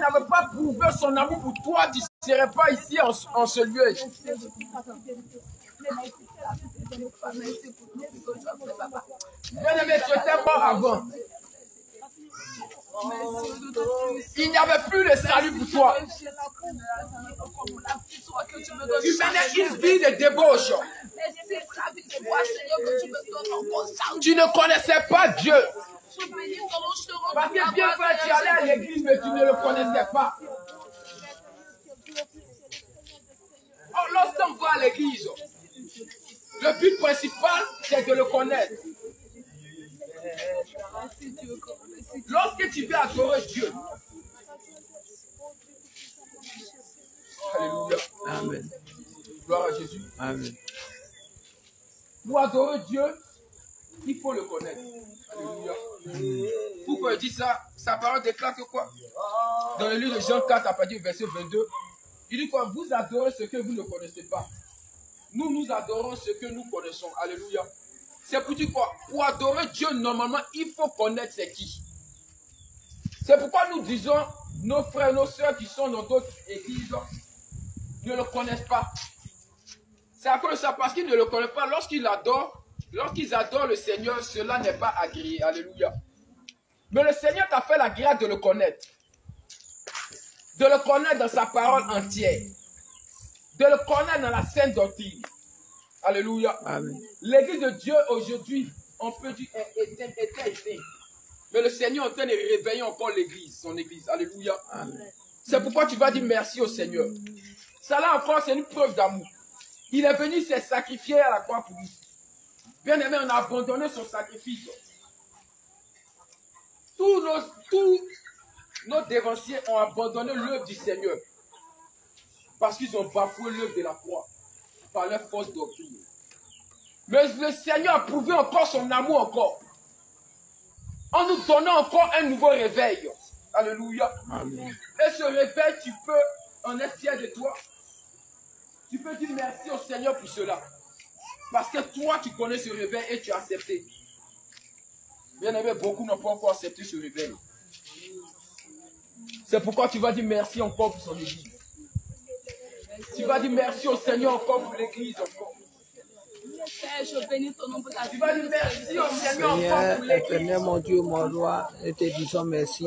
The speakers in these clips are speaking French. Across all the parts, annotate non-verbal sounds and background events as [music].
n'avait pas prouvé son amour pour toi, tu ne serais pas ici en, ce lieu. Bien aimé, tu mort avant. Il n'y avait plus de salut pour toi. Tu menais une vie de débauche. Tu ne connaissais pas Dieu. Parce que bien fait, tu allais à l'église, mais tu ne le connaissais pas. Oh, Lorsqu'on va à l'église, le but principal, c'est de le connaître. Lorsque tu veux adorer Dieu, Alléluia. Amen. Gloire à Jésus. Amen. Pour adorer Dieu, il faut le connaître. Pourquoi il dit ça? Sa parole déclare que quoi? Dans le livre de Jean 4, à partir du verset 22, il dit quoi? Vous adorez ce que vous ne connaissez pas. Nous, nous adorons ce que nous connaissons. Alléluia. C'est pour dire quoi? Pour adorer Dieu, normalement, il faut connaître c'est qui. C'est pourquoi nous disons, nos frères, nos soeurs qui sont dans d'autres églises ne le connaissent pas. C'est à cause de ça, parce qu'ils ne le connaissent pas. Lorsqu'ils adorent, lorsqu'ils adorent le Seigneur, cela n'est pas agréé. Alléluia. Mais le Seigneur t'a fait la grâce de le connaître. De le connaître dans sa parole entière. De le connaître dans la sainte doctrine. Alléluia. L'église de Dieu aujourd'hui, on peut dire, est éteinte. Mais le Seigneur est en train de réveiller encore l'église, son église. Alléluia. C'est pourquoi tu vas dire merci au Seigneur. Ça là encore, c'est une preuve d'amour. Il est venu se sacrifier à la croix pour nous. Bien aimé, on a abandonné son sacrifice. Tous nos, tous nos dévanciers ont abandonné l'œuvre du Seigneur. Parce qu'ils ont bafoué l'œuvre de la croix par leur fausse doctrine. Mais le Seigneur a prouvé encore son amour encore. En nous donnant encore un nouveau réveil. Alléluia. Amen. Et ce réveil, tu peux en être fier de toi. Tu peux dire merci au Seigneur pour cela. Parce que toi, tu connais ce réveil et tu as accepté. Bien aimé, beaucoup n'ont pas encore accepté ce réveil. C'est pourquoi tu vas dire merci encore pour son église. Tu vas dire merci au Seigneur encore pour l'église. encore. Père, je bénis ton nom pour ta Tu vas dire merci au Seigneur encore pour l'église. éternel mon Dieu, mon roi, nous te disons merci.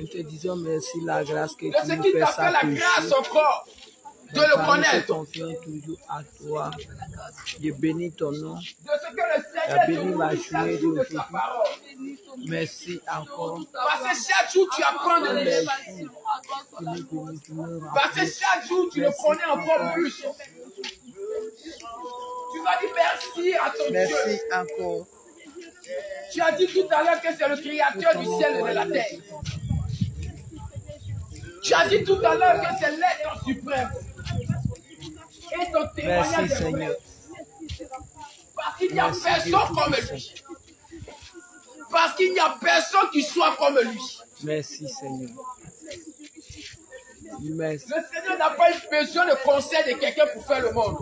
Nous te disons merci la grâce que tu nous qui fais t'a fait la grâce encore? De le connaître. toujours à toi. Je bénis ton nom. De ce que le Seigneur béni ma journée d'aujourd'hui. Merci encore. Parce que chaque jour, tu apprends de nous Parce que chaque jour, tu le connais encore plus. Tu vas dire merci à ton Merci Dieu. encore. Tu as dit tout à l'heure que c'est le créateur du ciel et de la terre. Tu as dit tout à l'heure que c'est l'être suprême. Et ton témoignage est vrai. Parce qu'il n'y a Merci, personne comme lui. Parce qu'il n'y a personne qui soit comme lui. Merci Seigneur. Merci. Le Seigneur n'a pas eu besoin de conseil de quelqu'un pour faire le monde.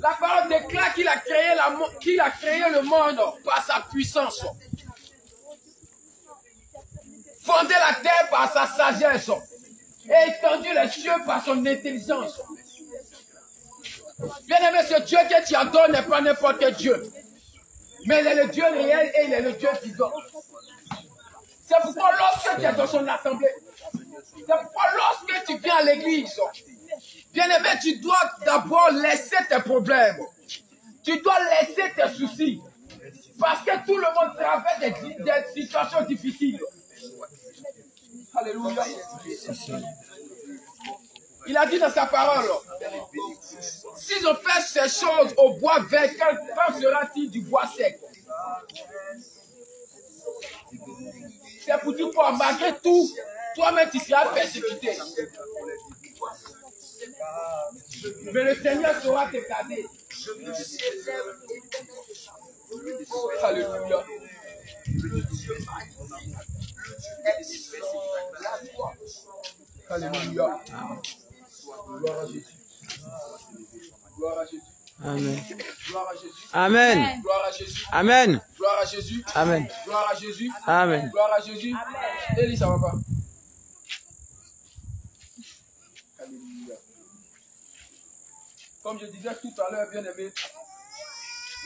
La parole déclare qu'il a créé la qu'il a créé le monde par sa puissance. Fondé la terre par sa sagesse. Et étendu les cieux par son intelligence. Bien aimé, ce Dieu que tu adores n'est pas n'importe quel Dieu. Mais il est le Dieu réel et il est le Dieu vivant. C'est pourquoi lorsque tu es dans son assemblée, c'est pourquoi lorsque tu viens à l'église, bien aimé, tu dois d'abord laisser tes problèmes. Tu dois laisser tes soucis. Parce que tout le monde traverse des situations difficiles. Alléluia. Il a dit dans sa parole, s'ils ont fait ces choses au bois vert, quand sera-t-il du bois sec? C'est pour dire quoi, malgré tout, toi-même tu seras persécuté. Mais le Seigneur saura te garder. Alléluia. Alléluia. Gloire à Jésus. Gloire à Jésus. Amen. Gloire à Jésus. Amen. Gloire à Jésus. Amen. Gloire à Jésus. Amen. Gloire à Jésus. Amen. Gloire à Jésus. Élie, ça va pas. Alléluia. Comme je disais tout à l'heure, bien aimé,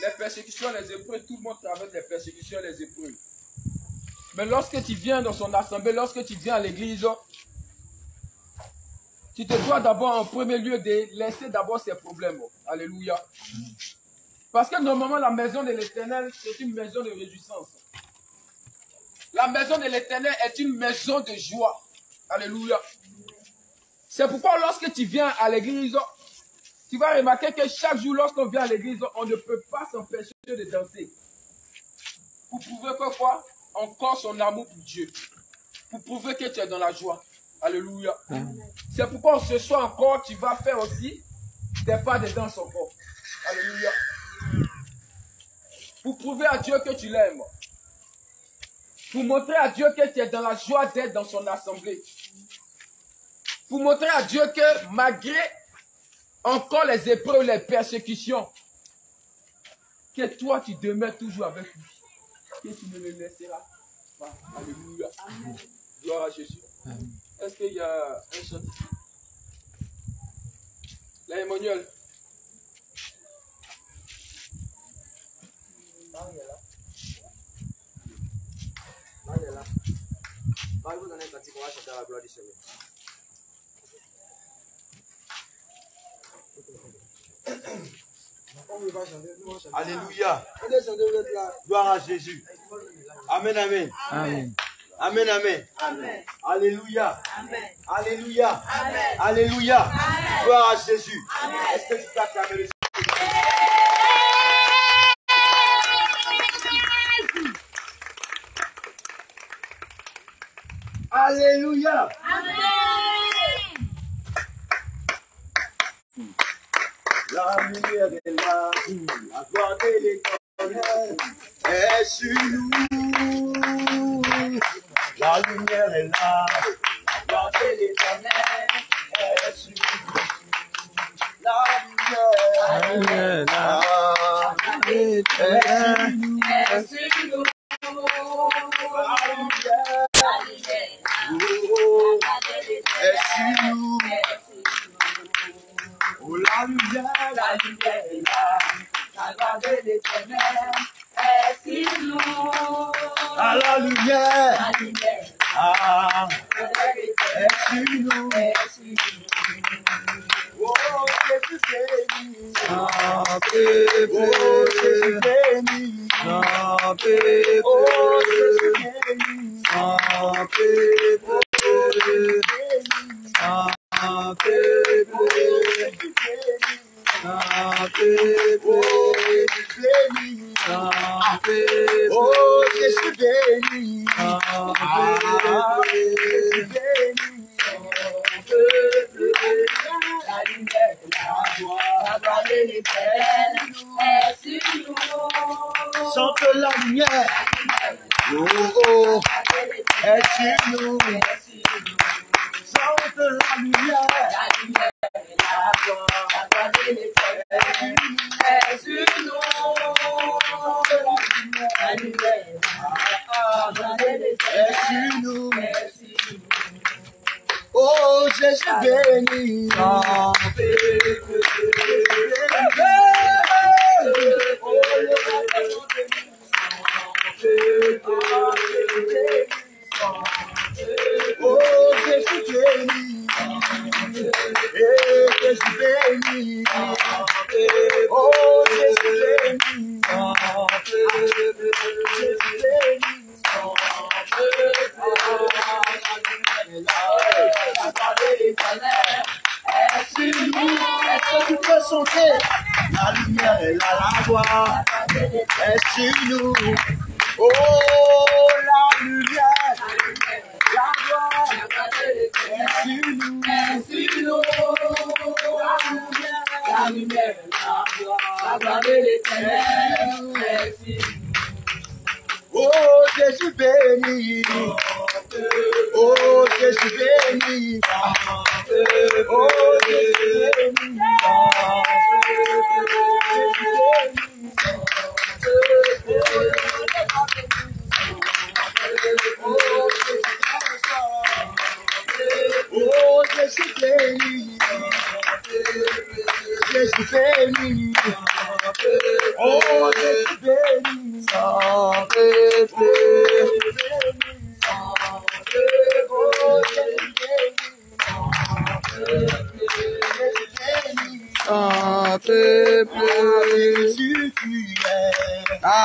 les persécutions, les épreuves, tout le monde traverse les persécutions, les épreuves. Mais lorsque tu viens dans son assemblée, lorsque tu viens à l'église, tu te dois d'abord en premier lieu de laisser d'abord ses problèmes. Alléluia. Parce que normalement, la maison de l'éternel, c'est une maison de réjouissance. La maison de l'éternel est une maison de joie. Alléluia. C'est pourquoi lorsque tu viens à l'église, tu vas remarquer que chaque jour, lorsqu'on vient à l'église, on ne peut pas s'empêcher de danser. Pour prouver que quoi? Encore son amour pour Dieu. Pour prouver que tu es dans la joie. Alléluia. C'est pourquoi ce soir encore, tu vas faire aussi des pas de danse encore. Alléluia. Pour prouver à Dieu que tu l'aimes. Pour montrer à Dieu que tu es dans la joie d'être dans son assemblée. Pour montrer à Dieu que malgré encore les épreuves, les persécutions, que toi tu demeures toujours avec lui. Que tu ne le laisseras pas. Alléluia. Gloire à Jésus. Est-ce qu'il y a un chant? Là, Emmanuel. On va chanter à la gloire du Seigneur. Alléluia. Gloire à Jésus. Amen, amen. Amen. Amen, amen. Alléluia. Alléluia. Alléluia. Gloire à Jésus. Est-ce que tu peux acclamer le Alléluia. Lumière est là, la gloire de l'éternel est sur nous. La lumière est là, la gloire de l'éternel est sur nous. La lumière Amen. est là, est sur nous. Lumière, la lumière est là, la gloire de l'éternel à la lumière. Ah, est sur nous. Oh, Jésus béni. Ah, Oh, Jésus béni. Ah, Oh, Jésus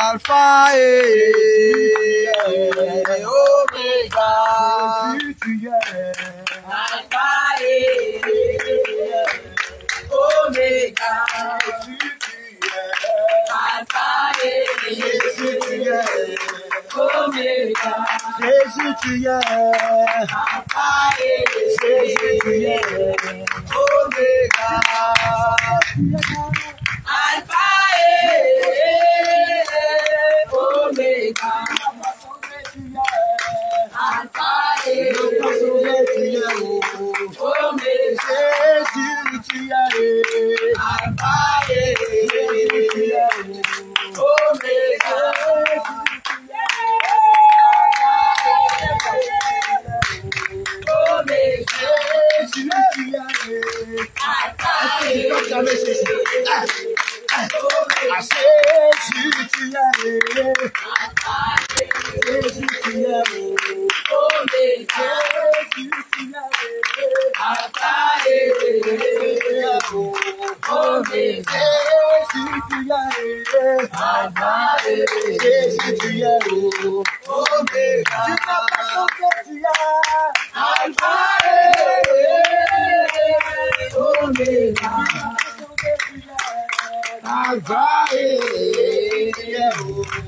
Alpha and Omega. Alpha and Omega. Alpha and Omega. Jesus to you. Alpha and Omega. Alpha ẹ̀ o.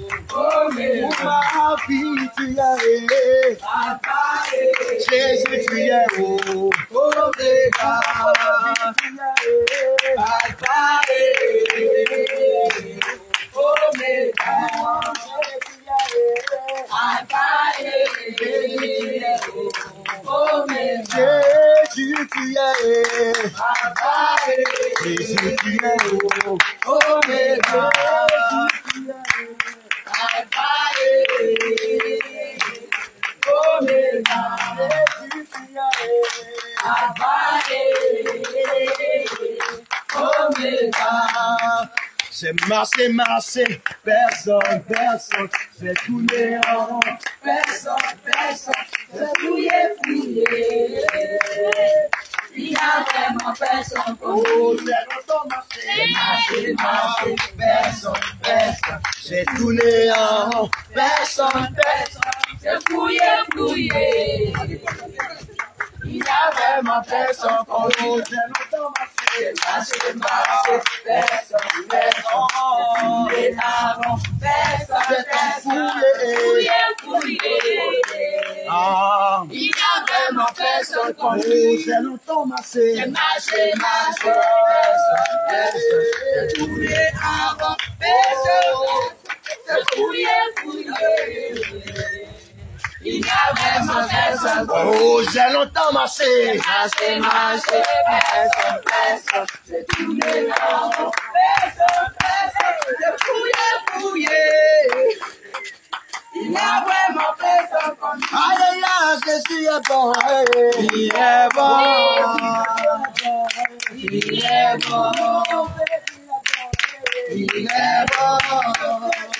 Mo es. Papa est. Personne, personne, j'ai tourné en rond, personne, personne, j'ai fouillé, fouillé. Seigneur fait mon père. Marché, marché, personne, personne. J'ai en personne, personne. J'ai fouillé, fouillé. Il avait. Il n'y vraiment personne comme lui. J'ai longtemps marché. J'ai marché, marché. Personne, personne. J'ai coulé avant. Personne, personne. J'ai. Il avait son personne. Oh, j'ai longtemps marché. Marché, marché, personne, personne. J'ai tourné la rond. Personne, personne. J'ai fouillé, fouillé. Il a vraiment personne comme lui. Aïe, là, Jésus est bon. Il est bon. Il est bon. Il est bon.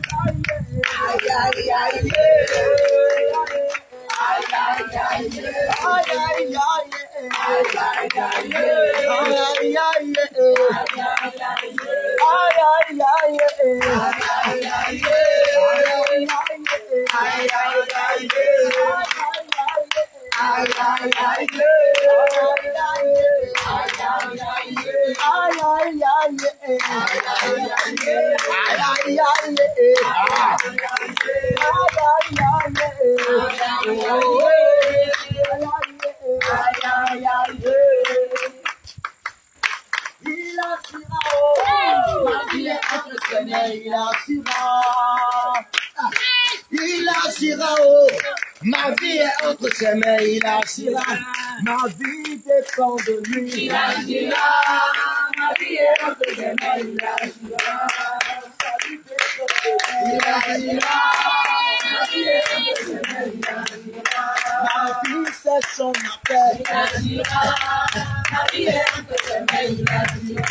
ay, ay, ay, ay, ay, yeah. Ay, ay, ay. Ay, ay, ay. Ay, ay, ay. Ay, ay, ay. Ay, ay, ay. Ay, ay, ay. assura. Oh, ma vie est entre ses mains, il assura. Il assura. Oh, ma vie est entre ses mains, il assura. Ma vie dépend de lui. Il agira. Ma vie est entre ses mains, il agira. Il agira. Ma vie est entre ses mains, il agira. Ma vie, c'est son appel. Il agira. Ma vie est entre ses mains, il agira.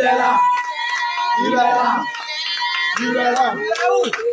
libera, libera, libera. libera.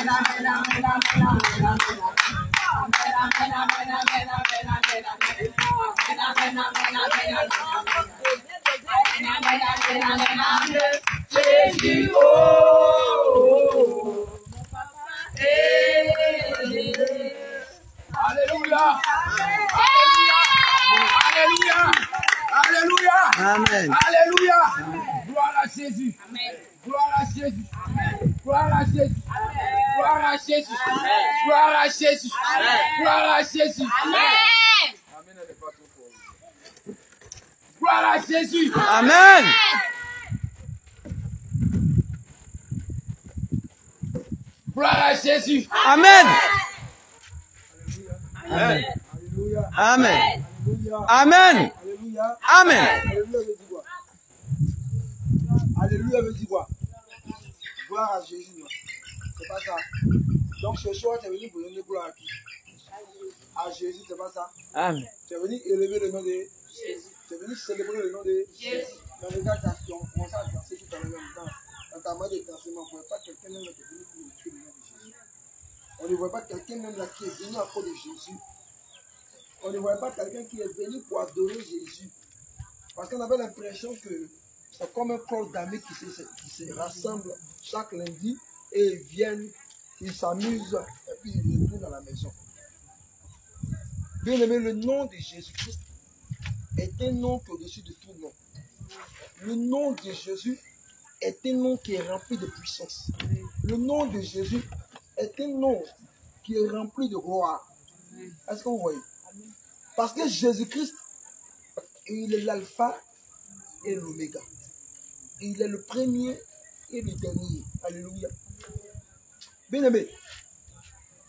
Rame, rame, rame, rame, rame, rame, rame. Jésus. Amen. Gloire à Jésus. Amen. Amen. Amen. Amen. Amen. Alléluia veut dire quoi Gloire à Jésus. C'est pas ça. Donc ce soir, tu es venu pour donner gloire à qui? À Jésus, c'est pas ça? Amen. Tu es venu élever le nom de Jésus. Tu es venu célébrer le nom de Jésus. Mais regarde, tu as commencé à danser tout à l'heure temps. Dans ta main de dansement, on ne voit pas quelqu'un même qui est venu pour le tuer le nom de Jésus. On ne voit pas quelqu'un même là qui est venu à cause de Jésus. On ne voit pas quelqu'un qui est venu pour adorer Jésus. Parce qu'on avait l'impression que c'est comme un corps d'amis qui se, qui se rassemble chaque lundi et ils viennent, ils s'amusent et puis ils retournent à la maison. Bien aimé, le nom de Jésus-Christ est un nom qui est au-dessus de tout nom. Le nom de Jésus est un nom qui est rempli de puissance. Le nom de Jésus est un nom qui est rempli de gloire. Est-ce que vous voyez? Parce que Jésus-Christ, il est l'alpha et l'oméga. Il est le premier et le dernier. Alléluia. Bien aimé,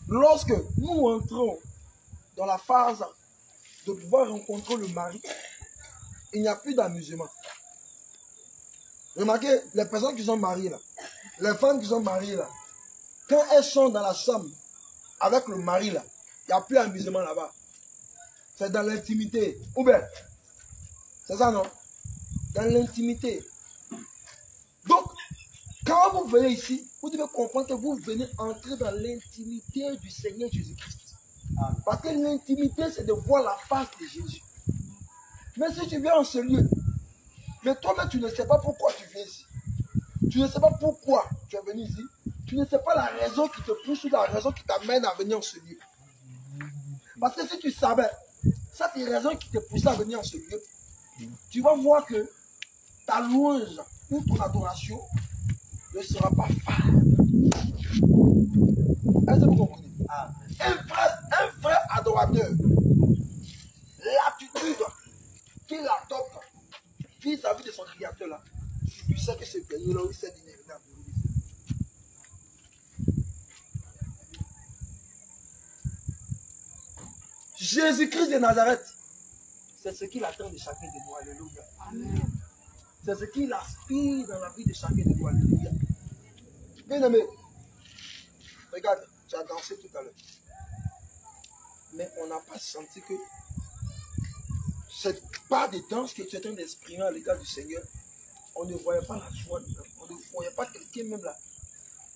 lorsque nous entrons dans la phase de pouvoir rencontrer le mari, il n'y a plus d'amusement. Remarquez, les personnes qui sont mariées là, les femmes qui sont mariées là, quand elles sont dans la chambre avec le mari là, il n'y a plus d'amusement là-bas. C'est dans l'intimité. Ou bien, c'est ça non? Dans l'intimité. Donc, quand vous venez ici, vous devez comprendre que vous venez entrer dans l'intimité du Seigneur Jésus-Christ. Parce que l'intimité, c'est de voir la face de Jésus. Mais si tu viens en ce lieu, mais toi-même, tu ne sais pas pourquoi tu viens ici. Tu ne sais pas pourquoi tu es venu ici. Tu ne sais pas la raison qui te pousse ou la raison qui t'amène à venir en ce lieu. Parce que si tu savais, cette raison qui te pousse à venir en ce lieu, tu vas voir que ta louange ou ton adoration ne sera pas fade. Est-ce que vous comprenez? Un, vrai, un vrai adorateur, l'attitude qu'il adopte vis-à-vis de son créateur là, tu sais que ce pays là, il s'est inévitable. Jésus-Christ de Nazareth, c'est ce qu'il attend de chacun de nous. Alléluia. C'est ce qu'il aspire dans la vie de chacun de nous. Alléluia. Bien aimé, regarde, tu as dansé tout à l'heure. Mais on n'a pas senti que cette part de danse que tu es en train d'exprimer à l'égard du Seigneur, on ne voyait pas la joie. On ne voyait pas quelqu'un même là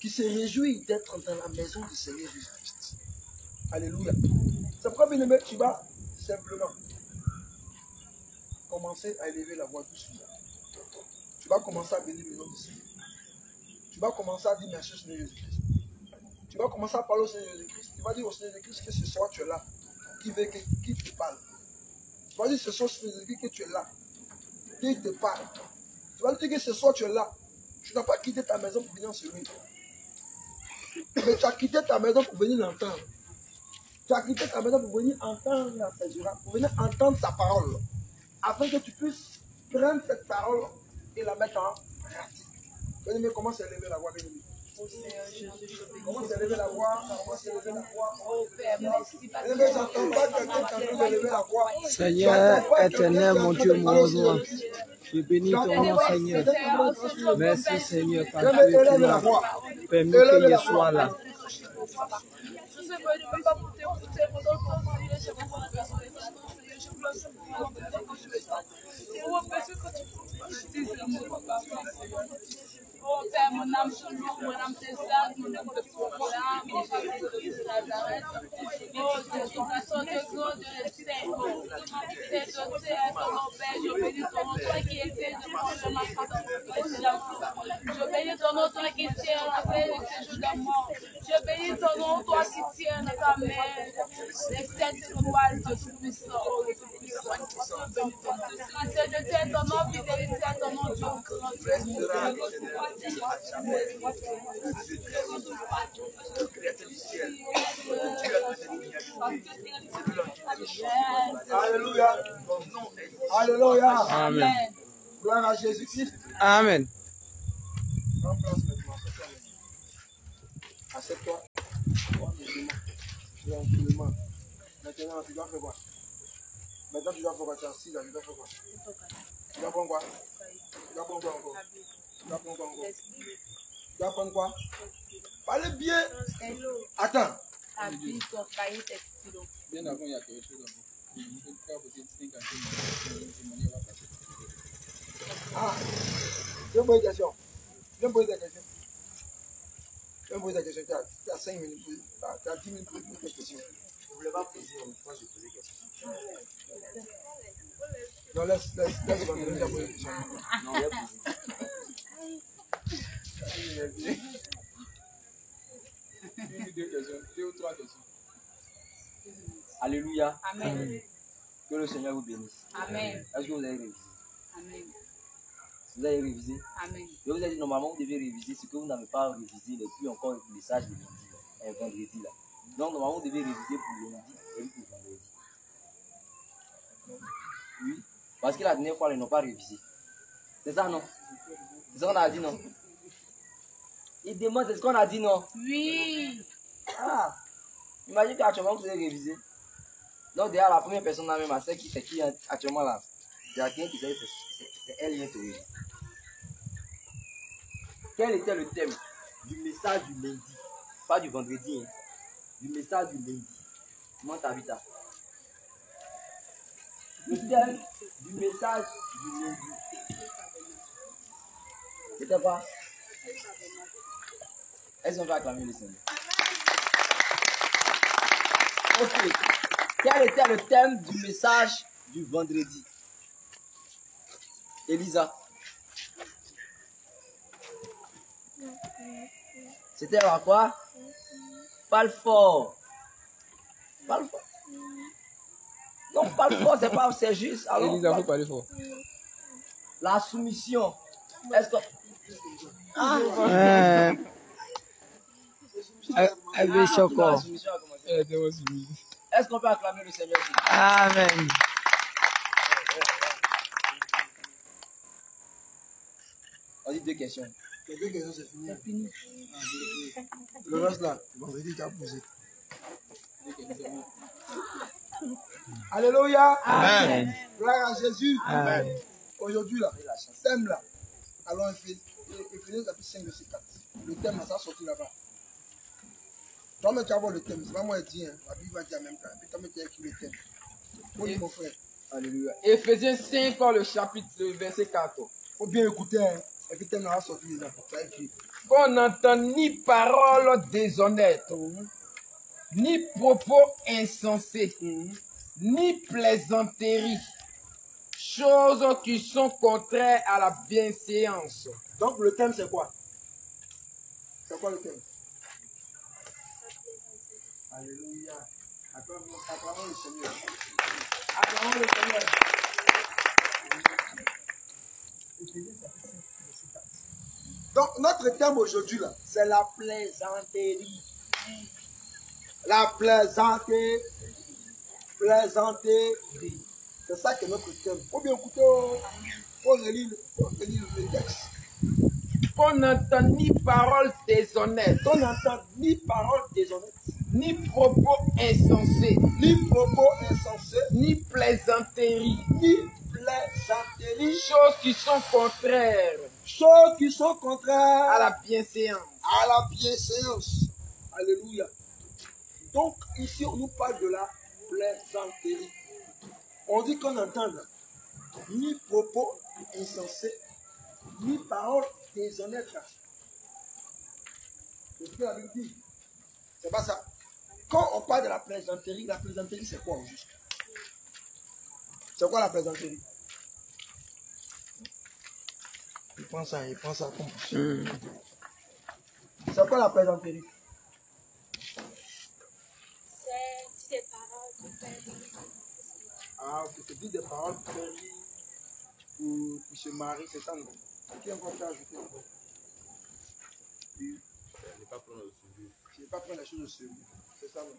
qui se réjouit d'être dans la maison du Seigneur Jésus-Christ. Alléluia. C'est pourquoi, bien aimé, tu vas simplement commencer à élever la voix doucement. Tu vas commencer à bénir le nom du Seigneur. Tu vas commencer à dire merci au Seigneur Jésus-Christ. Tu vas commencer à parler au Seigneur Jésus-Christ. Vas dire au Seigneur Jésus-Christ que ce soir tu es là. Qui veut que, qui te parle? Tu vas dire ce soir Seigneur Jésus-Christ que tu es là. Qui te parle? Tu vas dire que ce soir tu es là. Tu n'as pas quitté ta maison pour venir en celui. Mais tu as quitté ta maison pour venir l'entendre. Tu as quitté ta maison pour venir entendre la Seigneur, pour venir entendre sa parole. Afin que tu puisses prendre cette parole et la mettre en pratique. Bien-aimé, commence à élever la voix, bien-aimé. Seigneur éternel, mon Dieu, mon roi, je bénis ton nom, Seigneur. Merci, Seigneur, parce que tu m'as permis que je sois là. Sais pas, je ne peux pas porter au côté, pendant le temps, Seigneur, je vous remercie, Seigneur, je vous remercie, Oh, parce que quand tu je dis, Seigneur, papa, Seigneur. Oh Père, mon âme se loue, mon âme t'exalte, mon âme te proclame, mon Jésus-Christ de Nazareth. Oh Jésus, ta sorte de God de l'Esprit. C'est ton Seigneur, ton nom, Père, je bénis ton nom, toi qui étais depuis le matin précédent. Je bénis ton nom, toi qui tiens la paix de ces jours de mort. Je bénis ton nom, toi qui tiens dans ta main les sept étoiles de Tout-Puissant. Grâce de Dieu, ton nom, fidélité à ton nom, Dieu, grand Dieu. Alléluia. Alléluia. Amen. Gloire à Jésus-Christ. Amen. Tranquillement. Maintenant, tu dois faire quoi? Maintenant, tu dois faire quoi Tu es assis là, tu dois faire quoi Tu dois prendre quoi Tu dois prendre quoi encore Tu dois prendre quoi encore Tu dois prendre quoi Parlez bien. Attends. Bien avant, il y a quelque chose avant. Il faut faire peut-être 5 à 10 minutes. Le témoignage va passer. Ah, je vais poser des questions. Je vais poser des questions. Je vais poser des questions. Tu as- Tu as 5 minutes, tu as 10 minutes pour poser des questions. Vous voulez pas poser une fois, je posais question. Non, laisse, laisse, laisse poser des questions. Non, il y a posé. Une deux questions, deux ou trois [laughs] questions. Alléluia. Amen. Que le Seigneur vous bénisse. Amen. Est-ce que vous avez révisé? Amen. Vous avez révisé? Amen. Je vous ai dit, normalement, vous devez réviser ce que vous n'avez pas révisé depuis encore le message de lundi, vendredi. Là. Donc, normalement, vous devez réviser pour lundi et pour vendredi. Oui. Parce que la dernière fois, ils n'ont pas révisé. C'est ça, non? C'est ça qu'on a dit, non? Il demande, c'est ce qu'on a dit, non? Oui. Ah Imagine qu'actuellement, vous avez révisé. Donc, déjà, la première personne là, même, à celle qui c'est qui actuellement là, il y a quelqu'un qui sait, c'est- elle qui vient te réviser. Quel était le thème du message du lundi? Pas du vendredi, hein. Du message du lundi. Comment t'habites Le thème du message du lundi. C'était quoi? Est-ce qu'on va le Seigneur Ok. Quel était le thème du message du vendredi? Elisa C'était à quoi? Parle fort. Parle fort. Non, parle fort, c'est pas, c'est juste. Alors, Elisa, faut parler fort. la soumission. Est-ce que. Ah, Euh, euh, euh. Est-ce qu'on peut acclamer le Seigneur Amen. On dit deux questions. Les deux questions, c'est fini. Le reste là, vendredi, tu as posé. Alléluia. Amen. Gloire à Jésus. Amen. Aujourd'hui là, thème là. Alors, Ephésiens chapitre 5, verset 4. Le thème là, ça sorti là-bas. Toi-même, tu vas voir le thème. C'est pas moi qui dis. Hein. La Bible va dire en même temps. Et puis toi-même, tu as écrit le thème. Oui, mon frère. Alléluia. Éphésiens 5, le chapitre, le verset 4. faut bien écouter. Hein. Et puis, écrit. Qu'on n'entend ni parole déshonnête, ni propos insensés, ni plaisanteries, choses qui sont contraires à la bienséance. Donc, le thème, c'est quoi? C'est quoi le thème? Alléluia. Acclamons acclamons le Seigneur. Acclamons le Seigneur. Donc, notre thème aujourd'hui, là, c'est la plaisanterie. La plaisanterie. Plaisanterie. C'est ça que notre thème. Faut bien écouter. oh. Faut relire, faut relire le texte. Qu'on n'entend ni parole déshonnête, On n'entend ni parole déshonnête, ni propos insensés, ni propos insensés, ni plaisanteries, ni plaisanteries, choses qui sont contraires choses qui sont contraires à la bienséance. à la bienséance. Alléluia. Donc, ici, on nous parle de la plaisanterie. On dit qu'on n'entend ni propos insensés, ni paroles déshonnêtes. C'est ce que la Bible dit. C'est pas ça. Quand on parle de la plaisanterie, la plaisanterie, c'est quoi au juste? C'est quoi la plaisanterie? Il prend ça, il prend ça comme Mm. C'est quoi la plaisanterie C'est des paroles faire. Ah, c'est dit des paroles pour, pour se marier, c'est ça, non? Qui encore ajouter encore Oui. Ne pas prendre le souvenir. Je ne vais pas prendre les choses au sérieux. C'est ça, non?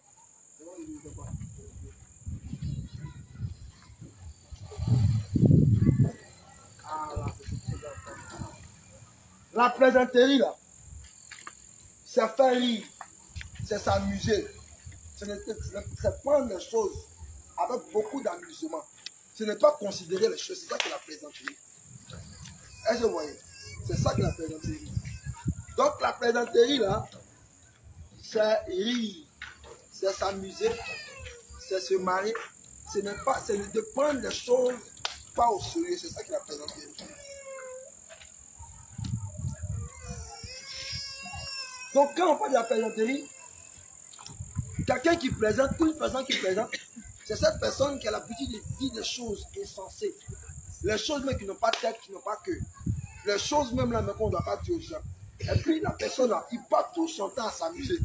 Demande lui de quoi Ah, là, c'est. La plaisanterie, là, c'est faire rire, c'est s'amuser. C'est prendre les choses avec beaucoup d'amusement. Ce n'est pas considérer les choses, c'est ça que la plaisanterie. Est-ce que vous voyez? C'est ça que la plaisanterie. Donc la plaisanterie, là, c'est rire, c'est s'amuser, c'est se marier. Ce n'est pas, c'est de prendre les choses pas au sérieux, c'est ça que la plaisanterie. Donc quand on parle de la plaisanterie, quelqu'un qui plaisante, une personne qui plaisante, c'est cette personne qui a l'habitude de dire des choses insensées. Les choses même qui n'ont pas tête, qui n'ont pas queue. Les choses même là, mais qu'on ne doit pas dire aux gens. Et puis la personne là, il part tous en train à s'amuser.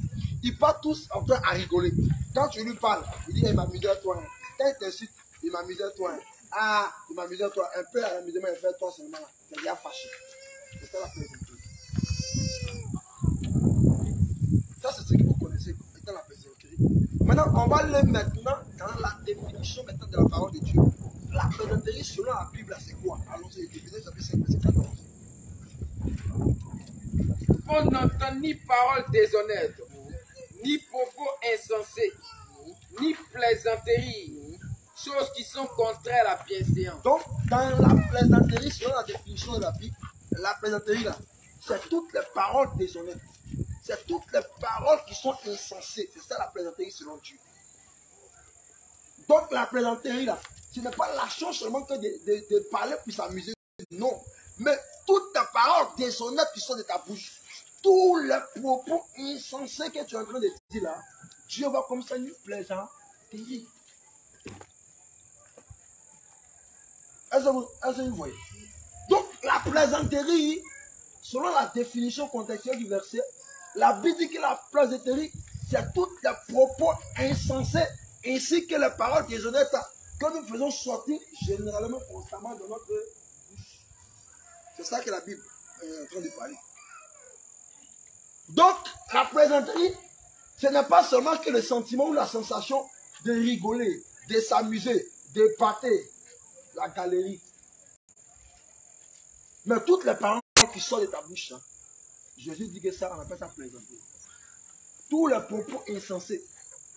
Il part tous en train à rigoler. Quand tu lui parles, il dit, il m'amuse à toi. hein. Quand il t'insulte, il m'amuse à toi. hein. Ah, il m'amuse à toi. Un peu à l'amusement, il fait toi seulement. Il déjà fâché. C'est ça la plaisanterie. Ça, c'est ce que vous connaissez étant la plaisanterie. Maintenant, on va aller maintenant dans la définition maintenant de la parole de Dieu. La plaisanterie selon la Bible, c'est quoi? Allons-y, Éphésiens chapitre 5, verset 14. On n'entend ni parole déshonnête, ni propos insensés, ni plaisanteries, choses qui sont contraires à la bienséance. Donc, dans la plaisanterie, selon la définition de la Bible, la plaisanterie, là, c'est toutes les paroles déshonnêtes. Toutes les paroles qui sont insensées. C'est ça la plaisanterie selon Dieu. Donc, la plaisanterie, là, ce n'est pas la seulement que de, parler puis s'amuser. Non. Mais toutes les paroles déshonnêtes qui sont de ta bouche, tous les propos insensés que tu es en train de dire là, Dieu va comme ça nous plaisanterie. Est-ce que est-ce que vous voyez? Donc, la plaisanterie, selon la définition contextuelle du verset, la Bible dit que la plaisanterie, c'est tous les propos insensés ainsi que les paroles déshonnêtes que nous faisons sortir généralement constamment de notre bouche. C'est ça que la Bible est en train de parler. Donc, la plaisanterie, ce n'est pas seulement que le sentiment ou la sensation de rigoler, de s'amuser, de pâter, la galerie. Mais toutes les paroles qui sortent de ta bouche, hein, Jésus dit que ça, on appelle ça plaisanterie. Tous les propos insensés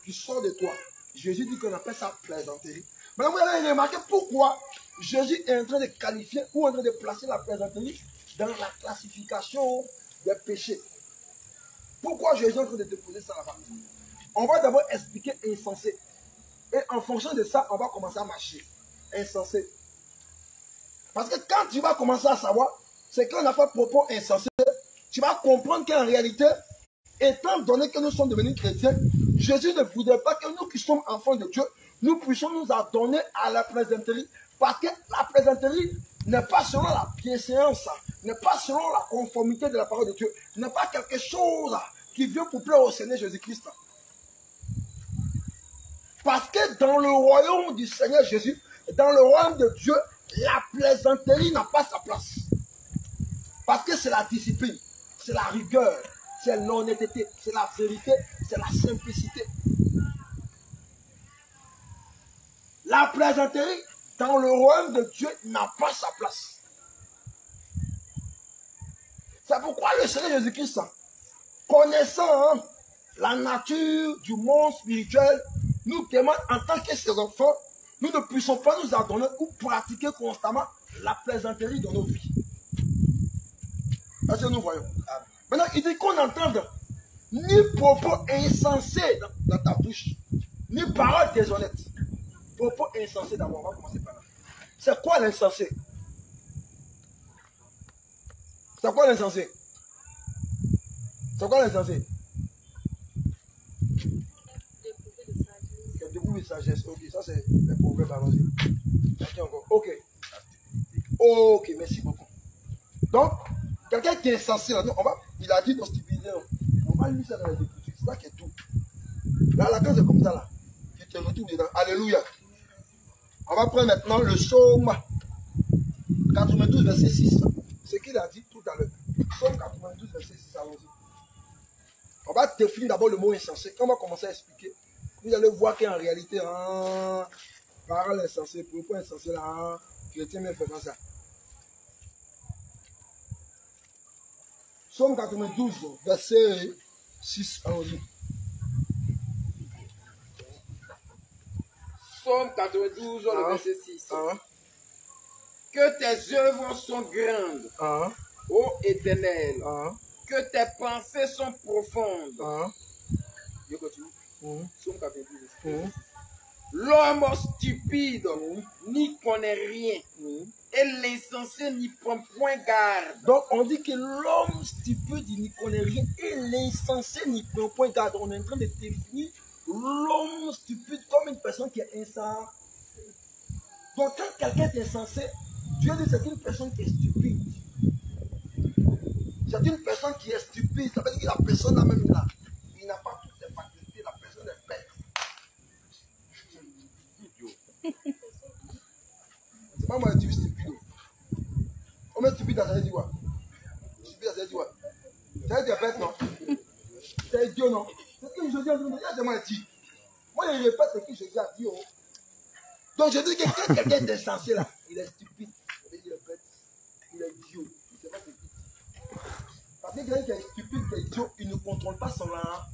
qui sortent de toi, Jésus dit qu'on appelle ça plaisanterie. Maintenant, vous allez remarquer pourquoi Jésus est en train de qualifier ou en train de placer la plaisanterie dans la classification des péchés? Pourquoi Jésus est en train de te poser ça là-bas? On va d'abord expliquer insensé. Et en fonction de ça, on va commencer à marcher. Insensé. Parce que quand tu vas commencer à savoir, c'est qu'on n'a pas propos insensés, tu vas comprendre qu'en réalité, étant donné que nous sommes devenus chrétiens, Jésus ne voudrait pas que nous qui sommes enfants de Dieu, nous puissions nous adonner à la plaisanterie. Parce que la plaisanterie n'est pas selon la bienséance, n'est pas selon la conformité de la parole de Dieu, n'est pas quelque chose qui vient pour plaire au Seigneur Jésus-Christ. Parce que dans le royaume du Seigneur Jésus, dans le royaume de Dieu, la plaisanterie n'a pas sa place. Parce que c'est la discipline, c'est la rigueur, c'est l'honnêteté, c'est la vérité, c'est la simplicité. La plaisanterie dans le royaume de Dieu n'a pas sa place. C'est pourquoi le Seigneur Jésus-Christ, connaissant hein, la nature du monde spirituel, nous demande en tant que ses enfants, nous ne puissions pas nous adonner ou pratiquer constamment la plaisanterie dans nos vies. Est-ce que nous voyons Maintenant, il dit qu'on n'entende ni propos insensés dans, ta bouche, ni paroles déshonnêtes. Propos insensés d'abord, on va commencer par là. C'est quoi l'insensé? C'est quoi l'insensé? C'est quoi l'insensé? C'est de sagesse. Ok, ça c'est le proverbe encore. Ok. Ok, merci beaucoup. Donc, quelqu'un qui est insensé, là, on va, il a dit dans vidéo, on va lui ça dans les écritures. C'est ça qui est tout. Là, la case est comme ça, là. Tu te retrouves dedans. Alléluia. On va prendre maintenant le psaume 92, verset 6. Ce qu'il a dit tout à l'heure. Psaume 92, verset 6. Allons-y. On va définir d'abord le mot insensé. Quand on va commencer à expliquer, vous allez voir qu'en réalité, hein, parole insensée, pourquoi insensé là, hein, chrétien mais fait ça. Psaume 92, verset 6. Allons-y. Psaume 92, le Ah. verset 6. Hein, Que tes œuvres sont grandes, hein, ô éternel. Que tes pensées sont profondes. Je continue. hein, Psaume 92. hein, L'homme stupide n'y connaît rien. hein. Et l'insensé n'y prend point garde. Donc on dit que l'homme stupide n'y connaît rien et l'insensé n'y prend point garde. On est en train de définir l'homme stupide comme une personne qui est insensée. Donc quand quelqu'un est insensé, Dieu dit c'est une personne qui est stupide. C'est une personne qui est stupide. Ça veut dire que la personne là même là, il n'a pas toutes ses facultés, la personne est bête. C'est pas moi qui dis stupide. On met stupide, ça veut dire quoi Stupide, ça veut dire quoi Ça veut dire bête, non? C'est idiot, non? C'est ce que je dis, c'est moi qui dis. Moi, je répète ce que Jésus a dit. Oh. Donc, je dis que quand quelqu'un est insensé là, il est stupide. Il est bête, il est idiot. Il sait pas ce qu'il dit. Parce que quelqu'un qui est stupide, qui est idiot, il ne contrôle pas son âme.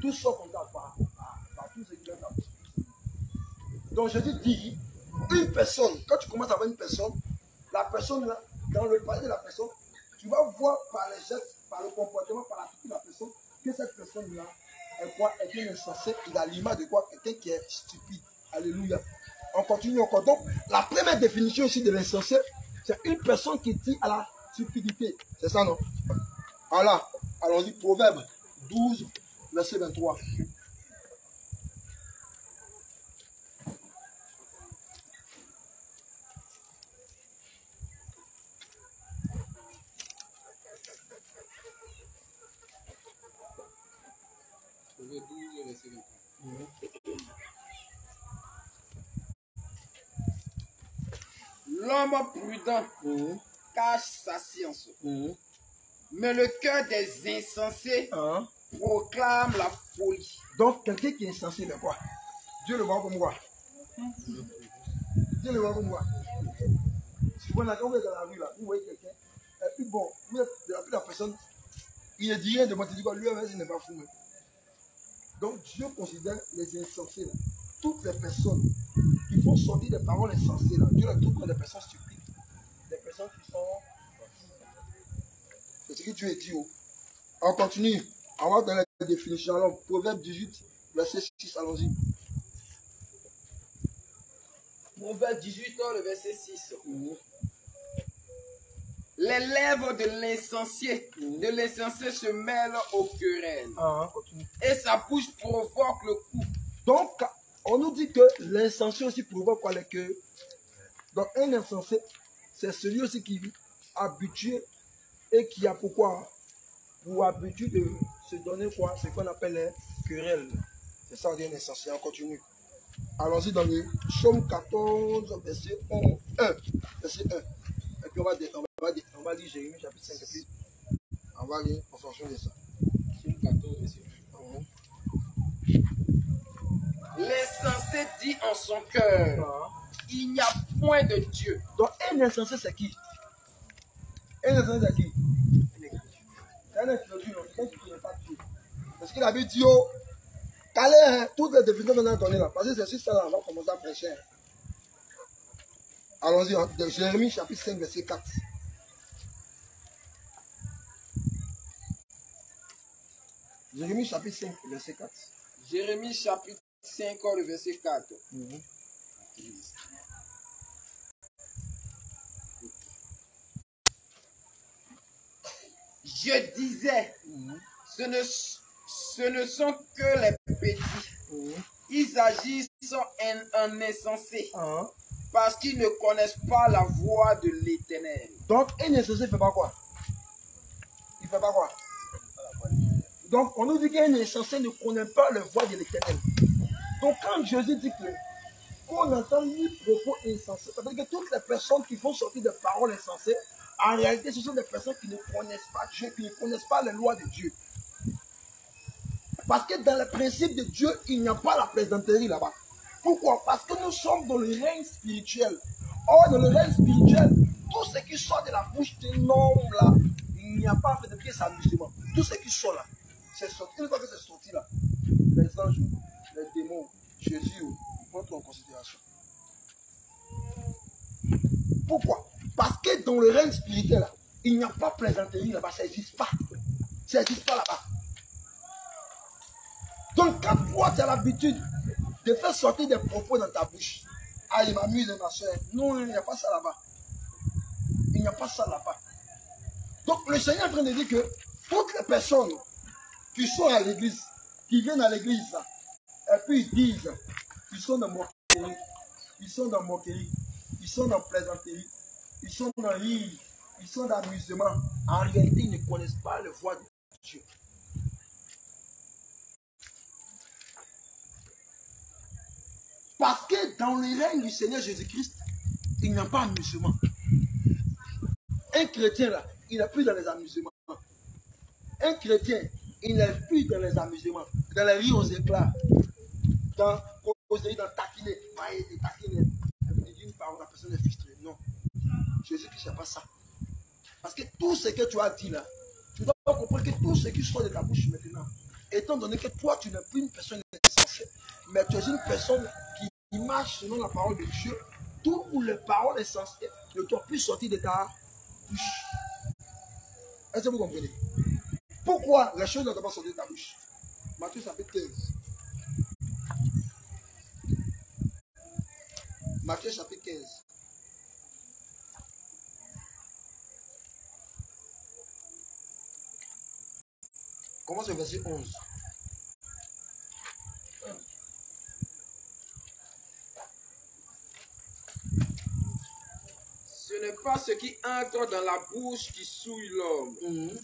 Tout sort comme ça par, par, par tout ce qu'il a fait. Donc je dis, dis, une personne, quand tu commences à voir une personne, la personne là, dans le palais de la personne, tu vas voir par les gestes, par le comportement, par l'attitude de la personne, que cette personne-là est quoi Est insensée, il a l'image de quoi? Quelqu'un qui est stupide. Alléluia. On continue encore. Donc, la première définition ici de l'insensé, c'est une personne qui tire à la stupidité. C'est ça, non? Voilà. Allons-y, Proverbe 12, verset 23. Proverbe 12, verset 23. L'homme prudent cache sa science, mhm. mais le cœur des insensés Hein? proclame la folie. Donc, quelqu'un qui est insensé, mais quoi? Dieu le voit comme quoi Dieu le voit comme quoi là, quand vous êtes dans la rue, là, vous voyez quelqu'un, et puis bon, vous de la, personne, il ne dit rien de moi, tu dis quoi, lui, il n'est pas fou. mais. Donc, Dieu considère les insensés, là, toutes les personnes qui font sortir des paroles insensées, là, Dieu les trouve comme des personnes stupides, des personnes qui sont. C'est ce que Dieu dit. Oh. On continue. On va dans la définition. Alors, Proverbe 18, verset 6, allons-y. Proverbe 18, le verset 6. Les lèvres de l'insensé, de l'insensé se mêlent aux querelles. Ah, continue. Et sa bouche provoque le coup. Donc, on nous dit que l'insensé aussi provoque quoi les cœurs. Donc, un insensé, c'est celui aussi qui vit habitué et qui a pourquoi? Pour habitude de se donner quoi? Ce qu'on appelle les querelles. C'est ça, un insensé. On continue. Allons-y dans le psaume 14, verset 11, 1. Verset 1. Et puis on va, on va, on va lire Jérémie chapitre 5 et on va lire en fonction de ça. Psaume 14, verset. L'insensé dit en son cœur, Ah. il n'y a point de Dieu. Donc, un insensé, c'est qui? Un insensé, c'est qui? Un Dieu. Parce qu'il avait dit, oh, calé, hein, toutes les définitions qu'on a données là. Parce que c'est sur ça, là, on va commencer à prêcher. hein. Allons-y, hein, Jérémie chapitre 5, verset 4. Jérémie chapitre 5, verset 4. Jérémie chapitre 5, le verset 4. Je disais, ce ne, ce ne sont que les petits. Ils agissent en, en insensé Ah. parce qu'ils ne connaissent pas la voix de l'éternel. Donc, un insensé ne fait pas quoi? Il ne fait pas quoi? Donc, on nous dit qu'un insensé ne connaît pas la voix de l'éternel. Donc, quand Jésus dit que on entend ni propos insensés, ça veut dire que toutes les personnes qui font sortir des paroles insensées, en réalité, ce sont des personnes qui ne connaissent pas Dieu, qui ne connaissent pas les lois de Dieu. Parce que dans le principe de Dieu, il n'y a pas la plaisanterie là-bas. Pourquoi? Parce que nous sommes dans le règne spirituel. Or, dans le règne spirituel, tout ce qui sort de la bouche d'un homme là, il n'y a pas fait de pied amusement. Tout ce qui sort là, c'est sorti. Une fois que c'est sorti là, les anges, les démons, Jésus, ils prennent tout en considération. Pourquoi? Parce que dans le règne spirituel, là, il n'y a pas plaisanterie là-bas, ça n'existe pas. Ça n'existe pas là-bas. Donc, quand toi, tu as l'habitude de faire sortir des propos dans ta bouche, ah, il m'amuse, ma soeur. Non, il n'y a pas ça là-bas. Il n'y a pas ça là-bas. Donc, le Seigneur est en train de dire que toutes les personnes qui sont à l'église, qui viennent à l'église, et puis ils disent, ils sont dans moquerie, ils sont dans moquerie, ils sont dans plaisanterie, ils sont dans rire, ils sont dans amusement. En réalité, ils ne connaissent pas le voix de Dieu. Parce que dans le règne du Seigneur Jésus-Christ, il n'y a pas d'amusement. Un chrétien, là, il n'est plus dans les amusements. Un chrétien, il n'est plus dans les amusements, dans les rires aux éclats, dans causer, dans taquiner, mailler taquiner. Il dit une parole, la personne est frustrée. Non. Jésus-Christ, n'est pas ça. Parce que tout ce que tu as dit là, tu dois comprendre que tout ce qui sort de ta bouche maintenant, étant donné que toi, tu n'es plus une personne essentielle, mais tu es une personne qui marche selon la parole de Dieu, toutes les paroles essentielles ne doivent plus sortir de ta bouche. Est-ce que vous comprenez? Pourquoi les choses ne doivent pas sortir de ta bouche Matthieu chapitre 15. Matthieu chapitre 15. Commence au verset 11. Ce n'est pas ce qui entre dans la bouche qui souille l'homme, Mhm.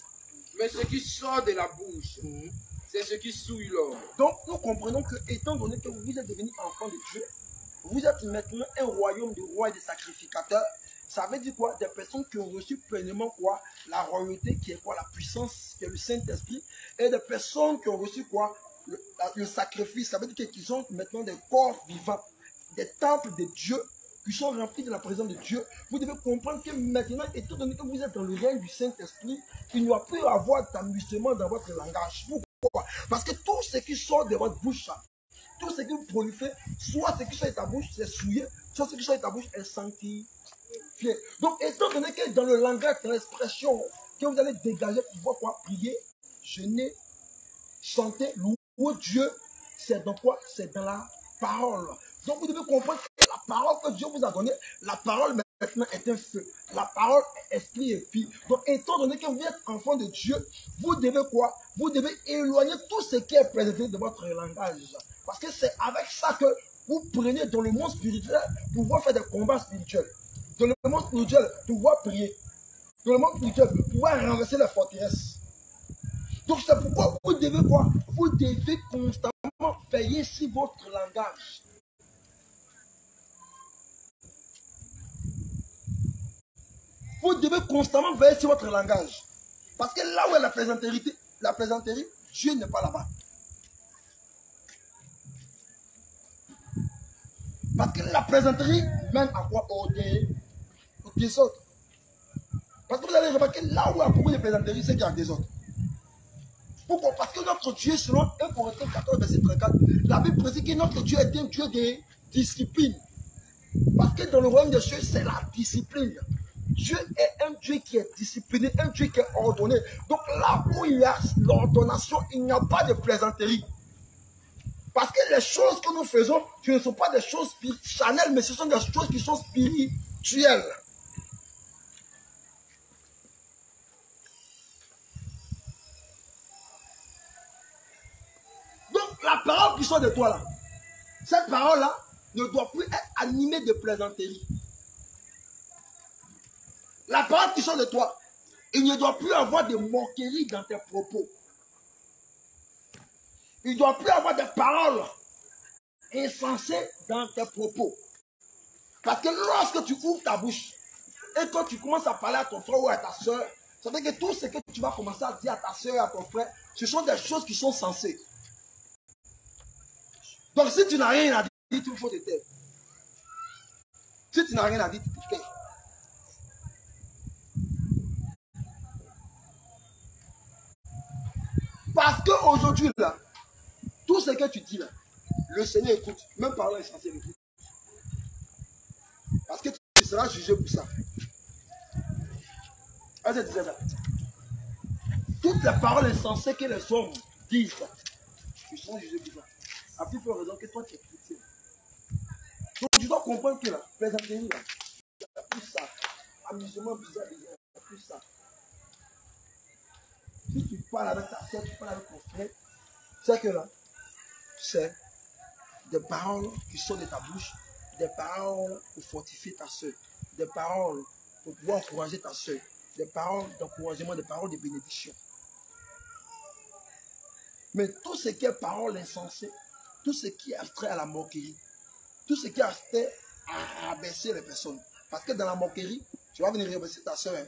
Mais ce qui sort de la bouche, Mhm. c'est ce qui souille l'homme. Donc, nous comprenons que, étant donné que vous êtes devenus enfants de Dieu, vous êtes maintenant un royaume de rois et de sacrificateurs. Ça veut dire quoi? Des personnes qui ont reçu pleinement quoi? La royauté qui est quoi? La puissance qui est le Saint-Esprit. Et des personnes qui ont reçu quoi? Le, le sacrifice. Ça veut dire qu'ils ont maintenant des corps vivants, des temples de Dieu qui sont remplis de la présence de Dieu. Vous devez comprendre que maintenant, étant donné que vous êtes dans le règne du Saint-Esprit, il ne doit plus avoir d'amusement dans votre langage. Pourquoi? Parce que tout ce qui sort de votre bouche, tout ce que vous proliférez, soit ce qui sort de ta bouche, c'est souillé, soit ce qui sort de ta bouche est sanctifié. Donc, étant donné que dans le langage, dans l'expression que vous allez dégager pour quoi? Prier, jeûner, chanter, louer Dieu, c'est dans quoi? C'est dans la parole. Donc, vous devez comprendre que parole que Dieu vous a donnée, la parole maintenant est un feu. La parole est esprit et vie. Donc, étant donné que vous êtes enfant de Dieu, vous devez quoi? Vous devez éloigner tout ce qui est présenté de votre langage. Parce que c'est avec ça que vous prenez dans le monde spirituel pour pouvoir faire des combats spirituels. Dans le monde spirituel, pouvoir prier. Dans le monde spirituel, pouvoir renverser les forteresses. Donc c'est pourquoi vous devez quoi? Vous devez constamment veiller sur votre langage. Vous devez constamment veiller sur votre langage. Parce que là où est la plaisanterie, la plaisanterie, Dieu n'est pas là-bas. Parce que la plaisanterie mène à quoi? Au dé- au désordre. Parce que vous allez remarquer, là où il y a beaucoup de plaisanterie, c'est qu'il y a un désordre. Pourquoi? Parce que notre Dieu, selon 1 Corinthiens 14, verset 34, la Bible précise que notre Dieu est un Dieu de discipline. Parce que dans le royaume des cieux, c'est la discipline. Dieu est un Dieu qui est discipliné, un Dieu qui est ordonné. Donc là où il y a l'ordonnation, il n'y a pas de plaisanterie. Parce que les choses que nous faisons, ce ne sont pas des choses charnelles, mais ce sont des choses qui sont spirituelles. Donc la parole qui sort de toi là, cette parole-là ne doit plus être animée de plaisanterie. La parole qui sort de toi, il ne doit plus avoir de moquerie dans tes propos. Il ne doit plus avoir des paroles insensé dans tes propos. Parce que lorsque tu ouvres ta bouche et quand tu commences à parler à ton frère ou à ta soeur, ça veut dire que tout ce que tu vas commencer à dire à ta soeur et à ton frère, ce sont des choses qui sont sensées. Donc si tu n'as rien à dire, il faut te taire. Si tu n'as rien à dire, tu te. Parce qu'aujourd'hui, là, tout ce que tu dis, là, le Seigneur écoute, même par l'essentiel écoute. Parce que tu seras jugé pour ça. Tu disais ça? Toutes les paroles insensées que les hommes disent, tu seras jugé pour ça. À plus forte raison que toi, tu es chrétien. Donc tu dois comprendre que la plaisanterie, là, il y a plus ça. Amusement bizarre, bizarre, il y a plus ça. Si tu parles avec ta soeur, tu parles avec ton frère, c'est que là, c'est des paroles qui sortent de ta bouche, des paroles pour fortifier ta soeur, des paroles pour pouvoir encourager ta soeur, des paroles d'encouragement, des paroles de bénédiction. Mais tout ce qui est parole insensée, tout ce qui est abstrait à la moquerie, tout ce qui est abstrait à abaisser les personnes. Parce que dans la moquerie, tu vas venir abaisser ta soeur.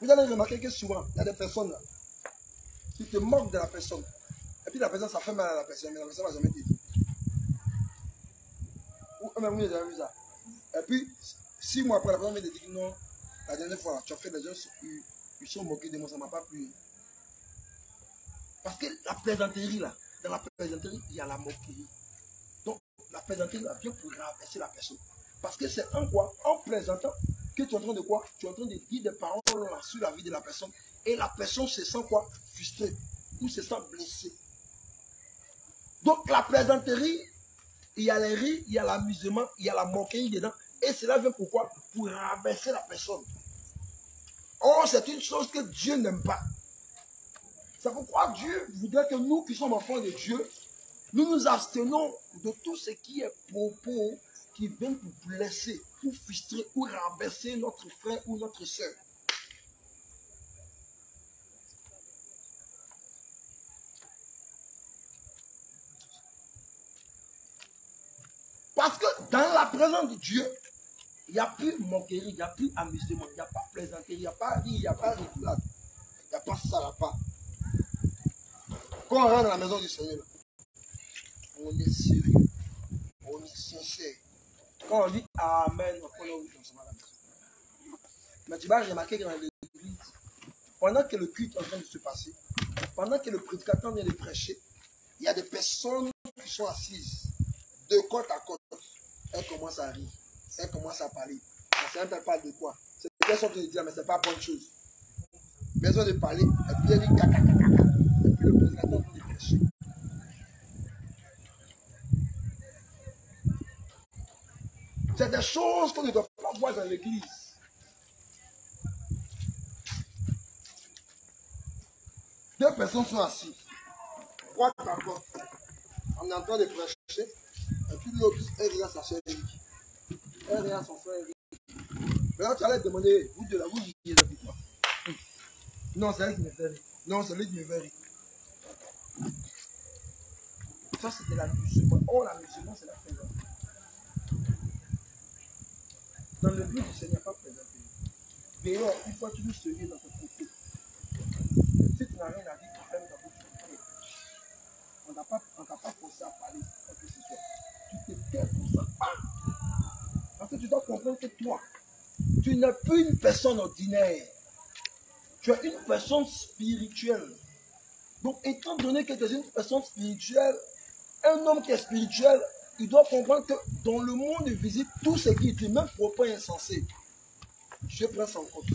Vous allez remarquer que souvent, il y a des personnes là, qui te moquent de la personne. Et puis la personne, ça fait mal à la personne, mais la personne ne va jamais te dire. Ou même, vous avez vu ça. Et puis, six mois après, la personne me dit non, la dernière fois, tu as fait des gens, ils, ils sont moqués de moi, ça ne m'a pas plu. Parce que la plaisanterie, là, dans la plaisanterie, il y a la moquerie. Donc, la plaisanterie, là, vient pour rabaisser la personne. Parce que c'est en quoi? En plaisantant, que tu es en train de quoi? Tu es en train de dire des paroles sur la vie de la personne. Et la personne se sent quoi? Frustrée. Ou se sent blessée. Donc, la plaisanterie, il y a les rires, il y a l'amusement, il y a la moquerie dedans. Et cela vient pourquoi Pour rabaisser la personne. Or, c'est une chose que Dieu n'aime pas. C'est pourquoi Dieu voudrait que nous qui sommes enfants de Dieu, nous nous abstenons de tout ce qui est propos qui viennent pour blesser, pour frustrer, ou rabaisser notre frère ou notre soeur. Parce que dans la présence de Dieu, il n'y a plus moquerie, il n'y a plus amusement, il n'y a pas plaisanterie, il n'y a pas rire, il n'y a pas rigolade, il n'y a pas pas. Quand on rentre dans la maison du Seigneur, on est sérieux. Quand on dit Amen, on maison. Mais tu vas remarquer que dans l'église, pendant que le culte est en train de se passer, pendant que le prédicateur vient de prêcher, il y a des personnes qui sont assises de côte à côte. Elles commencent à rire, elles commencent à parler. On ne sait pas de quoi. C'est des personnes qui disent, mais ce n'est pas bonne chose. Besoin de parler, et puis elle dit caca. Et puis le prédicateur vient de prêcher. C'est des choses qu'on ne doit pas voir dans l'église. Deux personnes sont assises. Trois d'accord. On est en train de prêcher. Et puis l'autre, elle regarde sa soeur Eric. Elle regarde son frère Eric. Maintenant, tu allais demander, vous de la vous, vous avec quoi Non, c'est elle qui me fait rire. Non, c'est lui qui me fait rire. Ça, c'était la musulman. Oh, la musulman, c'est la présence. Dans le but du Seigneur, pas présenté. D'ailleurs, il faut toujours se dans ton côté. Si tu n'as rien à dire, tu fermes ta bouche. On n'a pas, on pas forcé à parler, quoi que ce soit. Tu te tais pour ça. Parce que tu dois comprendre que toi, tu n'es plus une personne ordinaire. Tu es une personne spirituelle. Donc, étant donné que tu es une personne spirituelle, un homme qui est spirituel, il doit comprendre que dans le monde visible, tout ce qui est même propos insensé, Dieu prend ça en compte.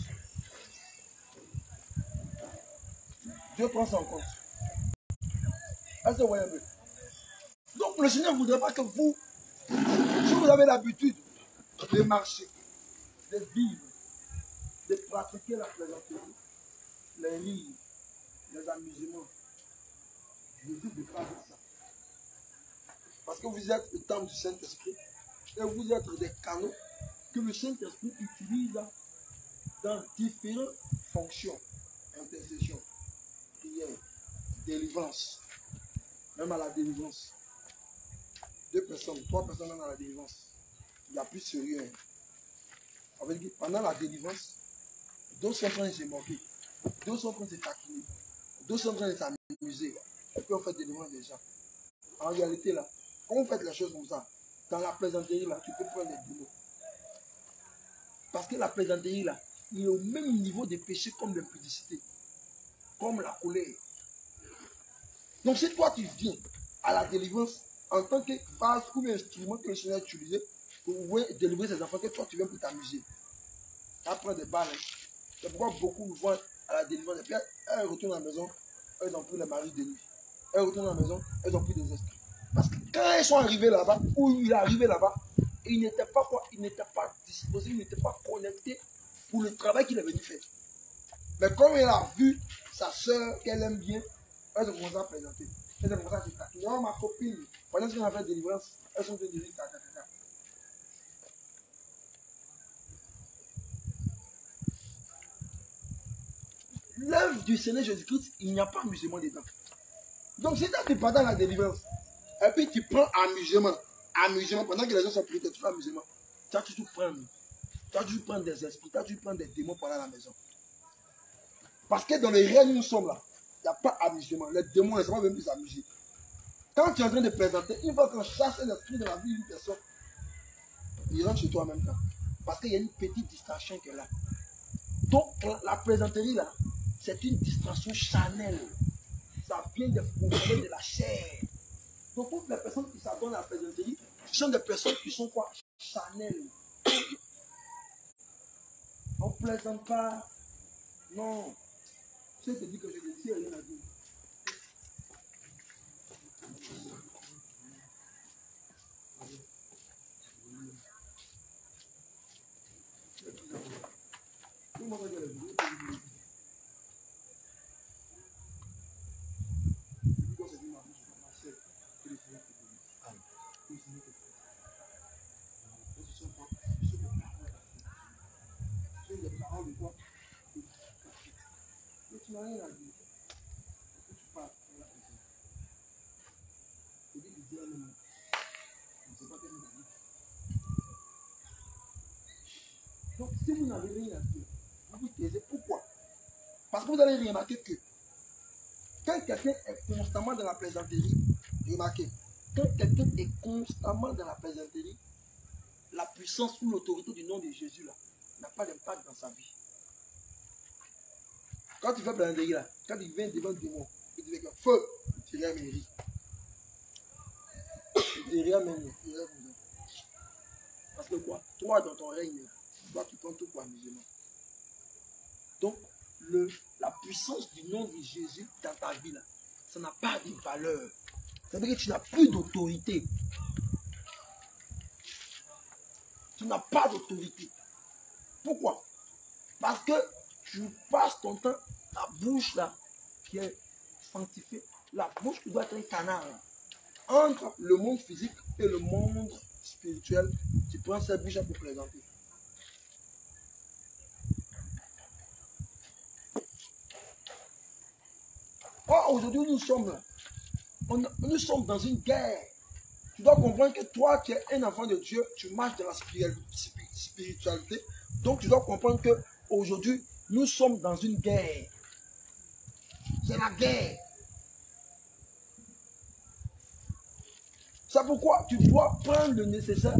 Dieu prend ça en compte. Est-ce que vous voyez Donc le Seigneur ne voudrait pas que vous, si vous avez l'habitude de marcher, de vivre, de pratiquer la plaisanterie, les rires, les amusements, vous de pas ça. Parce que vous êtes le temple du Saint-Esprit et vous êtes des canaux que le Saint-Esprit utilise dans différentes fonctions. Intercession, prière, délivrance, même à la délivrance. deux personnes, trois personnes dans la délivrance, il n'y a plus sérieux. hein. Pendant la délivrance, d'autres sont en train de se moquer, d'autres sont en train de se taquiner, d'autres sont en train de s'amuser. Et puis on fait délivrance des gens. En réalité, là, faites les choses comme ça, dans la plaisanterie, là, tu peux prendre des démons. Parce que la plaisanterie, là, il est au même niveau de péché comme l'impudicité, comme la colère. Donc si toi tu viens à la délivrance en tant que vase ou instrument que le Seigneur a utilisé pour délivrer ses enfants, que toi tu viens pour t'amuser. Prendre des balles. hein. C'est pourquoi beaucoup vont à la délivrance et puis elles retournent à la maison, elles ont pris les maris de nuit. Elles retournent à la maison, elles ont pris des esprits. Parce que quand elles sont arrivées là-bas, ou il est arrivé là-bas, il n'était pas quoi, il n'était pas disposé, il n'était pas connecté pour le travail qu'il est venu faire. Mais comme il a vu sa soeur qu'elle aime bien, elle se commence à présenter. Elle se commence à dire, non, ma copine, pendant qu'on a fait délivrance, elles sont devenues caca, caca. L'œuvre du Seigneur Jésus-Christ, il n'y a pas amusement dedans. Donc, si tu pendant la délivrance, et puis tu prends amusement, amusement, pendant que les gens sont pris, tu fais amusement, tu as toujours prendre, tu as toujours prendre des esprits, tu as toujours prendre des démons pendant la maison. Parce que dans le réel où nous sommes là, il n'y a pas amusement. Les démons ne sont pas venus s'amuser. Quand tu es en train de présenter, une fois qu'on chasse un esprit de la vie d'une personne, il rentre chez toi en même temps. Parce qu'il y a une petite distraction qui est là. Donc, la, la plaisanterie là, c'est une distraction charnelle. Ça vient des problèmes de la chair. Donc, toutes les personnes qui s'adonnent à la plaisanterie, ce sont des personnes qui sont quoi? Charnelles. On ne plaisante pas. Non. Je te dis que je ne dis rien à dire. Le regarde la vidéo, tout le monde dit. Pourquoi c'est dit ma bouche, ma chair, que le Seigneur te bénisse. Que le Seigneur te bénisse. Et ce sont quoi Ce sont des paroles d'affaire. Ce sont des paroles de quoi Mais tu n'as Donc, si vous n'avez rien à dire, vous vous taisez. Pourquoi Parce que vous allez remarquer que quand quelqu'un est constamment dans la plaisanterie, remarquez, quand quelqu'un est constamment dans la plaisanterie, la puissance ou l'autorité du nom de Jésus là n'a pas d'impact dans sa vie. Quand tu fais plaisanterie là, quand il vient devant démon, il dit que feu, tu l'as mairie. Tu rien même, tu rien même. Parce que quoi? Toi, dans ton règne, toi, tu prends tout pour amusement. Donc, le, la puissance du nom de Jésus dans ta vie, là, ça n'a pas de valeur. Ça veut dire que tu n'as plus d'autorité. Tu n'as pas d'autorité. Pourquoi? Parce que tu passes ton temps, ta bouche là, qui est sanctifiée, la bouche qui doit être un canal. là. Entre le monde physique et le monde spirituel, tu prends cette bouche là pour présenter. Or, aujourd'hui, nous sommes. On- nous sommes dans une guerre. Tu dois comprendre que toi, qui es un enfant de Dieu, tu marches dans la spiri- spi- spiritualité. Donc, tu dois comprendre que aujourd'hui, nous sommes dans une guerre. C'est la guerre. C'est pourquoi tu dois prendre le nécessaire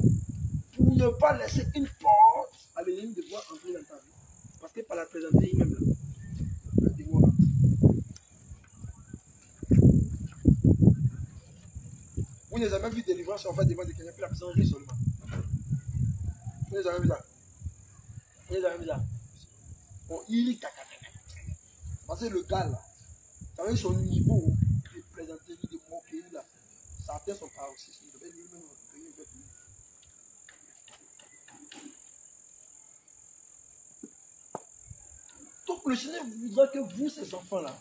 pour ne pas laisser une porte à l'ennemi de voir entrer dans ta vie. Parce que par la présenter même là, Vous n'avez jamais vu délivrance en fait devant des quelqu'un, puis la personne rit seulement. Vous n'avez jamais vu ça. Vous n'avez jamais vu ça. On caca. Parce que le gars là, dire son niveau de plaisanterie, de moquerie là, ça atteint son paroxysme. Il devait lui-même bête. Donc le Seigneur voudra que vous, ces enfants-là,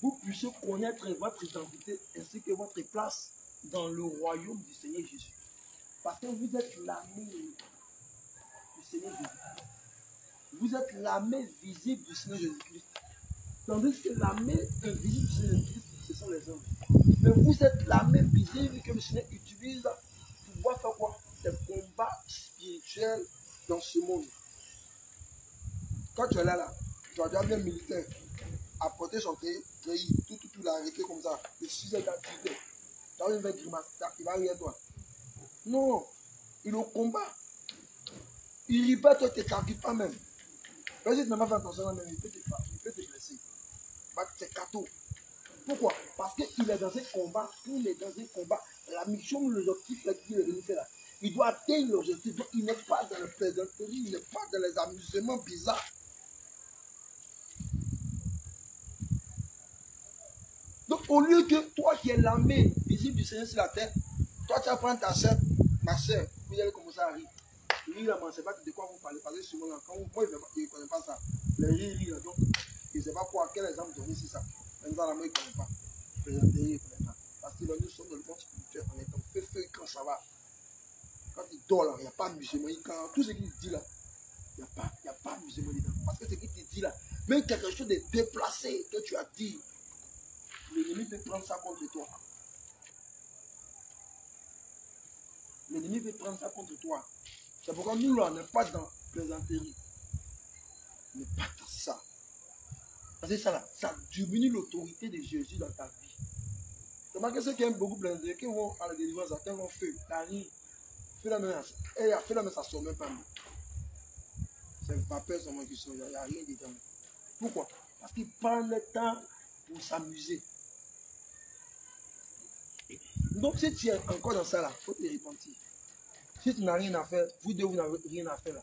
vous puissiez connaître votre identité ainsi que votre place dans le royaume du Seigneur Jésus. Parce que vous êtes l'armée du Seigneur Jésus. Vous êtes l'armée visible du Seigneur Jésus-Christ. Tandis que l'armée invisible du Seigneur Jésus-Christ, ce sont les hommes. Mais vous êtes l'armée visible que le Seigneur utilise pour pouvoir faire quoi? Des combats spirituels dans ce monde. Quand tu es là, là, tu as déjà bien militaire, apporter son treillis, tout, tout, tout, l'arrêter comme ça, et 6 heures d'activité. Tu as une vraie grimace, il va rire toi. Non, il est au combat. Il pas, toi, tu pas même. Tu n'as pas fait attention, même, il peut te, il peut te blesser. C'est cadeau. Pourquoi? Parce qu'il est dans un combat, il est dans un combat. La mission, l'objectif qu'il est venu faire là, il doit atteindre l'objectif. Il n'est pas dans le plaisanterie, il n'est pas dans les amusements bizarres. Donc, au lieu que toi qui es l'armée visible du Seigneur sur la terre, toi tu vas prendre ta soeur, ma soeur, puis elle commence à rire. Lui, là, je ne sais pas de quoi vous parlez, parce que souvent, quand moi, il ne connaît pas ça. Le rire, rire, donc, il ne sait pas quoi, quel exemple donner sur ça. Maintenant, là, moi, il ne connaît pas. Présenter, il ne. Parce que nous sommes dans le monde spirituel, on est en feu, feu, quand ça va. Quand il dort, là, il n'y a pas de musulman. Quand tout ce qu'il dit, là, il n'y a pas, a pas de musulman dedans. Parce que ce qu'il dit, là, même quelque chose de déplacé que tu as dit, l'ennemi peut prendre ça contre toi. L'ennemi peut prendre ça contre toi. C'est pourquoi nous, là, on n'est pas dans plaisanterie. On n'est pas dans ça. Parce que ça, là, ça diminue l'autorité de Jésus dans ta vie. Remarquez ceux qui aiment beaucoup plaisanterie, qui vont à la délivrance, certains vont feu, la rire. Fais la même, et il a fait la même, ça ne sort même pas. C'est vapeur seulement qui sort, il n'y a rien dedans. Pourquoi? Parce qu'il prend le temps pour s'amuser. Donc, si tu es encore dans ça, là, il faut te repentir. Si tu n'as rien à faire, vous deux, vous n'avez rien à faire là.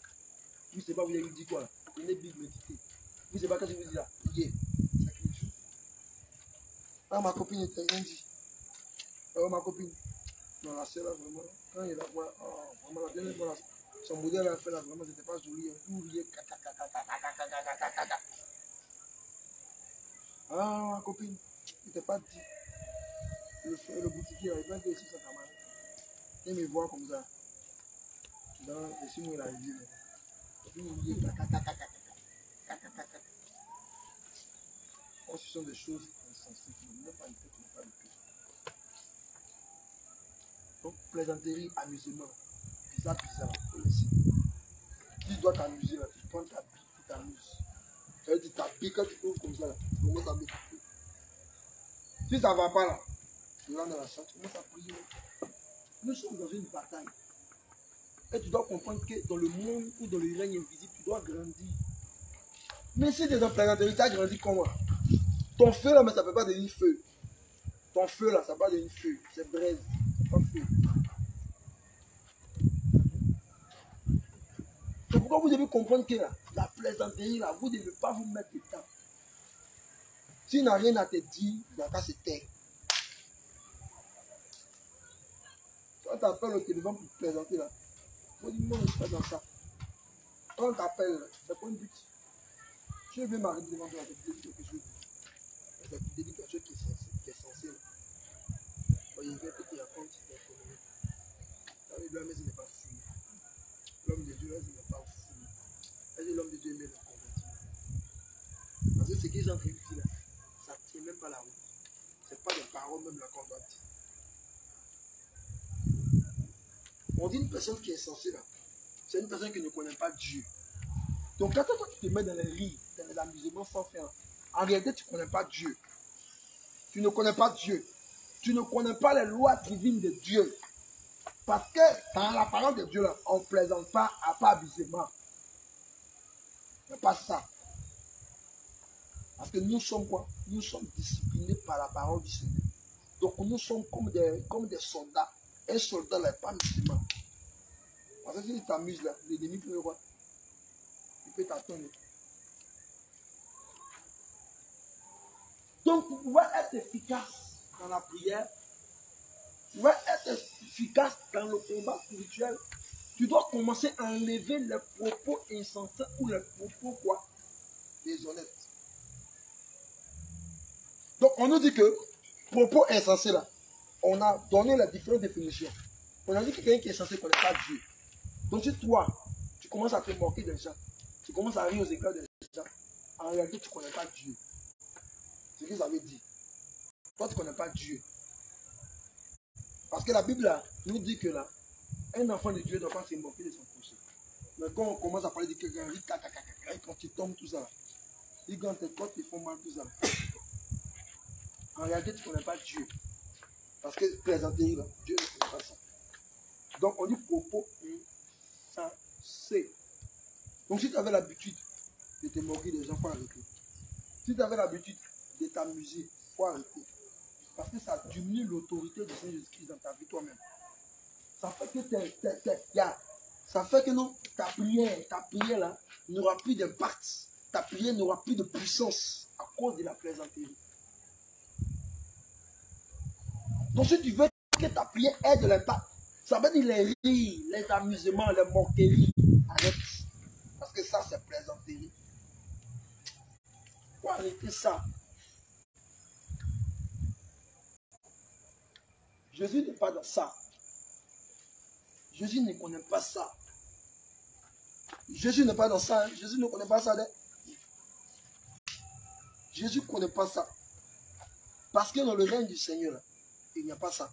Vous ne savez pas, vous avez dit quoi là Prenez Bible, méditez. Vous ne savez pas ce que je vous dis là Priez. Sacrifiez. Ah, ma copine n'était rien dit. Oh, ma copine. Non, la sœur là, vraiment, quand il la voit, oh, vraiment, la dernière fois, son modèle a fait là, vraiment, c'était pas joli. Tout Ah, ma copine, il n'était pas dit. Le, le boutiquier, il va dire aussi sa camarade. Il me voit comme ça. Dans le signe, il a dit. Oh, ce sont des choses insensées qui même pas pas de cœur. Donc, plaisanterie, amusement, bizarre, bizarre. Si tu dois t'amuser, tu prends ta bille, tu t'amuses. Ça veut dire ta bille, quand tu ouvres comme ça, là, tu commences à Si ça ne va pas là, tu rentres dans la salle, tu commences à prier. Nous sommes dans une bataille. Et tu dois comprendre que dans le monde ou dans le règne invisible, tu dois grandir. Mais si tu es dans plaisanterie, tu as grandi comment Ton feu là, mais ça ne peut pas devenir feu. Ton feu là, ça ne peut pas devenir feu. C'est braise, pas feu. C'est pourquoi vous devez comprendre que la plaisanterie là, vous ne devez pas vous mettre dedans. S'il n'a rien à te dire, il n'a qu'à se taire. Quand tu appelles au téléphone pour te présenter là, non, je pas dans ça. Quand on t'appelle, c'est pas une but. Je vais m'arrêter devant toi, te dis quelque chose. Je te dis quelque chose qui est là. Bon, il vient que racontes des économies. Dans les blâmes, il n'est pas fou. L'homme de Dieu, n'est pas fou. L'homme de Dieu, met le convertir. Parce que ce qu'ils ont ici là, ça ne tient même pas la route. Ce n'est pas des paroles même la qu'on. On dit une personne qui est censée là, c'est une personne qui ne connaît pas Dieu. Donc quand tu te mets dans les rires, dans les amusements sans faire, en réalité tu ne connais pas Dieu. Tu ne connais pas Dieu. Tu ne connais pas les lois divines de Dieu. Parce que dans la parole de Dieu, on ne plaisante pas à pas amusement. Ce n'est pas ça. Parce que nous sommes quoi? Nous sommes disciplinés par la parole du Seigneur. Donc nous sommes comme des soldats. Un soldat n'est pas musulman. Parce que si tu t'amuses là, l'ennemi peut quoi Il peut t'attendre. Donc pour pouvoir être efficace dans la prière, pour pouvoir être efficace dans le combat spirituel, tu dois commencer à enlever les propos insensés ou les propos quoi Déshonnêtes. Donc on nous dit que propos insensés là, on a donné la différentes définitions. On a dit que quelqu'un qui est censé ne connaît pas Dieu. Donc si toi, tu commences à te moquer des gens, tu commences à rire aux éclats des gens, en réalité tu ne connais pas Dieu. C'est ce qu'ils avaient dit. Toi tu ne connais pas Dieu. Parce que la Bible nous dit que là, un enfant de Dieu ne doit pas se moquer de son prochain. Mais quand on commence à parler de quelqu'un, quand tu tombes, tout ça, là, il quand tes côtes, ils font mal, tout ça. En réalité, tu ne connais pas Dieu. Parce que plaisanterie, là, Dieu ne connaît pas ça. Donc, on dit propos insensés. Donc, si tu avais l'habitude de te moquer des gens, faut arrêter. Si tu avais l'habitude de t'amuser, faut arrêter. Parce que ça diminue l'autorité du Seigneur Jésus-Christ dans ta vie toi-même. Ça fait que t'es- t'es- t'es- ça fait que non, ta prière, ta prière là, n'aura plus d'impact. Ta prière n'aura plus de puissance à cause de la plaisanterie. Donc si tu veux que ta prière ait de l'impact, ça veut dire les rires, les amusements, les moqueries. Arrête. Parce que ça, c'est plaisanterie. Faut arrêter ça. Jésus n'est pas dans ça. Jésus ne connaît pas ça. Jésus n'est pas dans ça. hein. Jésus ne connaît pas ça. hein. Jésus ne connaît pas ça. Parce que dans le règne du Seigneur, il n'y a pas ça.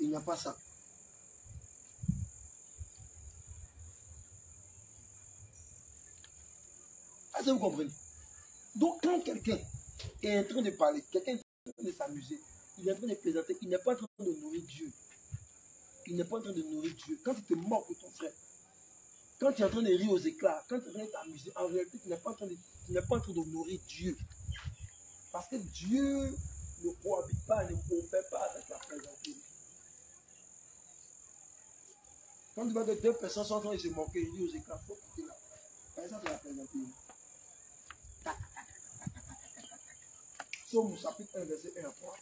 Il n'y a pas ça. Est-ce que vous comprenez? Donc quand quelqu'un est en train de parler, quelqu'un est en train de s'amuser, il est en train de plaisanter, il n'est pas en train de nourrir Dieu. Il n'est pas en train de nourrir Dieu. Quand tu te moques de ton frère, quand tu es en train de rire aux éclats, quand tu es en train de t'amuser, en réalité, tu n'es pas, pas en train de nourrir Dieu. Parce que Dieu ne cohabite pas, ne coopère pas avec la plaisanterie. Quand tu vois que deux personnes sont en train de se moquer, ils disent aux éclats, il faut quitter là. Par exemple, la plaisanterie. Somme chapitre 1, verset 1 à 3.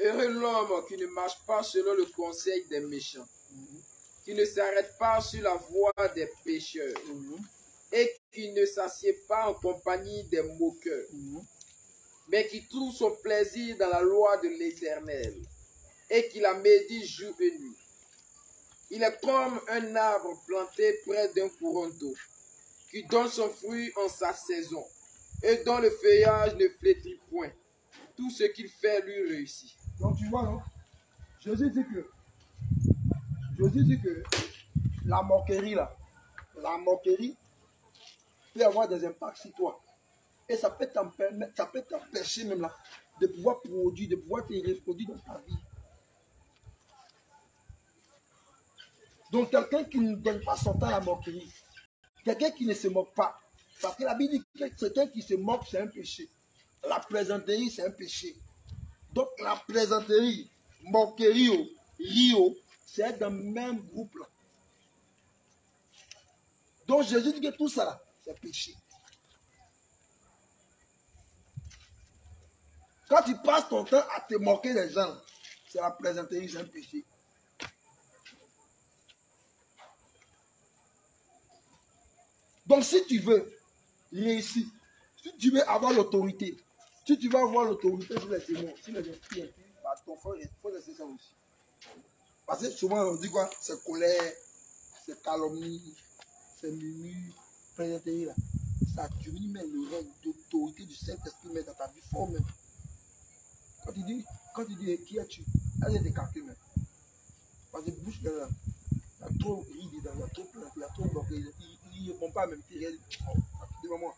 Heureux l'homme qui ne marche pas selon le conseil des méchants, qui ne s'arrête pas sur la voie des pécheurs, et qui ne s'assied pas en compagnie des moqueurs, mais qui trouve son plaisir dans la loi de l'Éternel, et qui la médite jour et nuit. Il est comme un arbre planté près d'un courant d'eau, qui donne son fruit en sa saison, et dont le feuillage ne flétrit point. Tout ce qu'il fait lui réussit. Donc tu vois, non Jésus dit que, Jésus dit que la moquerie là, la moquerie peut avoir des impacts sur toi. Et ça peut t'empêcher, même là de pouvoir produire, de pouvoir te reproduire dans ta vie. Donc quelqu'un qui ne donne pas son temps à la moquerie, quelqu'un qui ne se moque pas, parce que la Bible dit que quelqu'un qui se moque, c'est un péché. La plaisanterie, c'est un péché. Donc la plaisanterie, moquerie, oh, rio, c'est dans le même groupe là. Donc Jésus dit que tout ça c'est péché. Quand tu passes ton temps à te moquer des gens, c'est la plaisanterie, c'est un péché. Donc si tu veux réussir, si tu veux avoir l'autorité, si tu veux avoir l'autorité sur les témoins, sur les esprits, bah, ton il faut laisser ça aussi. Parce que souvent on dit quoi? C'est colère, c'est calomnie, c'est murmure, plaisanterie là. Ça diminue même le règne d'autorité du Saint-Esprit dans ta vie fort même. Quand tu dis, quand tu dis qui es-tu? Elle est décalquée même. Parce que bouche là, là, il y a trop ri dedans, il y a trop il y a trop bloqué. Il ne répond pas même. Il dit, oh, moi.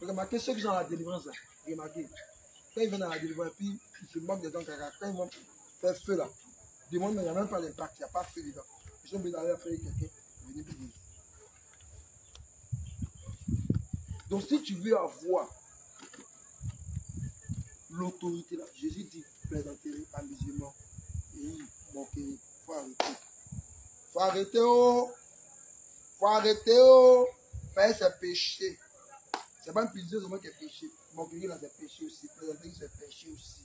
Remarquez ceux qui sont à la délivrance là. Quand ils viennent à la délivrance, puis ils se moquent des gens. Quand ils vont faire feu là, demande, mais il n'y a même pas d'impact, il n'y a pas feu dedans. Ils sont obligés d'aller après quelqu'un, venir. Donc si tu veux avoir l'autorité là, Jésus dit plaisanterie, amusement, et moquerie, faut arrêter. Faut arrêter oh, faut arrêter oh, faire c'est péché. C'est pas un plaisir seulement qui est péché. Moquerie là c'est péché aussi, plaisanterie c'est péché aussi.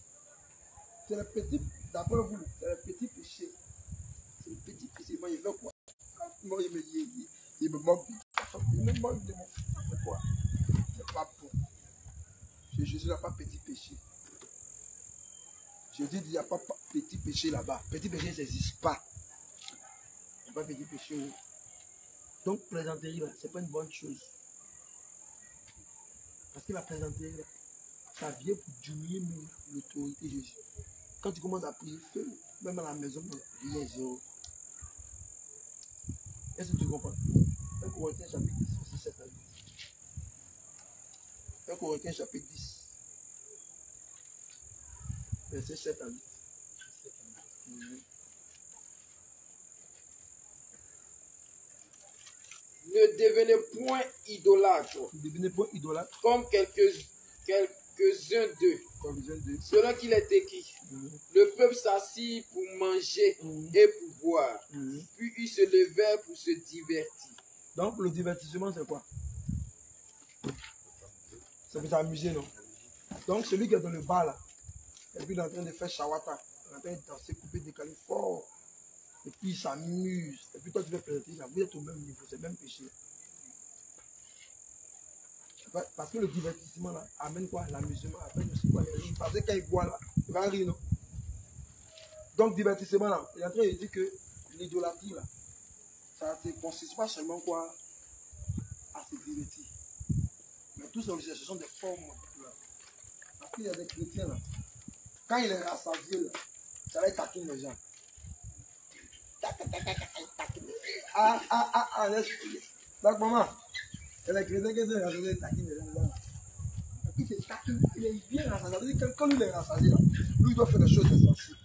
C'est le petit, d'après vous, c'est le petit péché. C'est le petit péché. Moi, il fait quoi? Moi, il me, il, il, me moque. Il me moque de mon fils. Quoi? C'est pas bon. Jésus n'a pas petit péché. Je dis, il n'y a pas pa- petit péché là-bas. Petit péché, n'existe pas. Il n'y a pas petit péché. Donc, plaisanterie, ce n'est pas une bonne chose. Parce que la plaisanterie, ça vient pour diminuer l'autorité de Jésus. Quand tu commences à prier, fais même à la maison, rien zéro. Est-ce que tu comprends? 1 Corinthiens chapitre 10, verset 7 à 8. 1 Corinthiens chapitre 10, verset 7 à 8. Ne devenez point idolâtres, Ne devenez idolâtre, comme quelques, quelques-uns d'eux. comme les jeunes de Selon qu'il est écrit, Mhm. le peuple s'assit pour manger Mhm. et pour boire. Mhm. Puis ils se levèrent pour se divertir. Donc, le divertissement, c'est quoi? C'est pour s'amuser, non? Donc, celui qui est dans le bar, là, et puis il est en train de faire shawata, il est en train de danser, couper, décaler fort, et puis il s'amuse, et puis toi, tu veux présenter ça, vous êtes au même niveau, c'est même péché. Parce que le divertissement, là, amène quoi? L'amusement, amène aussi quoi les rires. Parce que quand il boit, là, il va rire, non? Donc, divertissement, là, il est en train de dire que l'idolâtrie, là, ça ne consiste pas seulement quoi à se divertir. Mais tout ça, ce sont des formes. là. Parce qu'il y a des chrétiens là. Quand il est rassasié, là, ça va être taquine les gens. Ah, ah, ah, ah, laisse. Donc, maman, il y a chrétiens qui sont rassasiés, taquine puis, c'est taquine, il est bien rassasié. Ça veut dire que quand lui il est rassasié, là, lui il doit faire des choses essentielles.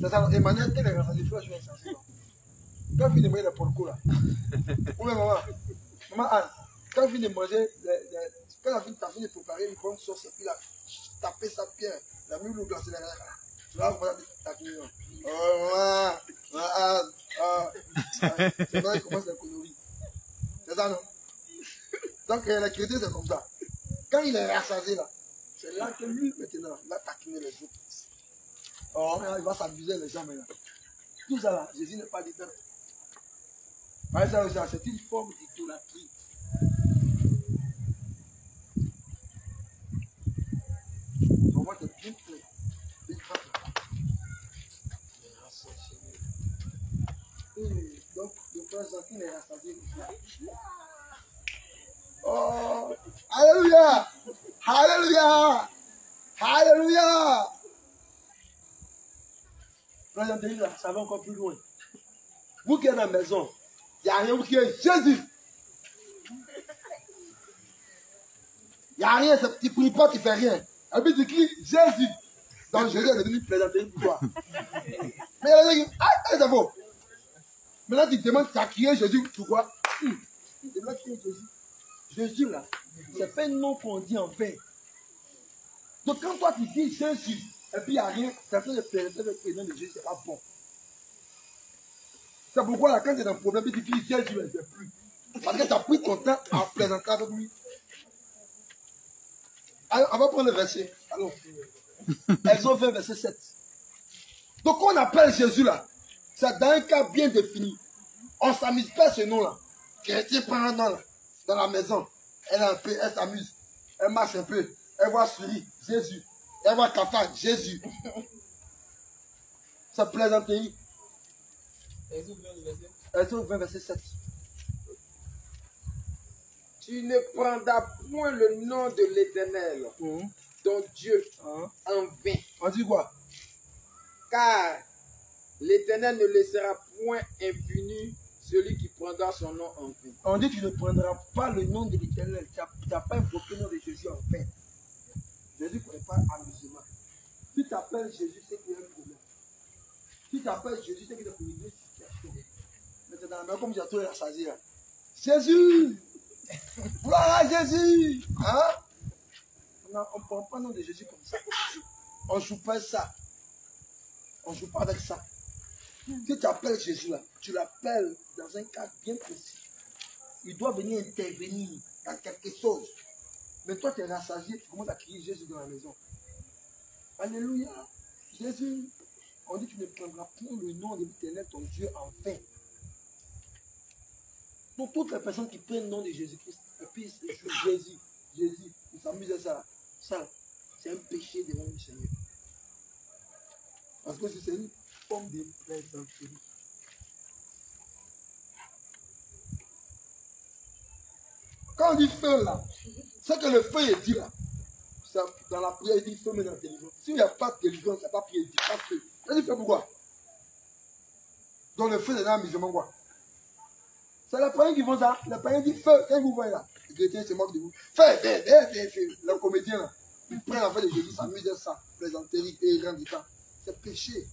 C'est ça, Emmanuel, il est rassasié, il fait des choses essentielles. Quand il de manger les porcos là, [laughs] ou bien maman, maman Anne, quand il de manger, quand la fille t'a fini de préparer une bonne sauce et puis là, taper sa pierre, la mis l'eau glacée derrière là, tu vas voir ta cuisine. Maman, maman Anne, c'est là qu'il commence les conneries. C'est ça non Donc euh, chrétiens c'est comme ça. Quand il est rassasié là, c'est là que lui maintenant, va taquiner les autres. Oh, il va s'amuser les gens maintenant. Tout ça là, Jésus n'est pas dedans. Ça, ça, c'est une forme d'idolâtrie. On voit que bien fait. Bien fait. Et donc, le frère Jacques est rassasié. Oh, Alléluia! Alléluia! Alléluia! Présentez là, ça va encore plus loin. Vous qui êtes dans la maison, il n'y a rien qui est Jésus. Il n'y a rien, ce petit prie pas qui fait rien. Et puis tu cries Jésus. Donc Jésus est devenu présenté pour toi. Mais il a dit, ah, ah, c'est. Maintenant tu te demandes, tu as crié Jésus, pourquoi Hum, Tu te demandes crier Jésus. Jésus là, c'est pas un nom qu'on dit en vain. Donc quand toi tu dis Jésus, et puis il n'y a rien, ça fait de présenter le prénom de Jésus, c'est pas bon. C'est pourquoi là, quand tu as un problème, tu dis Jésus, ne fait plus. Parce que tu as pris ton temps à présenter avec lui. Alors, on va prendre le verset. Allons. [laughs] Exode 20, verset 7. Donc, on appelle Jésus là. C'est dans un cas bien défini. On ne s'amuse pas ce nom-là. Chrétien prend un nom là, dans la maison. Elle un peu, elle s'amuse. Elle marche un peu. Elle voit souris, Jésus. Elle voit cafard, Jésus. [laughs] C'est plaisanterie. Exode 20, verset 7. Tu ne prendras point le nom de l'Éternel, Mhm. ton Dieu, Hein? en vain, On dit quoi? Car l'Éternel ne laissera point impuni celui qui prendra son nom en vain. On dit tu ne prendras pas le nom de l'éternel. Tu n'as pas invoqué le nom de Jésus en vain. Jésus ne pas amusement. Tu t'appelles Jésus, c'est qu'il y a un problème. Tu t'appelles Jésus, c'est qu'il y a une situation. Mais c'est dans la main comme j'ai tout rassasié là. Jésus Gloire à Jésus Hein? Non, on ne prend pas le nom de Jésus comme ça. On ne joue pas ça. On ne joue pas avec ça. Si tu appelles Jésus là, tu l'appelles dans un cadre bien précis. Il doit venir intervenir dans quelque chose. Mais toi, tu es rassasié, tu commences à crier Jésus dans la maison. Alléluia. Jésus. On dit que tu ne prendras point le nom de l'éternel, ton Dieu, en vain. Pour toutes les personnes qui prennent le nom de Jésus-Christ, et puis Jésus, Jésus, ils s'amusent à ça. Ça, c'est un péché devant le Seigneur. Parce que c'est une forme de. Quand on dit feu là, c'est que le feu est dit là. Dans la prière, il dit feu, mais dans la télévision. S'il n'y a pas de télévision, c'est pas prière, il dit pas feu. Il dit feu pourquoi Donc le feu, c'est dans l'amusement quoi. C'est les païens qui font ça. Les païens disent feu. Quand vous voyez là, les chrétiens se moquent de vous. Feu, feu, feu, feu. Les comédiens là, ils prennent la fête de Jésus, s'amusent à ça. Plaisanterie et rien du temps. C'est péché.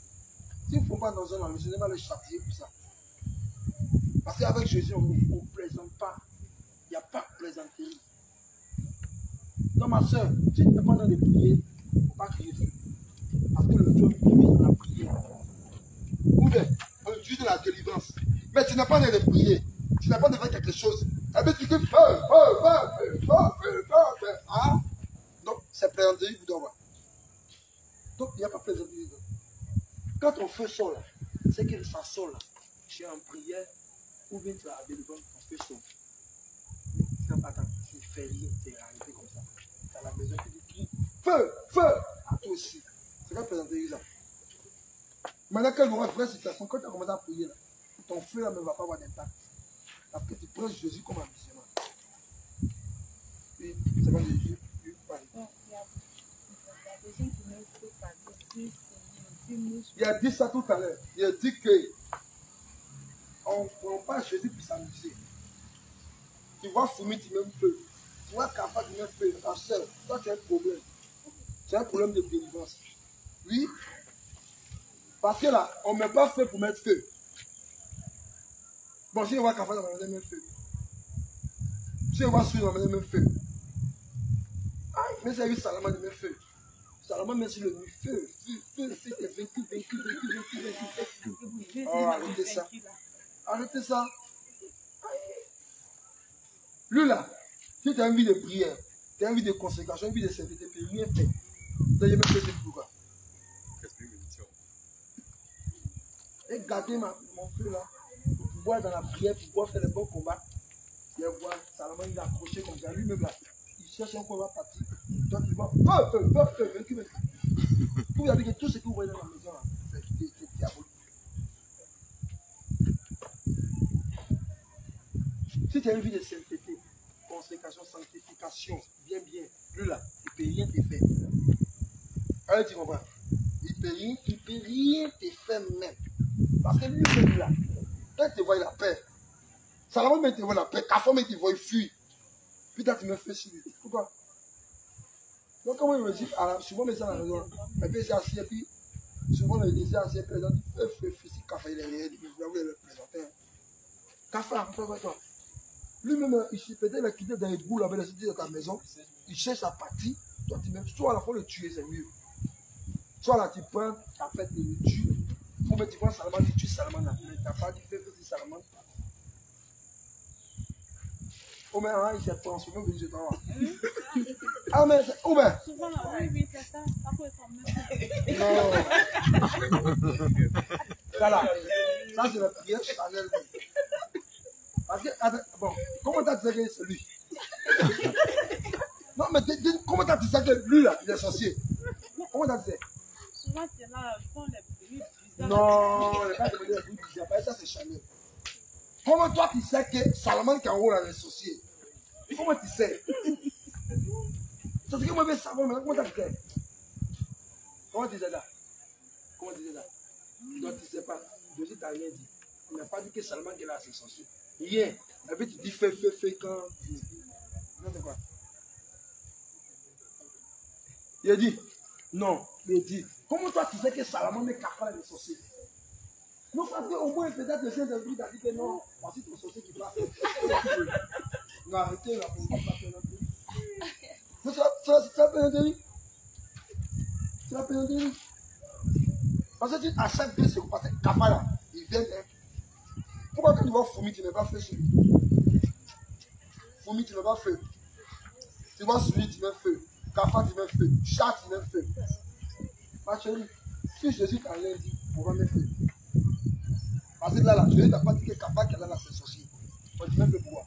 S'il ne faut pas dans un amusement, va le châtier pour ça. Parce qu'avec Jésus, on ne plaisante pas. Il n'y a pas de plaisanterie. Non, ma soeur, si tu n'es pas dans les prières, il ne faut pas crier. Parce que le feu est dans la prière. Ou bien, on utilise de la délivrance. Mais tu n'as pas dans les prières. Tu n'as pas de faire quelque chose. Eh bien, tu dis feu, feu, feu, feu, feu, feu, feu. Hein? Donc, c'est plaisanterie vous devez avoir. Donc, il n'y a pas de plaisanterie. Quand feu sort là, c'est ça sort là. Tu es en prière, ou bien tu as la délivrance, ton feu sort. Tu n'as pas attends, tu rien, tu arrêté comme ça. Tu à la maison, tu dis crie, feu, feu, à toi aussi. C'est quoi plaisanterie là? Maintenant, quelle aura vraie situation, quand tu as commencé à prier là, ton feu là ne va pas avoir d'impact. Parce que tu prends Jésus comme un musulman. C'est pas Jésus, Dieu parle. Bon, il y a il y a des gens qui ne pas dire. Il a dit ça tout à l'heure. Il a dit que on ne prend pas Jésus pour s'amuser. Tu vois Foumi, tu mets feu. Tu vois Kafa, tu mets feu. Ta soeur, toi, tu as un problème. Tu as un problème de délivrance. Oui. Parce que là, on ne met pas feu pour mettre feu. Bon, si je vois Kafa, on va mettre feu. Si je vois Soui, on va mettre feu. Ah, mais c'est lui, Salomon, il met feu. Salomon met sur le mur feu, feu, feu, feu, t'es vaincu, vaincu, vaincu, vaincu, vaincu, vaincu. Oh, arrêtez ça. Arrêtez ça. Lui là, si tu as envie de prière, tu as envie de consécration, envie de sainteté, tu rien faire. Tu n'as jamais fait ce pourquoi. Et garder ma, mon feu là, pour pouvoir dans la prière, pour pouvoir faire le bon combat. Vas voir, Salomon il est accroché comme ça, lui-même là, il cherche un combat parti. Toi tu vois, feu, feu, feu, feu, vaincu, vaincu. Vous avez que tout ce que vous voyez dans la maison là, c'est c'est diabolique. Si tu as une vie de sainteté, consécration, sanctification, bien, bien, lui là, il ne peut rien te faire. Allez, tu comprends? Il ne peut rien, il peut rien te faire même. Parce que lui, même là, quand tu vois la paix, Salomon met te voit la paix, Kafon met te voit fuir. Puis toi, tu me fais sur lui. Donc, comment il me dit, alors, souvent, ça à la c'est assis, et puis, souvent, le assis, présent, il fait, fait, fait, est réel, il veut le présenter. Toi lui-même, il s'est peut-être la quitter dans les la cité de ta maison. Il cherche sa partie. Toi, tu mets, soit à la fois le tuer, c'est mieux. Soit là, tu prends fête et le tues. Ou tu prends Salman, tu tues Salman. Tu n'as pas dit fais, Salman. Bien, hein, il s'est transformé, mais je t'en vois. Ah, mais, c'est- là, oui, oui, c'est ça. Sont même non. Voilà. Ça, c'est la prière charnelle. Parce que, attends, bon, comment t'as dit que c'est lui [laughs] Non, mais dis- comment t'as dit ça que lui, là, il est sorcier Comment t'as dit ça Souvent, c'est là, font les bruits bizarres. Non, il a pas de de dire ça. C'est charnel. Comment toi, tu sais que Salomon en haut, là, il est sorcier? Comment tu sais C'est ce que moi, je veux savoir maintenant. Comment dit ça Comment tu sais là? Comment tu sais là? Donc, tu sais pas. Jésus t'a rien dit. Il n'a pas dit que Salomon qui est là, c'est. Rien. Et puis, tu dis fais, fais, fais quand. C'est quoi Il a dit, non. Il a dit, comment toi tu sais que Salomon est capable de sorcier Non, parce qu'au moins, peut-être le Saint-Esprit t'a dit que non, voici ton sorcier qui passe. Non, arrêtez là, pour pas faire vie. Mais [laughs] ça, ça, ça peut être Ça peut être Parce que tu- à chaque deux secondes, parce que Kafala, il vient. hein. Pourquoi quand tu vois Foumi, tu n'as pas fait chez lui? Foumi, tu n'as pas fait. Tu vois Soumi, tu mets feu. Kafa, tu mets feu. Chat, tu mets feu. Ma chérie, si Jésus t'a rien dit, on va mettre feu. Parce que là, là, Jésus t'a pas dit que Kafa qui est là, là, c'est sorcier. On dit même feu pour moi.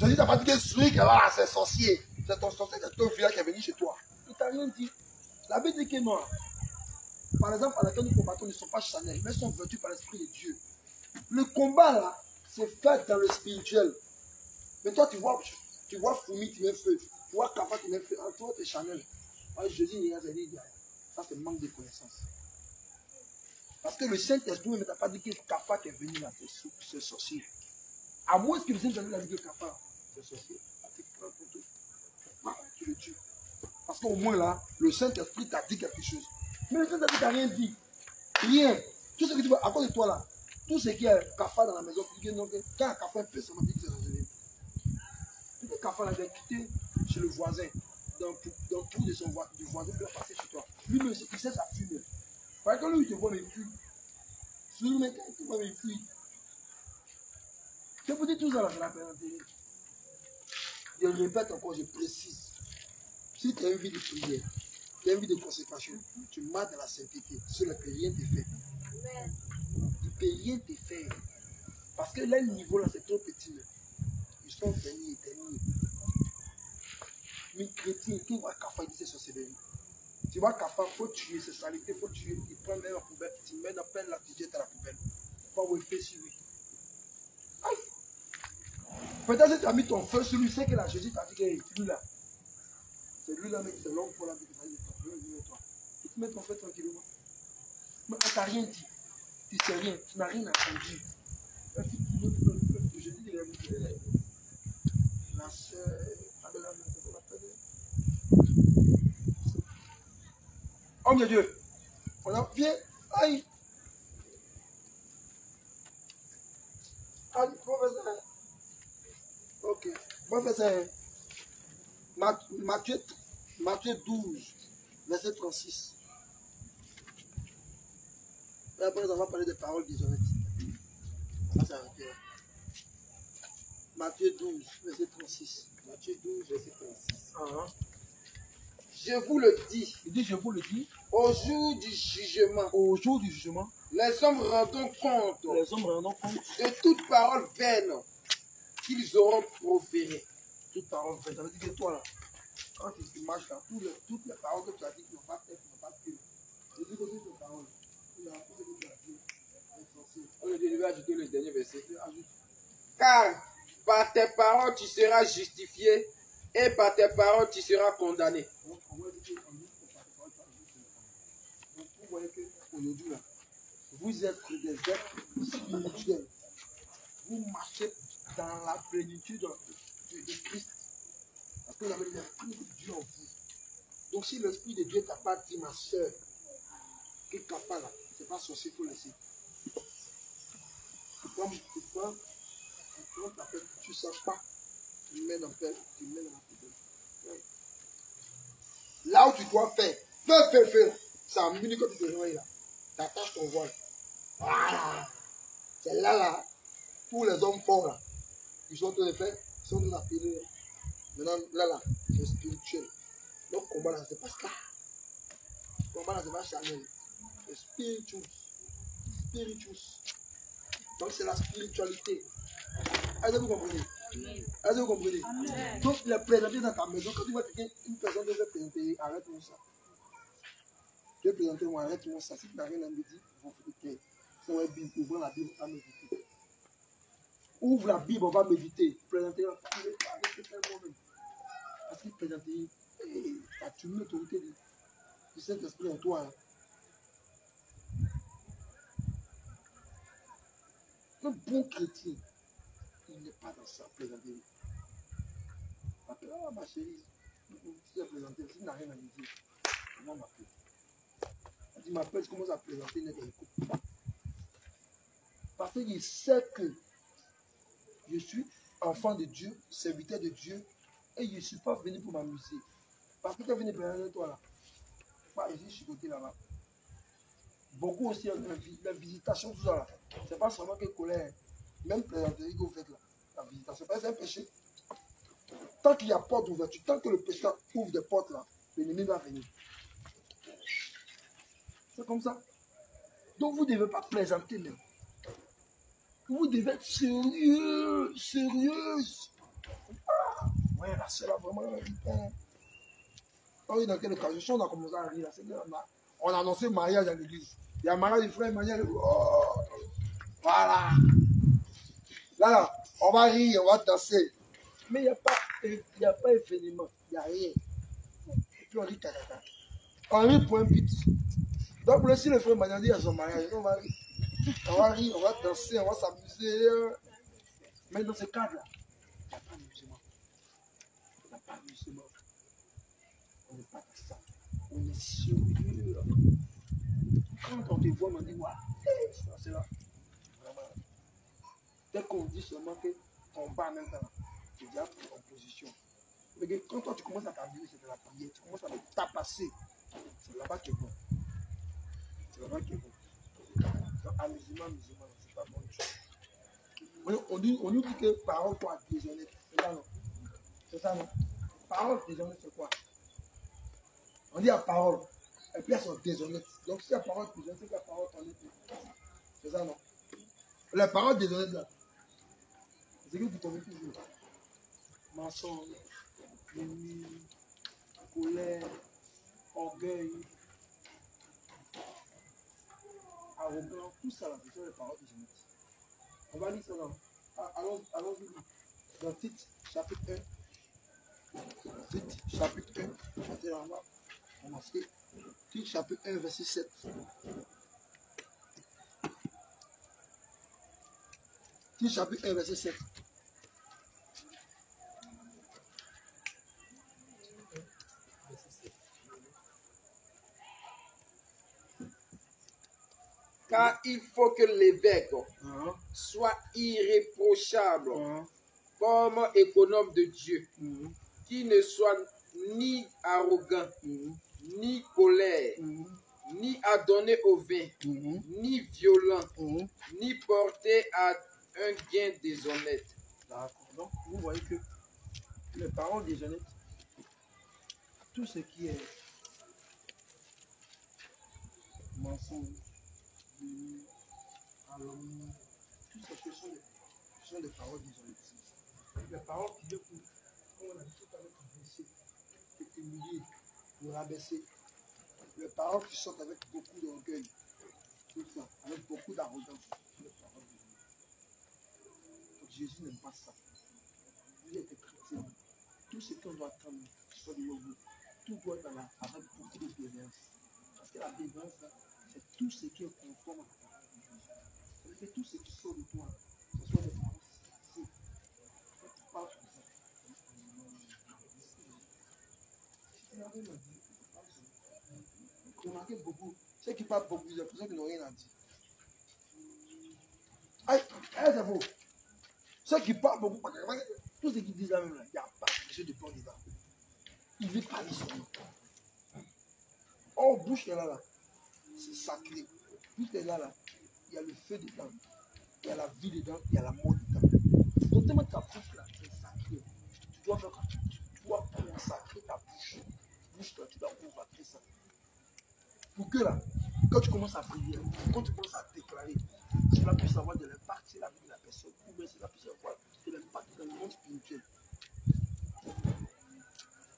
Jésus t'a pas dit que celui qui est là, c'est sorcier. C'est ton sorcier, c'est ton vieux qui est venu chez toi. Il t'a rien dit. La Bible dit que non. Par exemple, à laquelle nous combattons ne sont pas charnels, mais sont vêtus par l'Esprit de Dieu. Le combat là, c'est fait dans le spirituel. Mais toi, tu vois, tu vois Foumi, tu mets feu. Tu vois Kafa, tu mets feu. Ah, toi, tu es charnel. Ah, dis, regarde, je dis, ça c'est manque de connaissance. Parce que le Saint-Esprit ne t'a pas dit que Kafa qui est venu là, c'est sorcier. À moins que le Saint-Esprit a dit que Kafa, c'est pour. Parce qu'au moins là, le Saint-Esprit t'a dit quelque chose. Mais le Saint-Esprit t'a rien dit. Rien. Tout ce que tu vois, à cause de toi là, tout ce qui est Kafa dans la maison, tu dis quand un Kafa peut ça m'a dit que c'est sorcier. Tout le Kafa là, quitté chez le voisin, dans, dans le de son voi- du voisin, il a passé chez toi. Lui-même, il sait ça fume. Parce que lui, il te voit, mais il fuit. Celui mais quand il te voit, mais il fuit. Je vous dis tout ça là, c'est la pénalité. Je répète encore, je précise. Si tu as une vie de prière, tu as une vie de consécration, tu marches dans la sainteté, cela ne peut rien te faire. Il ne peut rien te faire. Parce que là, le niveau là, c'est trop petit. Ils sont bénis, bénis. Mais chrétien, qui voit Kafa, il dit c'est sorcellerie. Tu vois Kafa, il faut tuer, c'est saleté, il faut tuer. Il prend même la poubelle, tu mets dans plein la tu jettes à la poubelle. Pas où il fait sur lui. Peut-être mis ton feu sur lui, c'est que la Jésus t'a dit que hey, lui là. C'est lui là, mais c'est l'homme pour la vie de toi. Mets ton feu tranquillement. Mais on t'a rien dit. Tu sais rien, tu n'as rien entendu. Je dis, une- la l'appelle Homme de Dieu. Viens, aïe. Aïe, professeur. Ok, professeur. Mat- Matthieu, Matthieu 12, verset 36. Et après, on va parler des paroles d'Israël. C'est hein. Matthieu 12, verset 36. Matthieu 12, verset 36. Ah, Je vous le dis, Il dit, je vous le dis, au jour du jugement, au jour du jugement, les hommes rendront compte les hommes rendront compte de toute parole vaine qu'ils auront proférée. toute parole vraie. Ça veut dire que toi, là, quand tu marches là, toutes les, toutes les paroles que tu as dit qui n'ont pas fait, n'ont pas pu. Je dis que toutes les paroles, il y a tout ce que tu as dit. On devait ajouter le dernier verset. Car par tes paroles tu seras justifié et par tes paroles tu seras condamné. Tu as. Donc, vous voyez qu'aujourd'hui, là, vous êtes des êtres spirituels. Vous marchez dans la plénitude de, Christ. Parce que vous avez l'esprit de Dieu en vous. Donc, si l'esprit de Dieu t'a pas dit, ma soeur, que Kappa là, c'est pas sorcier, il faut laisser. Tu prends, tu prends, tu ne saches pas, tu dans la pelle, tu la poubelle. Ouais. Là où tu dois faire, fais, fais, fais. C'est à minuit quand tu te réveilles là. Tu attaches ton voile. Voilà. C'est là, là. Tous les hommes forts là. Ils sont en train de faire, ils sont en train d'appeler. Maintenant, là, là, c'est spirituel. Donc, combat là, c'est pas ça. Combat là, c'est pas charnel. C'est spirituel. Spirituel. Donc, c'est la spiritualité. Est-ce que vous comprenez? Est-ce que vous comprenez? Donc, les présenter dans ta maison, quand tu vois quelqu'un, une personne devait présenter, arrête-moi ça. Je vais présenter, moi, arrête-moi ça. Si tu n'as rien à me dire, vous faites que c'est Bible, ouvre la Bible, on va méditer. Ouvre la Bible, on va méditer. Présenter. Parce qu'il présente, hey, t'as tué l'autorité du Saint-Esprit en toi. hein. Un bon chrétien, il n'est pas dans ça, présenter. Après, ah, ma chérie, tu as présenté, tu n'as rien à me dire. Comment m'appeler Elle dit, m'appelle, je commence à présenter, il n'est pas. Parce qu'il sait que je suis enfant de Dieu, serviteur de Dieu, et je ne suis pas venu pour m'amuser. Parce que tu es venu présenter toi là. Pas ici, je suis côté là-bas. Beaucoup aussi, la, la visitation, tout ça là. C'est pas seulement que colère. Même présenter, que vous faites là. La visitation, c'est un péché. Tant qu'il y a porte d'ouverture, tant que le pécheur ouvre des portes là, l'ennemi va venir. C'est comme ça. Donc vous ne devez pas plaisanter même. Vous devez être sérieux, sérieuse. Ah, ouais, la soeur là, vraiment, dit, hein. On est dans quelle occasion? On a commencé à rire, là, c'est on a annoncé mariage à l'église. Il y a mariage du frère, de... Oh, voilà. Là, là, on va rire, on va danser. Mais il n'y a pas, il a pas événement, il n'y a rien. Et puis on dit caca. On rit pour un pit. Donc, si le frère mariage dit à son mariage. On va rire, on va danser, on va s'amuser. Mais dans ce cadre-là, il n'y a pas d'amusement. Il n'y a pas d'amusement. On n'est pas dans ça. On est sérieux. Quand on te voit, on dit, c'est là. Dès qu'on dit seulement que ton bas maintenant, tu es déjà en position. Mais quand toi tu commences à t'amuser, c'est de la prière, tu commences à le tapasser. C'est là-bas qui est bon. C'est là-bas qui est bon. Donc, amusement, amusement, c'est pas bon. On, dit, on nous dit que parole quoi déshonnête. C'est ça non? C'est ça non? Parole déshonnête, c'est quoi? On dit la parole. Et puis elles sont déshonnêtes. Donc si la parole déshonnête, c'est que la parole t'en est C'est ça non? La parole déshonnête là. C'est que tu connais toujours. Mensonge, colère, orgueil, arrogance, tout ça ce sont les paroles déshonnêtes. On va lire ça dans. Ah, Allons, allons-y. Dans Tite, chapitre 1. Tite, chapitre 1. Regardez là, on va commencer. Tite, chapitre 1, verset 7. Tite, chapitre 1, verset 7. Car il faut que l'évêque Hein, soit irréprochable hein, comme économe de Dieu, mhm, qui ne soit ni arrogant, mhm, ni colère, mhm, ni adonné au vin, ni violent, ni porté à un gain déshonnête. D'accord. Donc, vous voyez que les paroles déshonnêtes, tout ce qui est mensonge, déni, calomnie, tout ce que sont des, sont des paroles déshonnêtes. Les paroles qui découlent, comme on a dit tout à l'heure, pour blesser, pour t'humilier, pour rabaisser. Les paroles qui sortent avec beaucoup d'orgueil, tout ça, avec beaucoup d'arrogance. Les paroles. Donc, Jésus n'aime pas ça. Vous êtes chrétien. Tout ce qu'on doit attendre, soit de vous, tout doit être la- avec beaucoup de bienveillance. Parce que la bienveillance, là, c'est tout ce qui est conforme à la parole de Dieu. C'est tout ce qui sort de toi, ce soit des ça, pas beaucoup, ceux qui parlent beaucoup, j'ai l'impression qu'ils n'ont rien à dire. Aïe, c'est faux. Ceux qui parlent beaucoup, tout ce qu'ils disent là même, là, il n'y a pas de plan dedans. Il veut parler seulement. Oh, bouche là, là. C'est sacré. Bouche est là, là. Il y a le feu dedans. Il y a la vie dedans. Il y a la mort dedans. Donc, tellement ta bouche là, c'est sacré. Tu dois faire Tu dois consacrer ta bouche. Bouche là, tu dois consacrer ça. Pour que là, quand tu commences à prier, quand tu commences à déclarer, cela puisse avoir de l'impact sur la vie de la personne, ou bien cela puisse avoir de l'impact dans le monde spirituel.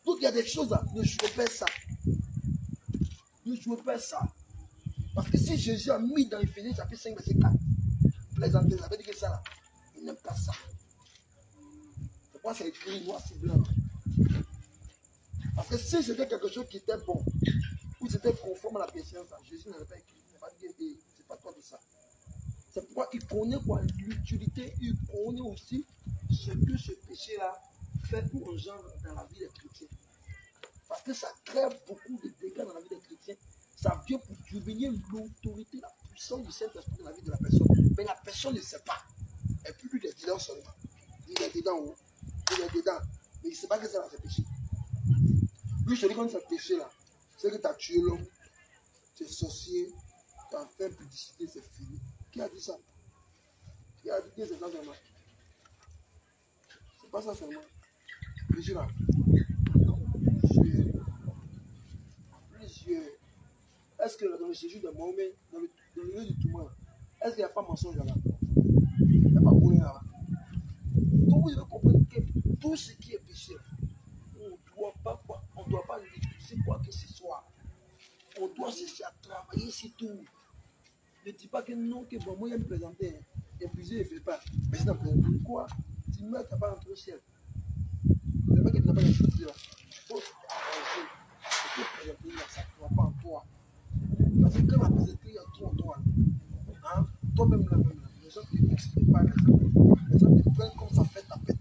Donc il y a des choses là, ne jouez pas ça. Ne jouez pas ça. Parce que si Jésus a mis dans Éphésiens chapitre 5, verset 4, plaisanter, ça veut dire que ça là, il n'aime pas ça. Pourquoi c'est écrit noir sur blanc? Parce que si c'était quelque chose qui était bon, ou c'était conforme à la patience, Jésus n'avait pas écrit. Il n'a pas dit, eh, c'est pas toi de ça. C'est pourquoi il connaît quoi? L'utilité, il connaît aussi ce que ce péché-là fait pour un genre dans la vie des chrétiens. Parce que ça crée beaucoup de dégâts dans la vie des chrétiens. Ça vient pour diminuer l'autorité, la puissance du Saint-Esprit dans la vie de la personne. Mais la personne ne sait pas. Lui, il est dedans seulement. Il est dedans, oh. il est dedans. Mais il ne sait pas que ça va se péché. Lui, je dis comme ce péché-là, c'est que tu as tué l'homme, tu es sorcier, tu as fait publicité, c'est fini. Qui a dit ça? Qui a dit que c'est ça seulement C'est pas ça seulement. Là. Plusieurs. Plusieurs. Est-ce que dans le séjour de Mahomet, dans le, dans le lieu du Touma, est-ce qu'il n'y a pas mensonge là-bas? Il n'y a pas moyen là-bas. Donc vous devez comprendre que tout ce qui est péché, on ne doit pas On doit pas négliger quoi On doit chercher à travailler sur tout. Ne dis pas que non, que bon, moi, il me présenter. Épuisé, il ne fait pas. Mais c'est pourquoi Tu meurs, tu n'as pas entré au ciel. Le mec qui n'a pas entré au ciel, il faut arranger. Il faut présenter, ça ne va pas en toi. Parce que la en toi, en toi, hein, toi-même, là, même, les gens ne te considèrent pas les gens. Les gens te prennent comme ça fait ta pète.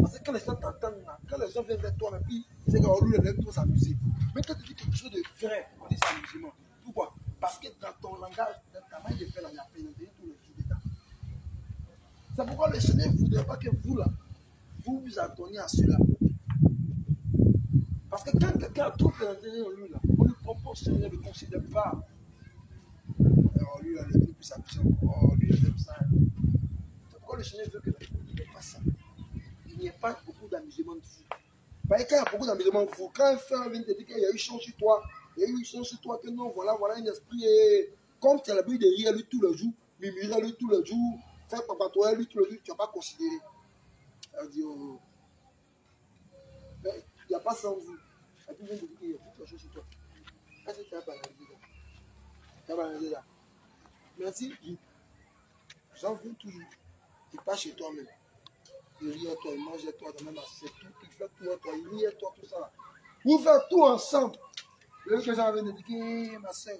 Parce que quand les gens t'entendent, là, quand les gens viennent vers toi, puis c'est qu'on lui, les gens s'amuser. Mais quand tu dis quelque chose de vrai, on dit c'est amusement. Pourquoi Parce que dans ton langage, dans ta manière de faire, il y a présenté tous les jours dedans. C'est pourquoi le Seigneur ne voudrait pas que vous, là, vous vous atteniez à cela. Parce que quand quelqu'un a trop présenté en lui, là, on lui propose, il ne le considère pas. Alors lui, là, il est plus encore. Oh, lui, il aime ça. Pourquoi le Seigneur veut que il n'y ait pas ça. Il n'y ait pas beaucoup d'amusement de vous. Parce que quand il y a beaucoup d'amusement de vous, quand un frère vient te dire qu'il y a eu chance sur toi, il y a eu chance sur toi, que non, voilà, voilà un esprit, et comme tu as l'habitude de rire lui tous les jours, murmurer lui tous les jours, faire papa toi lui tous les jours, tu n'as pas considéré. Elle dit, oh, mais n'y a pas sans vous. Et puis, il vient te dire qu'il y a toutes les choses sur toi. Est-ce que tu as banalisé là Tu as banalisé là Merci. J'en veux toujours. Tu pas chez toi-même. Il rit à toi, il mange à toi, de même c'est tout, il fait tout à toi, il rit à toi, tout ça. Vous faites tout ensemble. Le que j'avais dit, que ma soeur,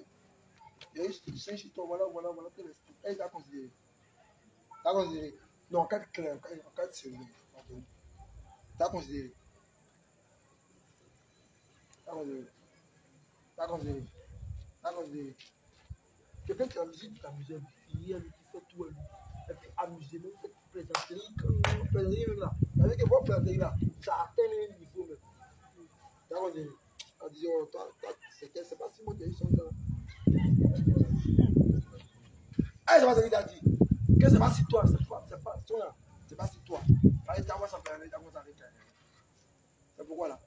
il y a eu saint chez toi, voilà, voilà, voilà, tel esprit. Elle t'a considéré. T'as considéré. Non, en cas de clair, en cas de sérieux. T'as considéré. T'as considéré. T'as considéré. T'as considéré. Quelqu'un qui a amusé, tu t'amuses, il à lui, tu fais tout. Et puis amusez-vous, faites quand présenter là. Avec votre présenter là, ça atteint un niveau même. T'as. On dit, oh, toi, toi, c'est pas si moi qui ai eu son temps. Ah, c'est pas ce qu'il a dit. Que c'est pas si toi, c'est pas, c'est pas toi, c'est pas si toi. Allez, t'as ça fait t'as ça avec C'est pourquoi là,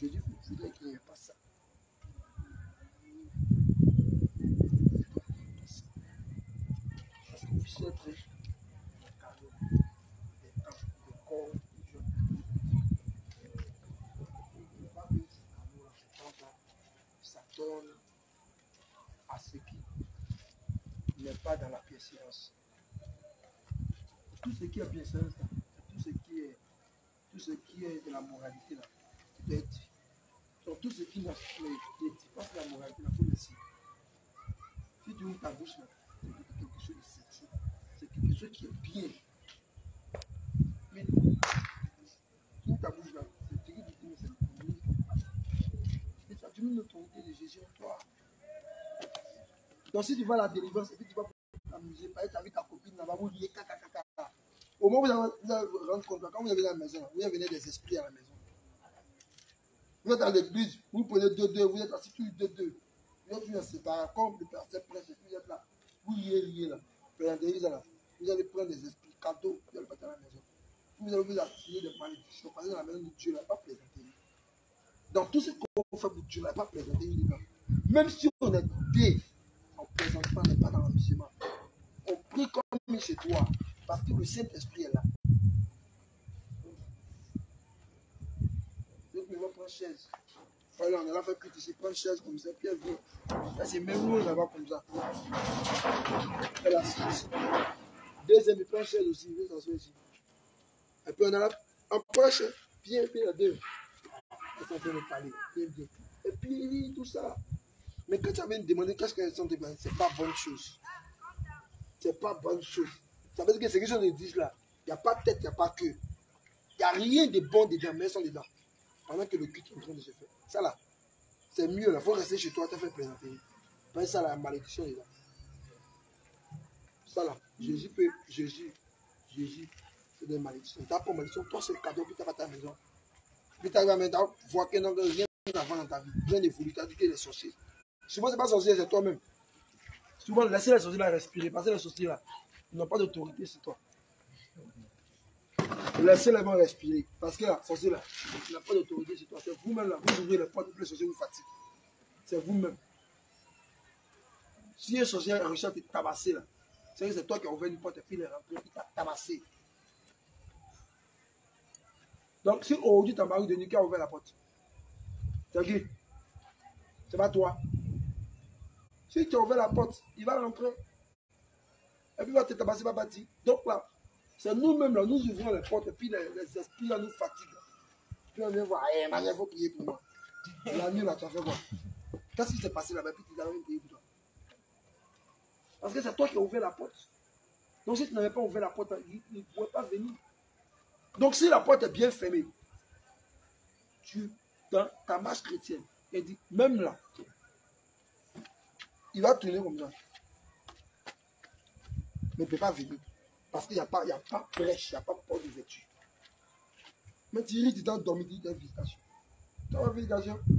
Jésus voudrait qu'il n'y ait pas ça. Parce que vous cadeau, des des. Ça donne à ce qui n'est pas dans la bienséance. Tout ce qui est c'est tout ce qui est tout ce qui est de la moralité là, doit être. Donc tout ce qui de la moralité. Si tu ouvres ta bouche c'est quelque chose de sexy, c'est quelque chose qui est bien. Mais tu ouvres ta bouche là, c'est que c'est le. Et ça diminue l'autorité de Jésus en toi. Donc si tu vas la délivrance et puis tu vas t'amuser, par exemple, avec ta copine là-bas, vous riez, caca, caca. Au moment où vous allez vous rendre compte, quand vous avez la maison, vous avez des esprits à la maison. Vous êtes à l'église, vous prenez deux, deux, vous êtes assis tous deux, deux. Vous êtes venu séparer, comme le presse, et puis vous êtes là. Vous riez, là. Vous allez prendre des esprits cadeaux, vous allez partir la maison. Vous allez vous attirer des malédictions, dans la maison de Dieu, pas présenter. Dans tout ce qu'on fait pour Dieu, là, pas une Même si on est dé, présente pas, on n'est pas dans l'amusement. On prie comme chez toi, parce que le Saint-Esprit est là. Prendre chaise. Voilà, on a fait cuite ici, prends chaise comme ça, Pierre vient. Là, c'est même où là-bas comme ça. Elle. Deuxième, il prend chaise aussi, il veut s'asseoir ici. Et puis on a là, on chaise, bien, puis la deux. Ils sont en train de parler, bien, bien. Et puis, tout ça. Mais quand tu avais demandé qu'est-ce qu'elles sont demandées, c'est pas bonne chose. C'est pas bonne chose. Ça veut dire que c'est quelque chose de disent là. Il n'y a pas tête, il n'y a pas que. Il n'y a rien de bon dedans, mais elles sont dedans. Pendant que le culte est en train de se faire. Ça là, c'est mieux là. Il faut rester chez toi, te faire présenter. Que ça la malédiction là. Ça là, Jésus peut, Jésus, Jésus, c'est des malédictions. Tu n'as pas malédiction, toi c'est le cadeau, puis à ta maison. Puis tu arrives à tu vois que non, rien avant dans ta vie, rien tu as dit que les sorciers. Souvent, ce n'est pas sorcier, c'est toi-même. Souvent, laissez les sorciers là respirer, parce que les sorciers là, ils n'ont pas d'autorité sur toi. Laissez-les vraiment respirer, parce que là, sorcier là, il n'a pas d'autorité sur toi. C'est vous-même là, vous ouvrez les portes, les sorciers vous fatiguent. C'est vous-même. Si un sorcier réussi à te tabasser là, c'est que c'est toi qui as ouvert une porte et puis il est rentré, puis t'as tabassé. Donc, si aujourd'hui ta mari de nuit qui a ouvert la porte, c'est qui C'est pas toi. Si tu as ouvert la porte, il va rentrer. Et puis il va te tabasser, va bâtir. Donc là, c'est nous-mêmes, là, nous ouvrons les portes, et puis les, esprits là nous fatiguent. Puis on vient voir, eh, Maria, il faut prier pour moi. La nuit là, tu as fait quoi? Qu'est-ce qui s'est passé là-bas? Puis tu as même prié pour toi. Parce que c'est toi qui as ouvert la porte. Donc si tu n'avais pas ouvert la porte, il ne pourrait pas venir. Donc si la porte est bien fermée, tu, dans ta marche chrétienne, il dit, même là, il va tourner comme ça. Mais il ne peut pas venir. Parce qu'il n'y a pas, il y a pas brèche, il n'y a pas porte d'ouverture. Mais tu ris, tu dois dormir, tu une visitation. Tu as une visitation. Tu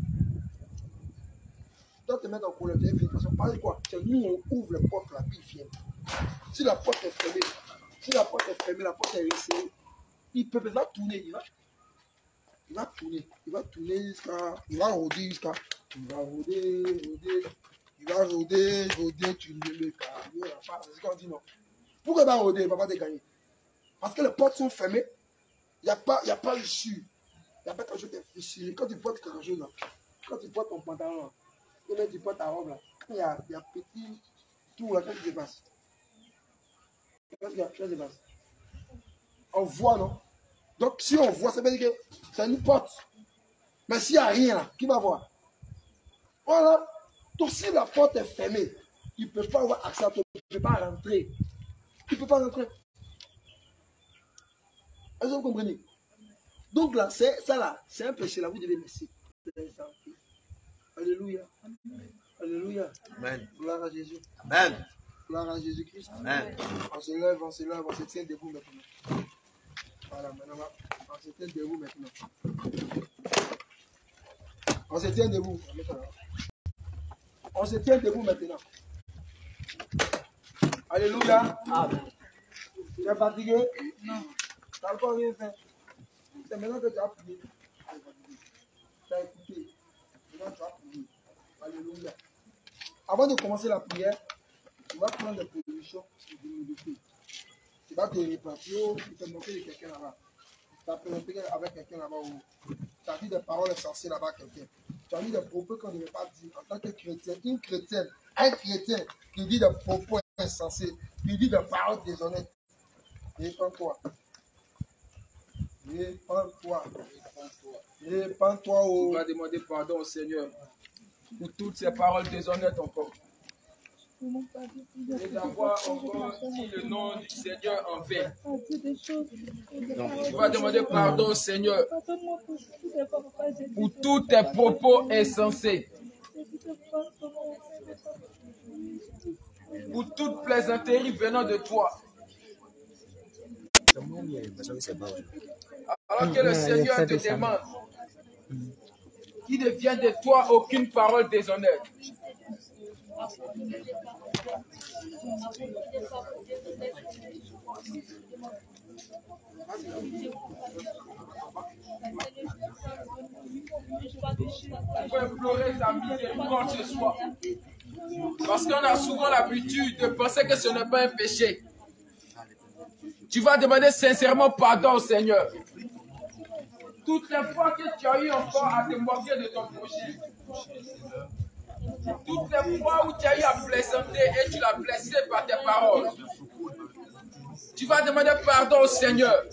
dois te mettre en colère, tu as visitation. Par quoi? C'est nous, on ouvre la porte, la vie vient. Si la porte est fermée, si la porte est fermée, la porte est resserrée, il peut pas tourner, il va, il va tourner, il va tourner jusqu'à, il va rôder jusqu'à, il va rôder, rôder, il va rôder, rôder, tu ne le pas. C'est ce qu'on dit non. Pourquoi va rôder, il va pas te gagner Parce que les portes sont fermées, il n'y a pas, il a il n'y a pas chose de fissuré. Quand tu portes quelque chose là, quand tu portes ton pantalon là, tu portes ta robe là, il y a, il y a petit tout là, quand tu dépasses. Passe? On voit, non? Donc, si on voit, ça veut dire que c'est une porte. Mais s'il n'y a rien là, qui va voir? Voilà. Donc, si la porte est fermée, il ne peut pas avoir accès à toi, il ne peut pas rentrer. Il ne peut pas rentrer. Est-ce que vous comprenez? Donc là, c'est ça là, c'est un péché là, vous devez laisser. Alléluia. Alléluia. Amen. Gloire à Jésus. Amen. Gloire à Jésus-Christ. Amen. On se lève, on se lève, on se tient debout maintenant. Voilà, maintenant, on se tient debout maintenant. On se tient debout. On se tient debout maintenant. Alléluia. Tu es fatigué? Non. Tu n'as encore rien fait. C'est maintenant que tu as prié. Tu as écouté. Maintenant tu as prié. Alléluia. Avant de commencer la prière, tu vas prendre des positions. Tu vas te répartir, tu te montrer de quelqu'un là-bas. Tu as présenté avec quelqu'un là-bas. Tu as dit des paroles insensées là-bas à quelqu'un. Tu as dit des propos qu'on ne devait pas dire en tant que chrétien. Une chrétienne, un chrétien qui dit des propos insensés, qui dit des paroles déshonnêtes. Répands-toi. Répands-toi. Répands-toi Tu au. vas demander pardon au Seigneur pour toutes ces paroles déshonnêtes encore. Et d'avoir encore dit le nom du Seigneur en vain. Tu vas demander pardon au Seigneur pour tous tes propos insensés, pour toute plaisanterie venant de toi. Alors que le Seigneur te demande qu'il ne vienne de toi aucune parole déshonnête. Il faut implorer sa miséricorde ce soir. Parce qu'on a souvent l'habitude de penser que ce n'est pas un péché. Tu vas demander sincèrement pardon au Seigneur. Toutes les fois que tu as eu encore à te moquer de ton prochain. Toutes les fois où tu as eu à plaisanter et tu l'as blessé par tes paroles. Tu vas demander pardon au Seigneur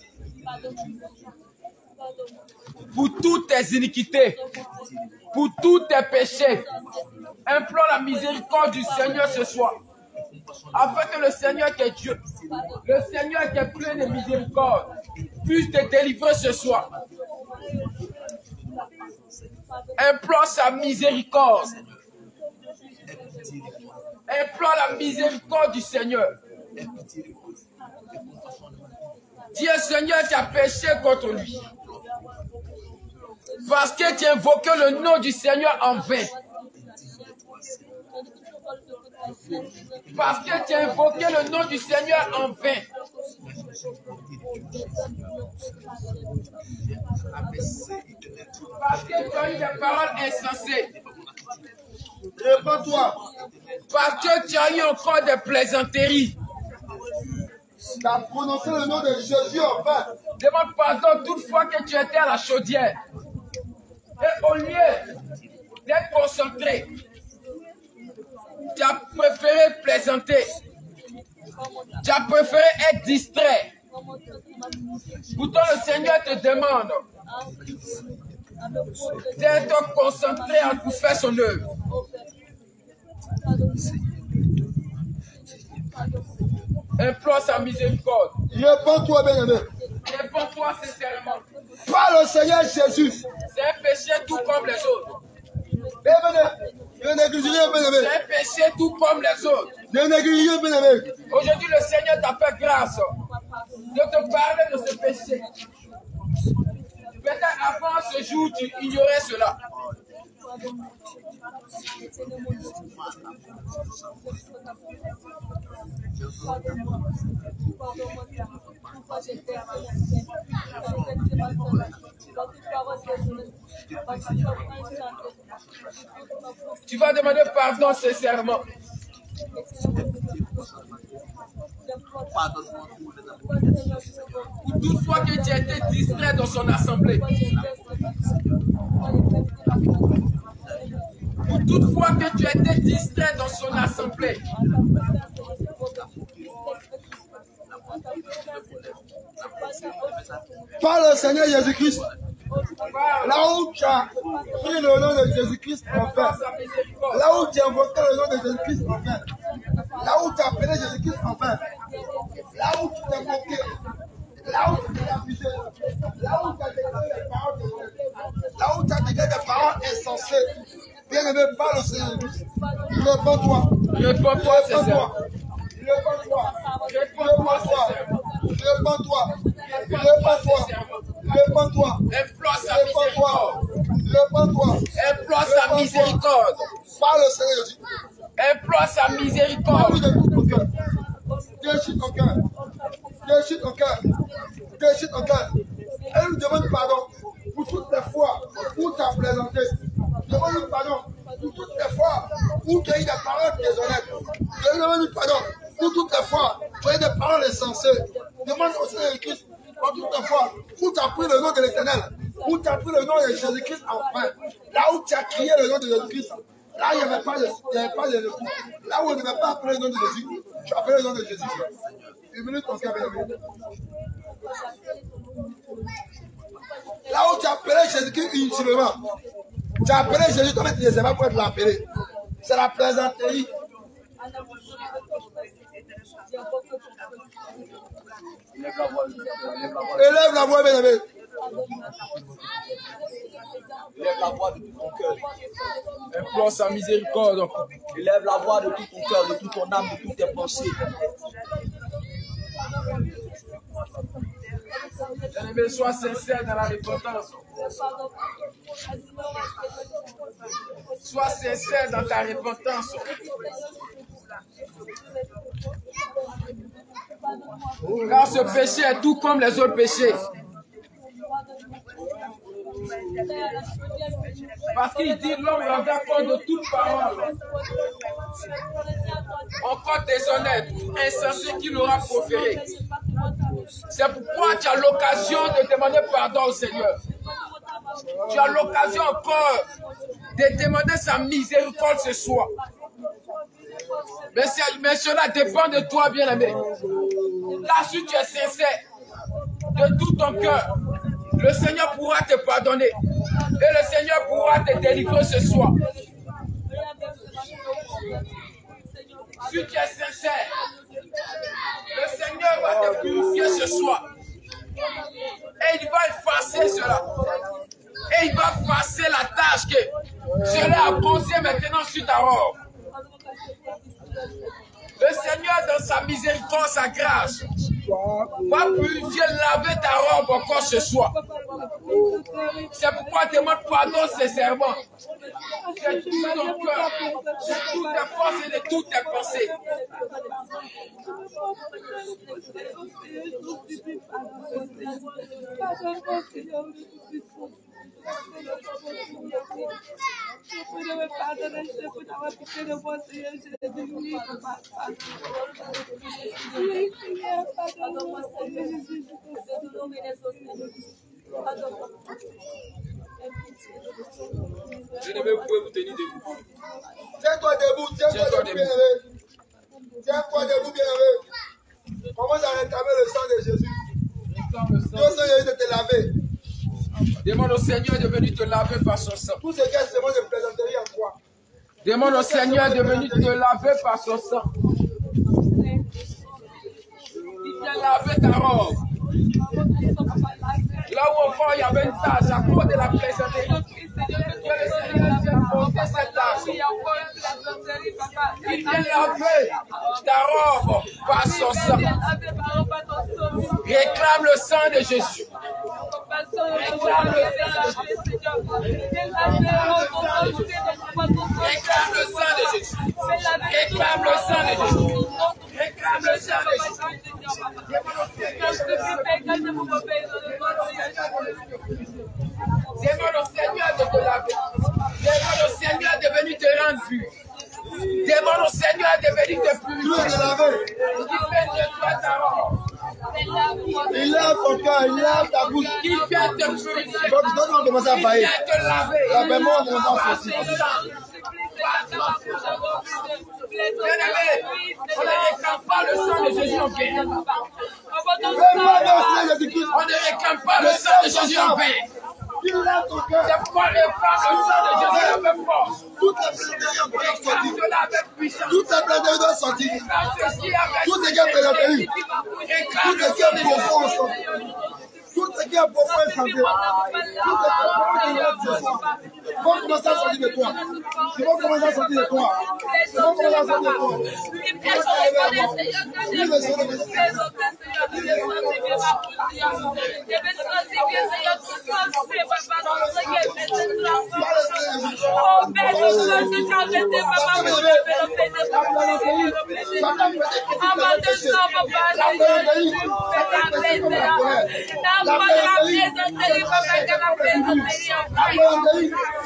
pour toutes tes iniquités, pour tous tes péchés. Implore la miséricorde du Seigneur ce soir. Afin que le Seigneur qui est Dieu, le Seigneur qui est plein de miséricorde, puisse te délivrer ce soir. Implore sa miséricorde. Implore la miséricorde du Seigneur. Dis au Seigneur, tu as péché contre lui. Parce que tu as invoqué le nom du Seigneur en vain. Parce que tu as invoqué le nom du Seigneur en vain. Parce que tu as eu des paroles insensées. Répands-toi. Parce que tu as eu encore des plaisanteries. Tu as prononcé le nom de Jésus en vain. Demande pardon toutefois que tu étais à la chaudière. Et au lieu d'être concentré. Tu as préféré plaisanter. Tu as préféré être distrait. Pourtant, le Seigneur te demande d'être concentré à pour faire son œuvre. Implore sa miséricorde. Réponds-toi, bien-aimé. Réponds-toi sincèrement. Par le Seigneur Jésus. C'est un péché tout comme les autres. C'est bien-aimé. un péché tout comme les autres. Aujourd'hui, le Seigneur t'a fait grâce de te parler de ce péché. Peut-être avant ce jour, tu ignorais cela. Tu vas demander pardon sincèrement. Pour toutefois que tu as été distrait dans son assemblée. Pour toutefois que tu as été distrait dans son assemblée. Par le Seigneur Jésus-Christ. Là où tu as pris le nom de Jésus-Christ miséricorde. Là où tu as invoqué le nom de Jésus-Christ fait. Là où tu as appelé Jésus-Christ fait. Là où tu t'es moqué. Là où tu t'es abusé. Là où tu as déclaré des paroles de Dieu. Là où tu as déclaré des paroles insensées. Bien aimé, par le Seigneur. Réponds-toi. Réponds-toi. Réponds-toi. Réponds-toi Réponds-toi. sincèrement. Réponds-toi. Réponds-toi. Réponds-toi. Implore sa miséricorde. Elle nous demande pardon pour toutes les fois où tu plaisanté. Demande-lui pardon pour toutes les fois où tu as eu des paroles. Demande-lui pardon pour toutes les fois où tu as eu des paroles insensées. Demande au Seigneur Christ pour toutes les fois où tu as pris le nom de l'éternel. Où tu as pris le nom de Jésus-Christ enfin. Là où tu as crié le nom de Jésus-Christ. Là, il n'y avait pas de, il recours. Là où on ne devait pas appeler le nom de Jésus, tu as appelé le nom de Jésus. Une minute, bien aimé. Là où tu as appelé Jésus-Christ inutilement, tu as appelé Jésus, toi, tu ne sais pas pourquoi tu l'as. C'est la plaisanterie. Élève la voix, bien aimé. Élève la voix de tout ton cœur. Implore sa miséricorde. Élève la voix de tout ton cœur, de toute ton âme, de toutes tes pensées. Bien-aimé, sois sincère dans la repentance. Sois sincère dans ta repentance. Car ce péché est tout comme les autres péchés. Parce qu'il dit l'homme rendra compte de toute parole. Encore déshonnête, insensé qu'il aura proféré. C'est pourquoi tu as l'occasion de demander pardon au Seigneur. Tu as l'occasion encore de demander sa miséricorde ce soir. Mais, cela dépend de toi, bien-aimé. Là, si tu es sincère de tout ton cœur, le Seigneur pourra te pardonner. Et le Seigneur pourra te délivrer ce soir. Si tu es sincère, le Seigneur va te purifier ce soir. Et il va effacer cela. Et il va effacer la tâche que cela a causé maintenant sur ta robe. Le Seigneur, dans sa miséricorde, sa grâce, va purifier, laver ta robe encore ce soir. C'est pourquoi demande pardon sincèrement. C'est tout ton cœur, de toutes tes forces et de toutes tes pensées. Bien-aimé, vous pouvez vous tenir debout. Tiens-toi debout, tiens-toi debout, bien-aimé. Hein. Tiens-toi debout, bien-aimé. Commence à réclamer le sang de Jésus? Dieu Seigneur, il te lavé. Demande au Seigneur de venir te laver par son sang. Tout ce qui est semence de plaisanterie en toi. Demande au Seigneur de venir te laver par son sang. Il vient laver ta robe. Là où encore il y avait une tache à cause de la plaisanterie. Que le Seigneur vient porter cette tache. Il vient laver ta robe par son sang. Réclame le sang de Jésus. Réclame le sang de Jésus. Le sang de Jésus. Le sang de Jésus. Demande au Seigneur de te laver. Demande au Seigneur de venir te rendre pur. Demande au Seigneur de venir te Dieu purifier. Il fait de toi ta robe. Il lave ton cœur, il lave ta bouche. Il vient te purifier. Donc, commencer à Il vient te laver. On commence à. Bien-aimé, on ne réclame pas le sang de Jésus en Jésus-Christ. On ne réclame pas le sang de Jésus en vain. C'est pourquoi on réclame le sang de Jésus avec force. Toute la toi doit sortir. Toute la doit sortir. Tout ce qui est. Réclame Tout le ce qui est profond. Tout ce qui est profond en santé. Tout ce qui est profond en toi? Il faut commencer à sortir de toi. Il faut commencer à sortir de toi. Il faut commencer à sortir de toi. La plaisanterie,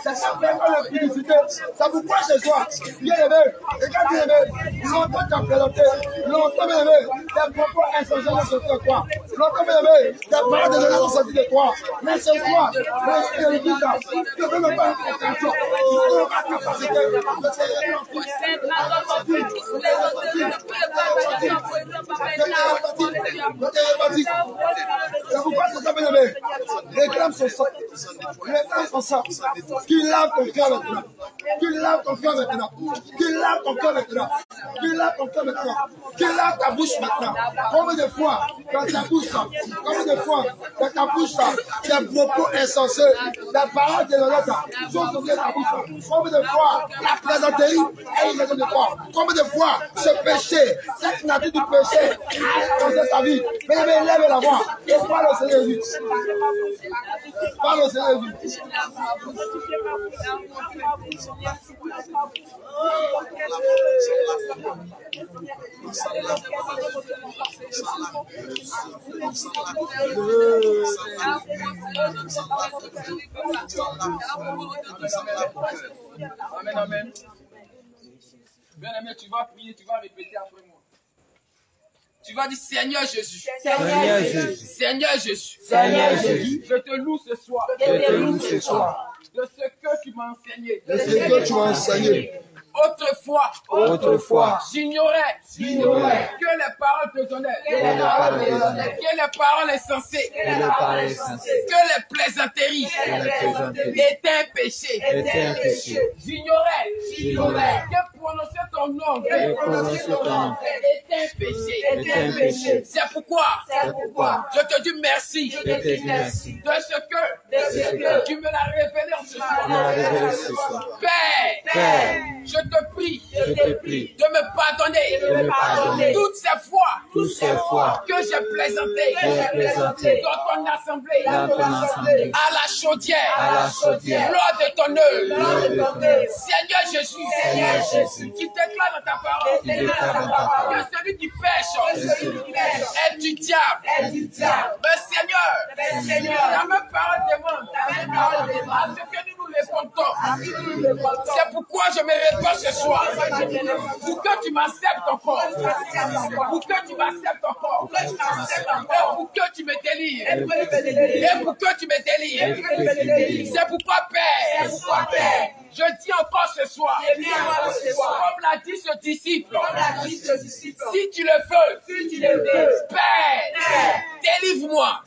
c'est simplement la publicité. Ça vous prend ce soir. Bien aimé, regarde bien aimé. Longtemps tu as plaisanté. Longtemps bien aimé, tes propos insensés ont de toi. Longtemps bien aimé, tes paroles de ont sorti de toi. Mais ce soir, le dit ça. Tu ne même pas une compréhension. Tu n'auras pas de capacité. Le Seigneur est en C'est pourquoi c'est ça, Réclame son sang. Réclame son sang. Qu'il lave ton cœur maintenant. Qu'il lave ton cœur maintenant. Qu'il lave ton cœur maintenant. Qu'il lave ton cœur maintenant. Qu'il lave ta bouche maintenant. Combien de fois dans ta bouche, combien de fois dans ta bouche, des propos insensés, des paroles l'autre, sont de ta bouche. Combien de fois la plaisanterie est une raison de. Combien de fois ce péché, cette nature du péché, a causé ta vie? Mais lève la voix et parle au Seigneur Jésus. Amen, amen. Bien aimé, tu vas prier, tu vas répéter après moi. Tu vas dire Seigneur Jésus. Seigneur Jésus, Seigneur Jésus. Seigneur Jésus, Je te loue ce soir. je te loue ce soir De ce que tu m'as enseigné. C'est ce que tu m'as enseigné. Autrefois, autrefois. j'ignorais J'ignorais que les paroles donnaient. que les paroles Que les paroles insensées. que les paroles insensées, Que les plaisanteries étaient un péché. étaient un péché. J'ignorais. J'ignorais Que prononcer ton nom que prononcer ton nom était un péché. était un péché. C'est pourquoi C'est pourquoi je te dis merci je te dis merci de ce que tu me l'as révélé en ce soir. révéler ce soir. Père, Père, je te prie je te prie de me pardonner de me pardonner toutes ces fois toutes ces fois que j'ai plaisanté que j'ai plaisanté dans ton assemblée, dans ton assemblée, à la chaudière, à la chaudière, lors de ton œuvre. Seigneur Jésus, Seigneur Jésus, qui déclare dans ta parole parole. que celui qui pêche. est du diable. Mais Seigneur, ta même parole demande à ce que nous nous répondons. C'est pourquoi je me réponds ce soir. Pour que tu m'acceptes encore. Pour que tu m'acceptes encore. Pour que tu me délires. Et pour que tu me délires. C'est pourquoi, Père, Je dis encore ce soir, Je dis encore ce soir. comme l'a dit ce disciple, si tu le veux, Père, délivre-moi.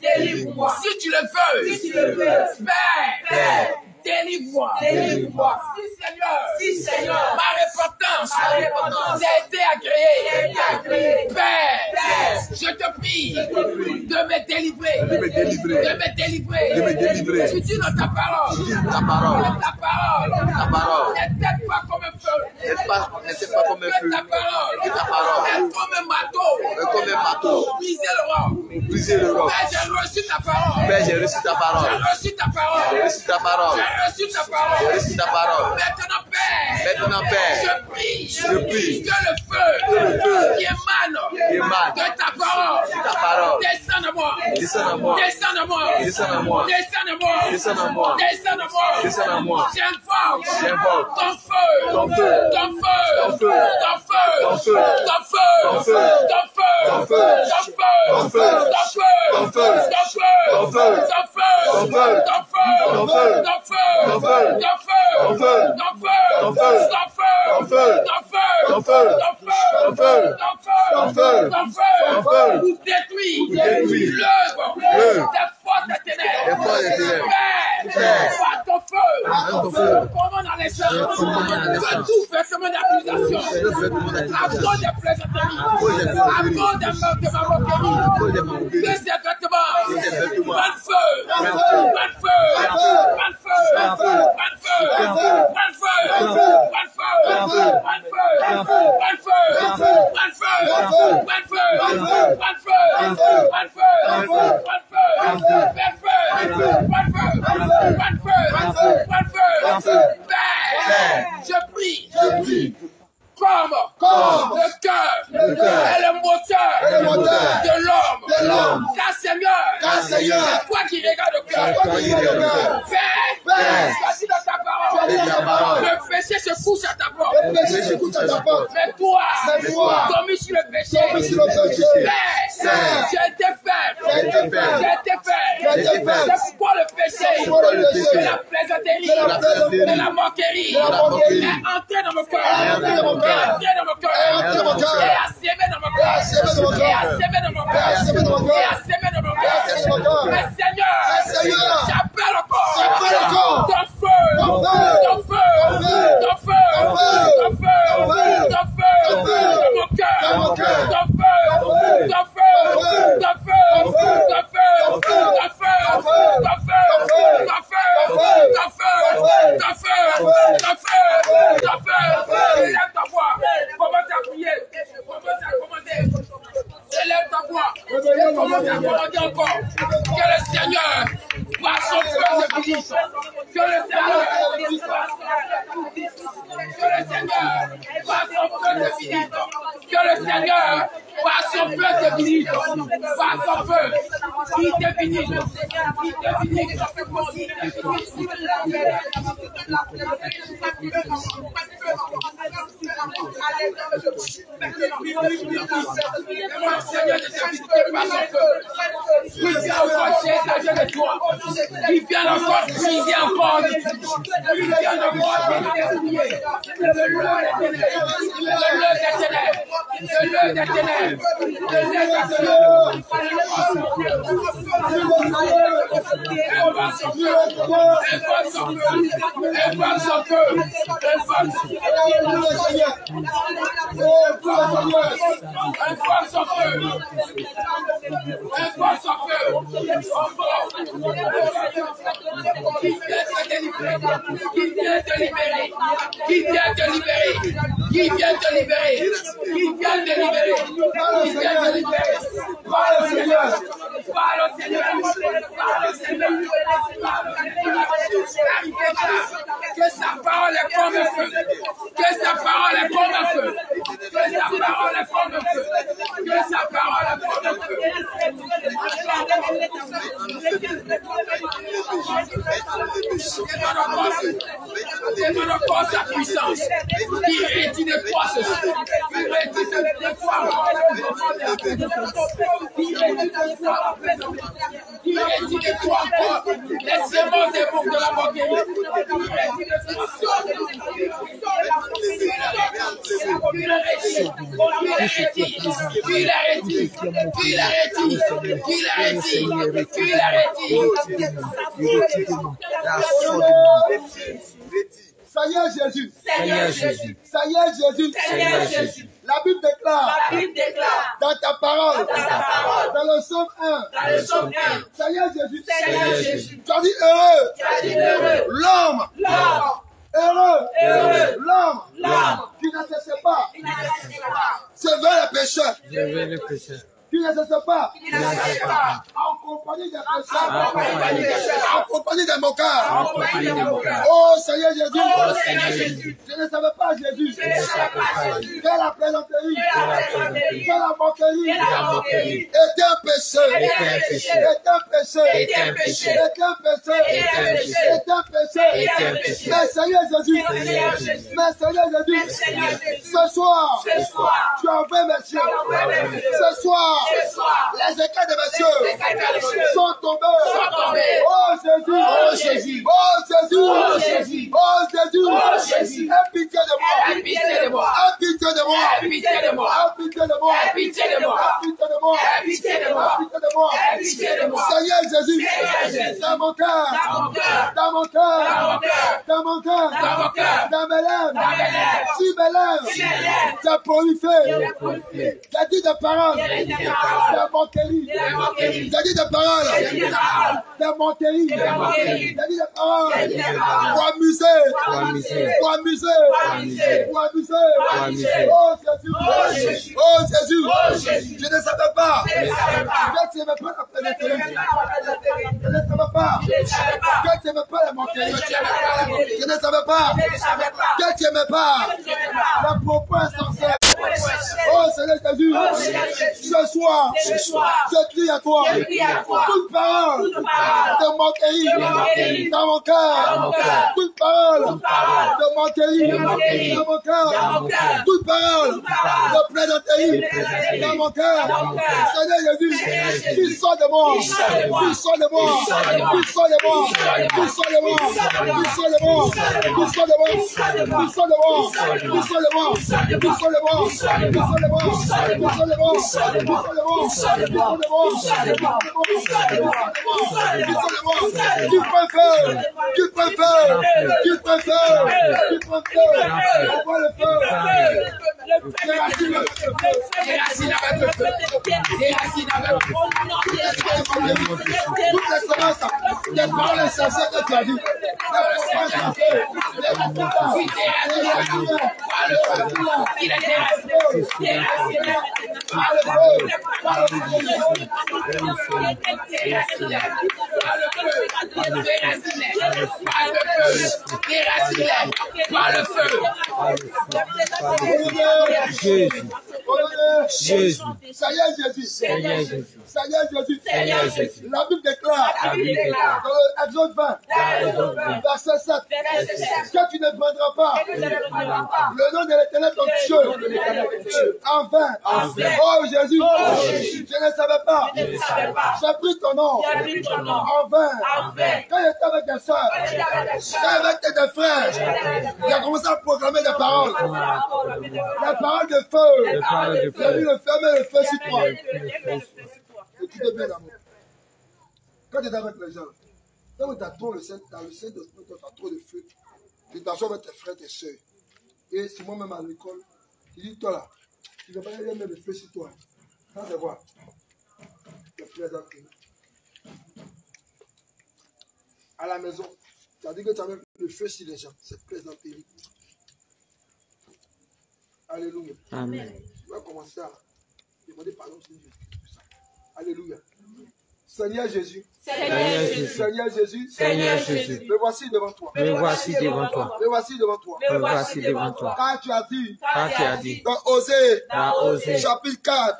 Si tu le veux, Si tu le veux, Père, Père, délivre-moi. délivre-moi. Si Seigneur, Si, Seigneur, ma repentance Ma repentance a été agréée, a été agréée. Père, Père, je te prie de me délivrer, De me délivrer. de me délivrer. De me délivrer. Tu dis dans ta parole, Dis ta parole. que ta parole Ta parole. n'était pas comme un feu, N'était pas, pas comme un feu. ta parole ta parole. est comme un bateau, comme un bateau. pour briser le roc. Briser le roc. Père, j'ai reçu ta parole. Père, j'ai reçu ta J'ai parole. reçu ta parole. J'ai reçu ta parole. Reçu ta J'ai parole. reçu ta parole. Maintenant, Père, Maintenant, Père, je prie, Je prie que le feu, qui émane émane de ta parole, de ta parole. descende à moi. Descends à moi. Descende à moi. Descends à moi. Descende à moi. Descends à moi. Descende à moi. Descends à moi. J'invoque J'invoque ton feu. ton feu. Ton feu. Ton feu. Ton feu. Ton feu. Ton feu. Ton feu. Ton feu. Ton feu. Ton feu. Ton feu. Ton feu. Ton feu. Ton feu. Ton feu. Ton feu. Ton feu. Ton feu. Ton feu. Ton feu. Feu. Ton feu. Ton feu. Ton feu. Ton feu. Ton feu. Ton feu. Ton feu. Ton feu. Ton feu. Feu. Feu. Feu. Feu. Feu. Pour détruire. L'œuvre. Des forces des ténèbres. Père. Par ton feu. Ton feu. Dans les Que cieux. tout. Tout vêtement d'accusation. À cause des plaisanteries. cause des À cause de ma- de cause de ces vêtements. Vêtements. Prends feu. Feu. Prends feu. Feu. Prends feu. Je prie, je prie, comme le cœur le cœur est le moteur, est le moteur de l'homme. de l'homme. Car Seigneur, Car Seigneur, c'est toi qui regardes le cœur. c'est toi le ta parole, péché se couche à ta porte. le péché se couche à ta porte. Mais toi, Mais toi, commis sur le péché, commis sur le péché. Père, as été faible. as été faible. As été faible. Été. C'est pourquoi le péché, C'est pourquoi le péché, de la plaisanterie, de la plaisanterie, de la moquerie, est entré dans mon cœur. est entré dans mon cœur. Est entré dans mon cœur. Est entré dans mon cœur. Sémé dans mon cœur. Sémé dans mon cœur. Sémé dans mon cœur. Sémé dans mon cœur. Sémé dans mon cœur. Mais Seigneur, Mais Seigneur, j'appelle encore. j'appelle encore Ton feu. ton feu, Commencez à prier. Commencez à commander. Élève ta voix. À commander encore? Que le Seigneur, par son feu de bénisse. Que le Seigneur, que son feu de bénisse. Que le Seigneur, par son feu de bénisse. Par son feu, il te. Il te te Seigneur de te visiter par son feu. Il vient encore de toi. Il vient encore briser encore. Il vient encore. Le des ténèbres. Le des ténèbres. Le lieu des ténèbres. Le lieu des ténèbres. Feu. Fois son feu. Encore. Qui vient te libérer. Qui vient te libérer. Qui vient te libérer. Qui vient te libérer. Qui vient te libérer. Parle Seigneur. Parle Seigneur. Parle Seigneur. Seigneur. Que sa parole est comme un feu. Que sa parole est comme un feu. Que sa parole est comme un feu sa parole à toi de feu. Sa puissance. Irrédis de toi ce soir. Irrédis de toi. Irrédis de toi. De toi encore. Les semences des de la banquette. De toi. Jésus. Seigneur Jésus. Ça Jésus. La Bible déclare. La Dans ta parole. Dans le psaume 1. Dans le Jésus. Tu as dit heureux. L'homme Heureux, Heureux. l'homme qui ne se sépare. C'est vers les pécheurs. Il ne se sépare. En compagnie des pécheurs. En compagnie des moqueurs. En. Oh Seigneur Jésus. Jésus. Je ne savais pas Jésus. Je la plaisanterie. Que la moquerie. Était un péché, Était un péché, Était un pécheur. Était un pécheur. Était un un Mais Seigneur Jésus. Mais Seigneur Jésus. Ce soir. Ce soir. Tu as enlevé mes. Ce soir les éclats des messieurs sont tombés. Oh Jésus, oh Jésus, oh Jésus, oh Jésus, aie pitié de moi, aie de moi, aie de moi, aie de moi, aie de moi, aie de moi, aie de moi, aie pitié de moi, Seigneur Jésus, dans mon cœur, dans mon cœur, dans mon cœur, dans mon cœur, dans mes lèvres, sur mes lèvres, j'ai j'ai dit des paroles, des des paroles. Des des. Pour amuser. Pour amuser. Pour amuser. Oh Jésus. Oh Jésus. Je ne savais pas. Je ne savais pas la Je ne savais pas. Je ne savais pas. Je ne savais pas la menterie. Je ne savais pas. Je ne savais pas. Je ne savais pas. La. Oh Seigneur Jésus, ce soir, je crie à toi, toute parole de manquerie dans mon cœur, toute parole de manquerie dans mon cœur, toute parole de plaisanterie dans mon cœur, Seigneur Jésus, tu sors de moi, tu sors de moi, tu sors de moi, tu sors de moi, tu sors de moi, tu sors de moi, tu sors de moi, tu sors de moi, tu sors de moi, tu préfères, tu préfères, tu préfères, tu préfères, envoie le feu? Toutes les paroles essentielles que tu as dites, les réponses, les réponses, les réponses, les réponses, par le feu. Jésus, Jésus, Seigneur Jésus. Seigneur Jésus. La Bible déclare La Bible déclare. dans l'Exode 20, Exode 20, verset 7, que tu ne prendras pas le nom de l'éternel ton Dieu en vain. Oh Jésus, je ne savais pas. J'ai pris ton nom en vain. Quand j'étais avec des soeurs, quand j'étais avec tes frères, j'ai commencé à proclamer des paroles. La parole de feu. J'ai vu le feu, mais le feu sur toi. Jésus. Écoutez bien d'amour. Quand tu es avec les gens, quand tu as trop le Saint, dans le Saint-Esprit, quand tu as trop de feu, tu t'assois avec tes frères, tes soeurs. Et c'est moi-même à l'école, tu dis, toi là, tu ne vas pas y mettre le feu sur toi. Ça, c'est quoi? Le plaisanterie. À la maison, tu as dit que tu as mis le feu sur les gens. C'est plaisanterie. Alléluia. Amen. Tu vas commencer à demander pardon sur Jésus. Alléluia. Seigneur Jésus. Seigneur Jésus. Seigneur Jésus. Seigneur Jésus. Me voici devant toi. Me voici devant toi. Me voici devant toi. Me voici devant toi. Car tu as dit. Car tu as dit. Dans Osée. Dans Osée. Chapitre 4.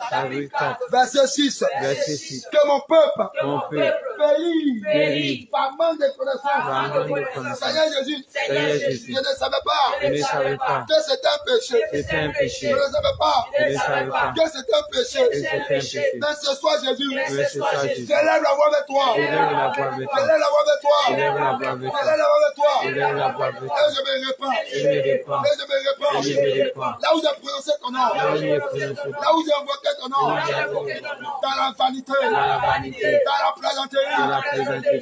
Verset 6. Verset 6. Que mon peuple. Mon peuple. Pays. Pays. Par manque de connaissance. Seigneur Jésus. Seigneur Jésus. Je ne savais pas. Je ne savais pas. Que c'était un péché. C'était un péché. Je ne savais pas. Je ne savais pas. Que c'était un péché. C'était un péché. Mais ce soir Jésus. Je lève la voix avec toi. La voix de toi. Et je me Là où j'ai prononcé ton nom. Là où j'ai invoqué ton nom. Dans la vanité. Dans la vanité.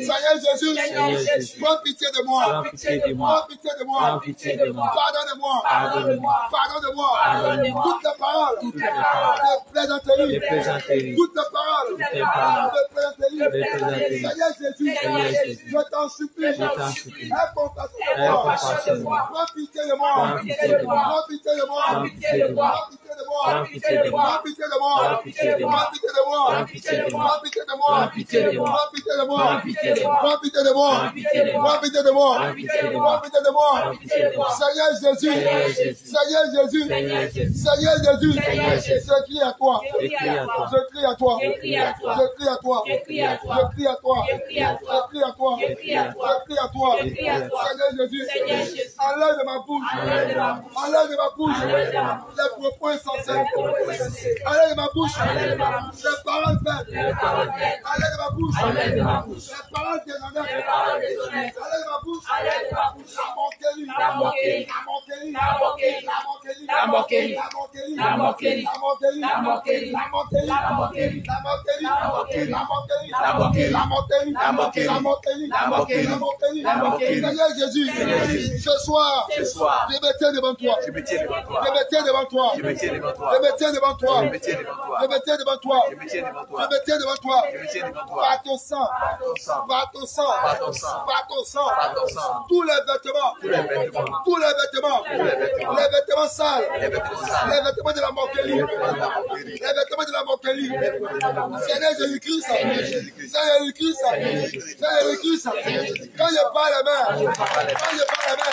Seigneur Jésus. Prends pitié de moi. Prends pitié de moi. Prends pitié de moi. Pardonne-moi. Pardonne-moi. Pardonne-moi. Toutes les paroles. De De. Seigneur Jésus, je t'en supplie. Aie compassion de moi. Prends pitié de moi. Prends pitié de moi. Prends pitié de moi. Prends pitié de moi. Seigneur Jésus. Seigneur Jésus. Seigneur Jésus. Je crie à toi. Je crie à toi. Je crie à toi. Je crie à toi. Je crie à toi à toi. Je crie à toi. Je crie à toi. Je à toi. Seigneur Jésus. Enlève de ma bouche. Enlève de ma bouche. Les propos insensés. Enlève de ma bouche. Les paroles. Enlève de ma bouche. Les paroles déshonnêtes. Enlève de ma bouche. Namokéli. Namokéli. Namokéli. Namokéli. Namokéli. Namokéli. Namokéli. Namokéli. Namokéli. Namokéli. Namokéli. Namokéli. Namokéli. Namokéli. Ce soir, je me tiens devant toi. Je me tiens devant toi. Je me tiens devant toi. Je me tiens devant toi. Je me tiens devant toi. Je me tiens devant toi. Je me tiens devant toi. Je me tiens devant toi. Je me tiens devant toi. Je ton sang, par ton sang, par ton sang. Tous les vêtements, tous les vêtements, les vêtements, les vêtements, sales, les vêtements de la Lamborghini, les vêtements de la Lamborghini. Seigneur Jésus-Christ, Seigneur écrit ça. C'est écrit ça. Quand il n'y a pas la main, quand il pas la main,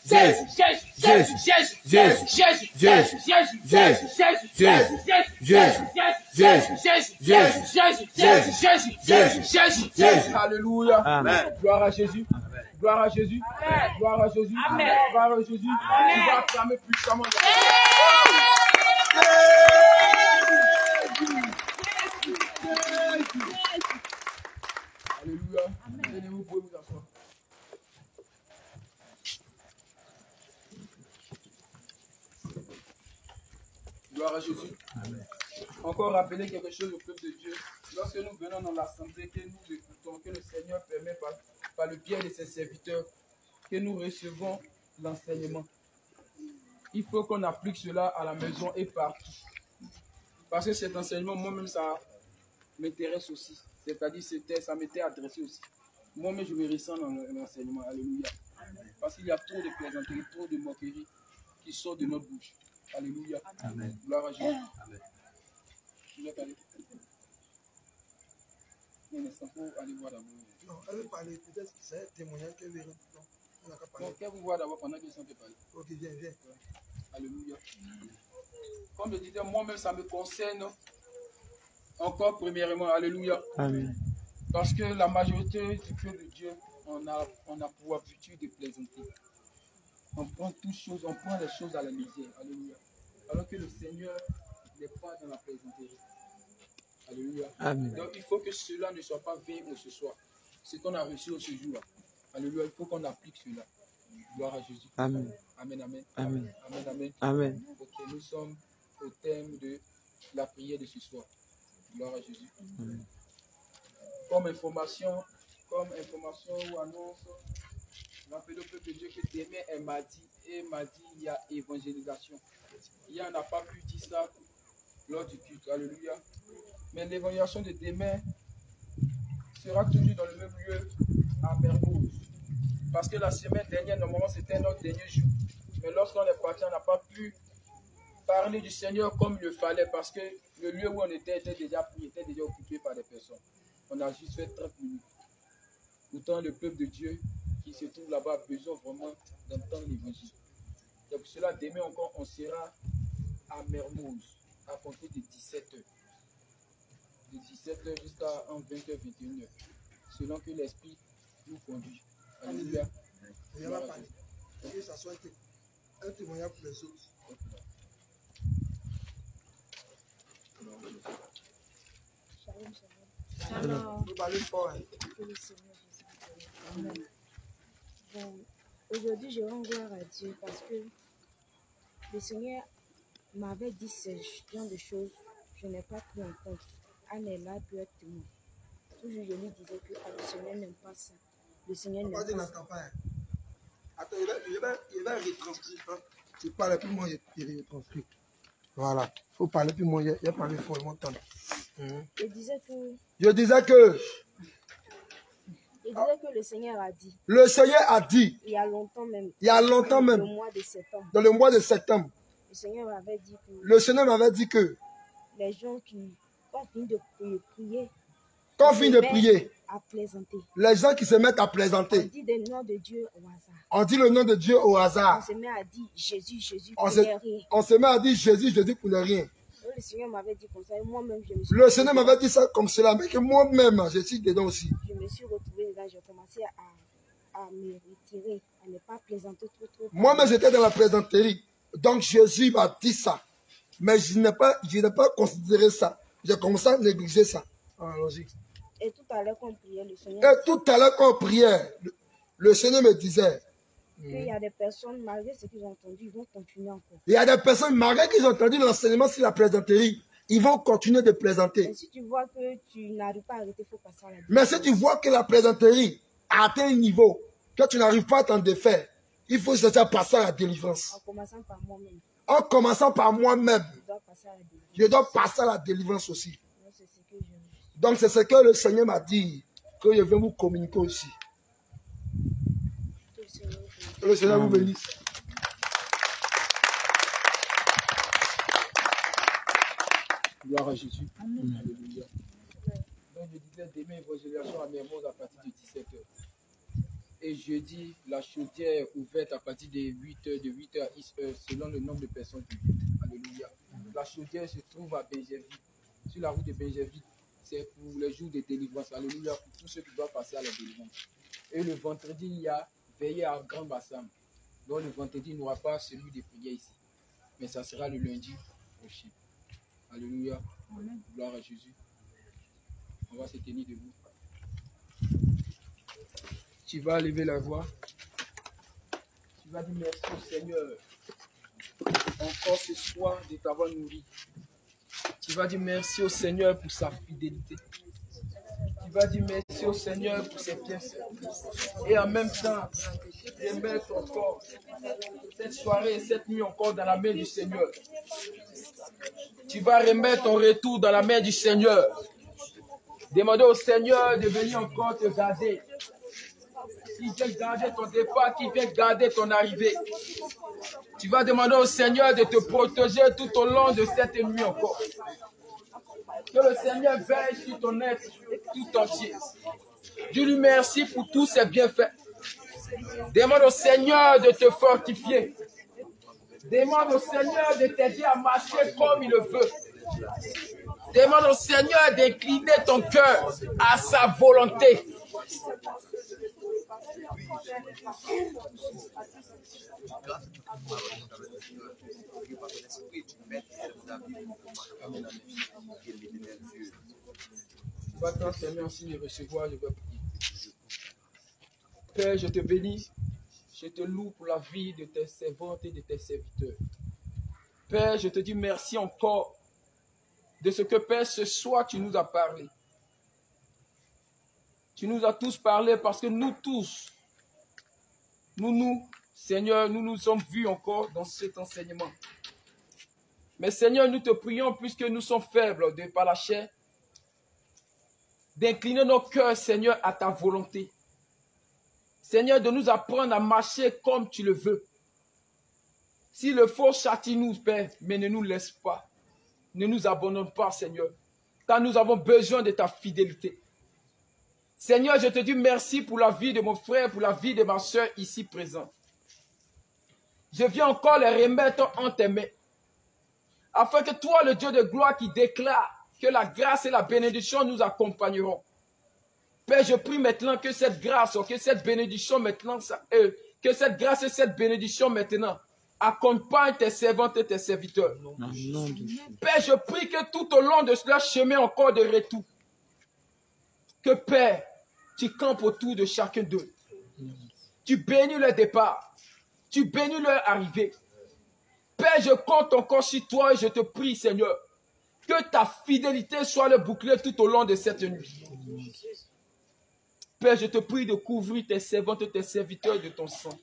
Alléluia. Gloire à Jésus. Gloire à Jésus. Gloire à Jésus. Gloire à Jésus. Tu vas acclamer puissamment. Alléluia. Venez, vous pouvez vous. Encore rappeler quelque chose au peuple de Dieu. Lorsque nous venons dans l'assemblée, que nous écoutons, que le Seigneur permet par, le biais de ses serviteurs, que nous recevons l'enseignement. Il faut qu'on applique cela à la maison et partout. Parce que cet enseignement, moi-même, ça m'intéresse aussi. C'est-à-dire, ça m'était adressé aussi. Moi-même, je me ressens dans l'enseignement. Alléluia. Parce qu'il y a trop de plaisanteries, trop de moqueries qui sortent de notre bouche. Alléluia. Gloire à Jésus. Tu veux parler Un instant, faut aller voir d'abord. Non, elle veut parler, peut-être que c'est un témoignage qu'elle verra. Non, on n'a qu'à parler. Donc, qu'elle vous voit d'abord pendant que je peut parler. Ok, viens, viens. Alléluia. Comme je disais, moi-même, ça me concerne encore premièrement. Alléluia. Amen. Parce que la majorité du peuple de Dieu, on a, on a pour habitude de plaisanter. On prend toutes choses, on prend les choses à la misère. Alléluia. Alors que le Seigneur n'est pas dans la plaisanterie. Alléluia. Amen. Donc il faut que cela ne soit pas vain ce soir. Ce qu'on a reçu ce jour. Alléluia. Il faut qu'on applique cela. Gloire à Jésus. Amen. Amen, amen. Amen. Amen, amen. Amen. Ok, nous sommes au thème de la prière de ce soir. Gloire à Jésus. Amen. Comme information, comme information ou annonce, rappelez au peuple de Dieu que demain est mardi et mardi il y a évangélisation. Il n'y en a pas pu dire ça lors du culte. Alléluia. Mais l'évaluation de demain sera toujours dans le même lieu à Mermoz. Parce que la semaine dernière, normalement, c'était notre dernier jour. Mais lorsqu'on est parti, on n'a pas pu parler du Seigneur comme il le fallait parce que le lieu où on était était déjà pris, était déjà occupé par des personnes. On a juste fait 30 minutes. Pourtant, le peuple de Dieu qui se trouve là-bas a besoin vraiment d'entendre l'évangile. Pour cela, demain encore, on sera à Mermoz à compter de 17h. De 17h jusqu'à 20h, 21h. Selon que l'Esprit nous conduit. Alléluia. Il y en a parlé. Que ça soit un té- un témoignage pour les autres. Alors, Vous parlez fort. que le Seigneur Jésus vous bénisse. Bon, aujourd'hui, je rends gloire à Dieu parce que le Seigneur m'avait dit ce genre de choses, je n'ai pas pris en compte. Anne est là, peut être témoin. Toujours, je lui disais que ah, le Seigneur n'aime pas ça. Le Seigneur n'aime pas ça. Attends, il va, il va, il va retranscrire. hein. Tu parles plus moi, il retranscrit. Voilà. Il faut parler plus moi, il a parlé fort, il m'entend. Je disais que, Je disais que je disais que le Seigneur a dit, le Seigneur a dit, il y a longtemps même, il y a longtemps le même, mois de septembre, dans le mois de septembre, le Seigneur avait dit que le Seigneur m'avait dit que les gens qui ont fini de prier, quand on finit de prier, à plaisanter. les gens qui se mettent à On plaisanter, dit des noms de Dieu au hasard. on dit le nom de Dieu au On hasard. se met à dire Jésus, Jésus, On pour se, rien. on se met à dire Jésus, Jésus pour ne rien. Le Seigneur m'avait dit comme ça et moi-même je me suis Le Seigneur m'avait dit ça comme cela, mais que moi-même, je suis dedans aussi. je me suis retrouvée dedans, j'ai commencé à, à me retirer, à ne pas plaisanter trop trop. Moi-même, j'étais dans la plaisanterie. Donc Jésus m'a dit ça. Mais je n'ai pas, je n'ai pas considéré ça. J'ai commencé à négliger ça. Ah, logique. Et tout à l'heure quand on priait, le Seigneur Et tout à l'heure, quand on priait, le, le Seigneur me disait, qu'il y a des personnes, malgré ce qu'ils ont entendu, ils vont continuer encore. il y a des personnes, malgré qu'ils ont entendu l'enseignement sur la plaisanterie, ils vont continuer de plaisanter. Et si tu vois que tu n'arrives pas à arrêter, il faut passer à la Mais si tu vois que la plaisanterie a atteint un niveau, que tu n'arrives pas à t'en défaire, il faut chercher à passer à la délivrance. En commençant par moi-même, En commençant par moi-même, je dois passer à la délivrance. je dois passer à la délivrance aussi. Donc, c'est ce que je... Donc c'est ce que le Seigneur m'a dit, que je vais vous communiquer aussi. que le Seigneur vous Que le Seigneur vous bénisse. Gloire à Jésus. Alléluia. Donc je disais demain évangélisation à Mermoz à partir de 17h. Et jeudi, la chaudière est ouverte à partir de 8h, de 8h à 10h, selon le nombre de personnes qui viennent. Alléluia. La chaudière se trouve à Benjerville, sur la route de Benjerville. C'est pour les jours de délivrance. Alléluia. Pour tous ceux qui doivent passer à la délivrance. Et le vendredi, il y a veillé à Grand Bassam. Donc le vendredi, il n'y aura pas celui de prière ici. Mais ça sera le lundi prochain. Alléluia. Gloire à Jésus. On va se tenir debout. Tu vas lever la voix. Tu vas dire merci au Seigneur. Encore ce soir de t'avoir nourri. Tu vas dire merci au Seigneur pour sa fidélité. Tu vas dire merci au Seigneur pour ses bienfaits. Et en même temps, remettre encore cette soirée et cette nuit encore dans la main du Seigneur. Tu vas remettre ton retour dans la main du Seigneur. Demander au Seigneur de venir encore te garder. Qui vient garder ton départ, qui vient garder ton arrivée. Tu vas demander au Seigneur de te protéger tout au long de cette nuit encore. Que le Seigneur veille sur ton être tout entier. Dis-lui merci pour tous ses bienfaits. Demande au Seigneur de te fortifier. Demande au Seigneur de t'aider à marcher comme il le veut. Demande au Seigneur d'incliner ton cœur à sa volonté. Signe de recevoir, je vais prier. Père, je te bénis. Je te loue pour la vie de tes servantes et de tes serviteurs. Père, je te dis merci encore de ce que, Père, ce soir, tu nous as parlé. Tu nous as tous parlé parce que nous tous, nous, nous, Seigneur, nous nous sommes vus encore dans cet enseignement. Mais Seigneur, nous te prions, puisque nous sommes faibles de par la chair, d'incliner nos cœurs, Seigneur, à ta volonté. Seigneur, de nous apprendre à marcher comme tu le veux. S'il le faut, châtie-nous, Père, mais ne nous laisse pas. Ne nous abandonne pas, Seigneur, car nous avons besoin de ta fidélité. Seigneur, je te dis merci pour la vie de mon frère, pour la vie de ma soeur ici présente. Je viens encore les remettre en tes mains, afin que toi, le Dieu de gloire qui déclare que la grâce et la bénédiction nous accompagneront. Père, je prie maintenant que cette grâce, que cette bénédiction maintenant, euh, que cette grâce et cette bénédiction maintenant accompagnent tes servantes et tes serviteurs. Père, je prie que tout au long de leur chemin encore de retour, que Père, tu campes autour de chacun d'eux. Tu bénis leur départ. Tu bénis leur arrivée. Père, je compte encore sur toi et je te prie, Seigneur, que ta fidélité soit le bouclier tout au long de cette nuit. Père, je te prie de couvrir tes servantes tes serviteurs de ton sang.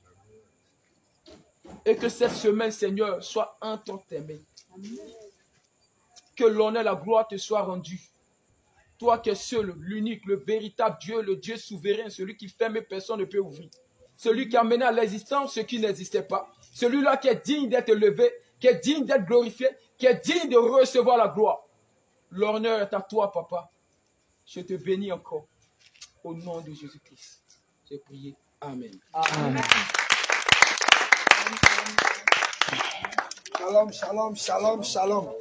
Et que cette semaine, Seigneur, soit entre tes mains. Que l'honneur et la gloire te soient rendus. Toi qui es seul, l'unique, le véritable Dieu, le Dieu souverain, celui qui ferme et personne ne peut ouvrir. Celui qui a mené à l'existence ce qui n'existait pas. Celui-là qui est digne d'être élevé, qui est digne d'être glorifié, qui est digne de recevoir la gloire. L'honneur est à toi, papa. Je te bénis encore. Au nom de Jésus-Christ. J'ai prié. Amen. Shalom, shalom, shalom, shalom.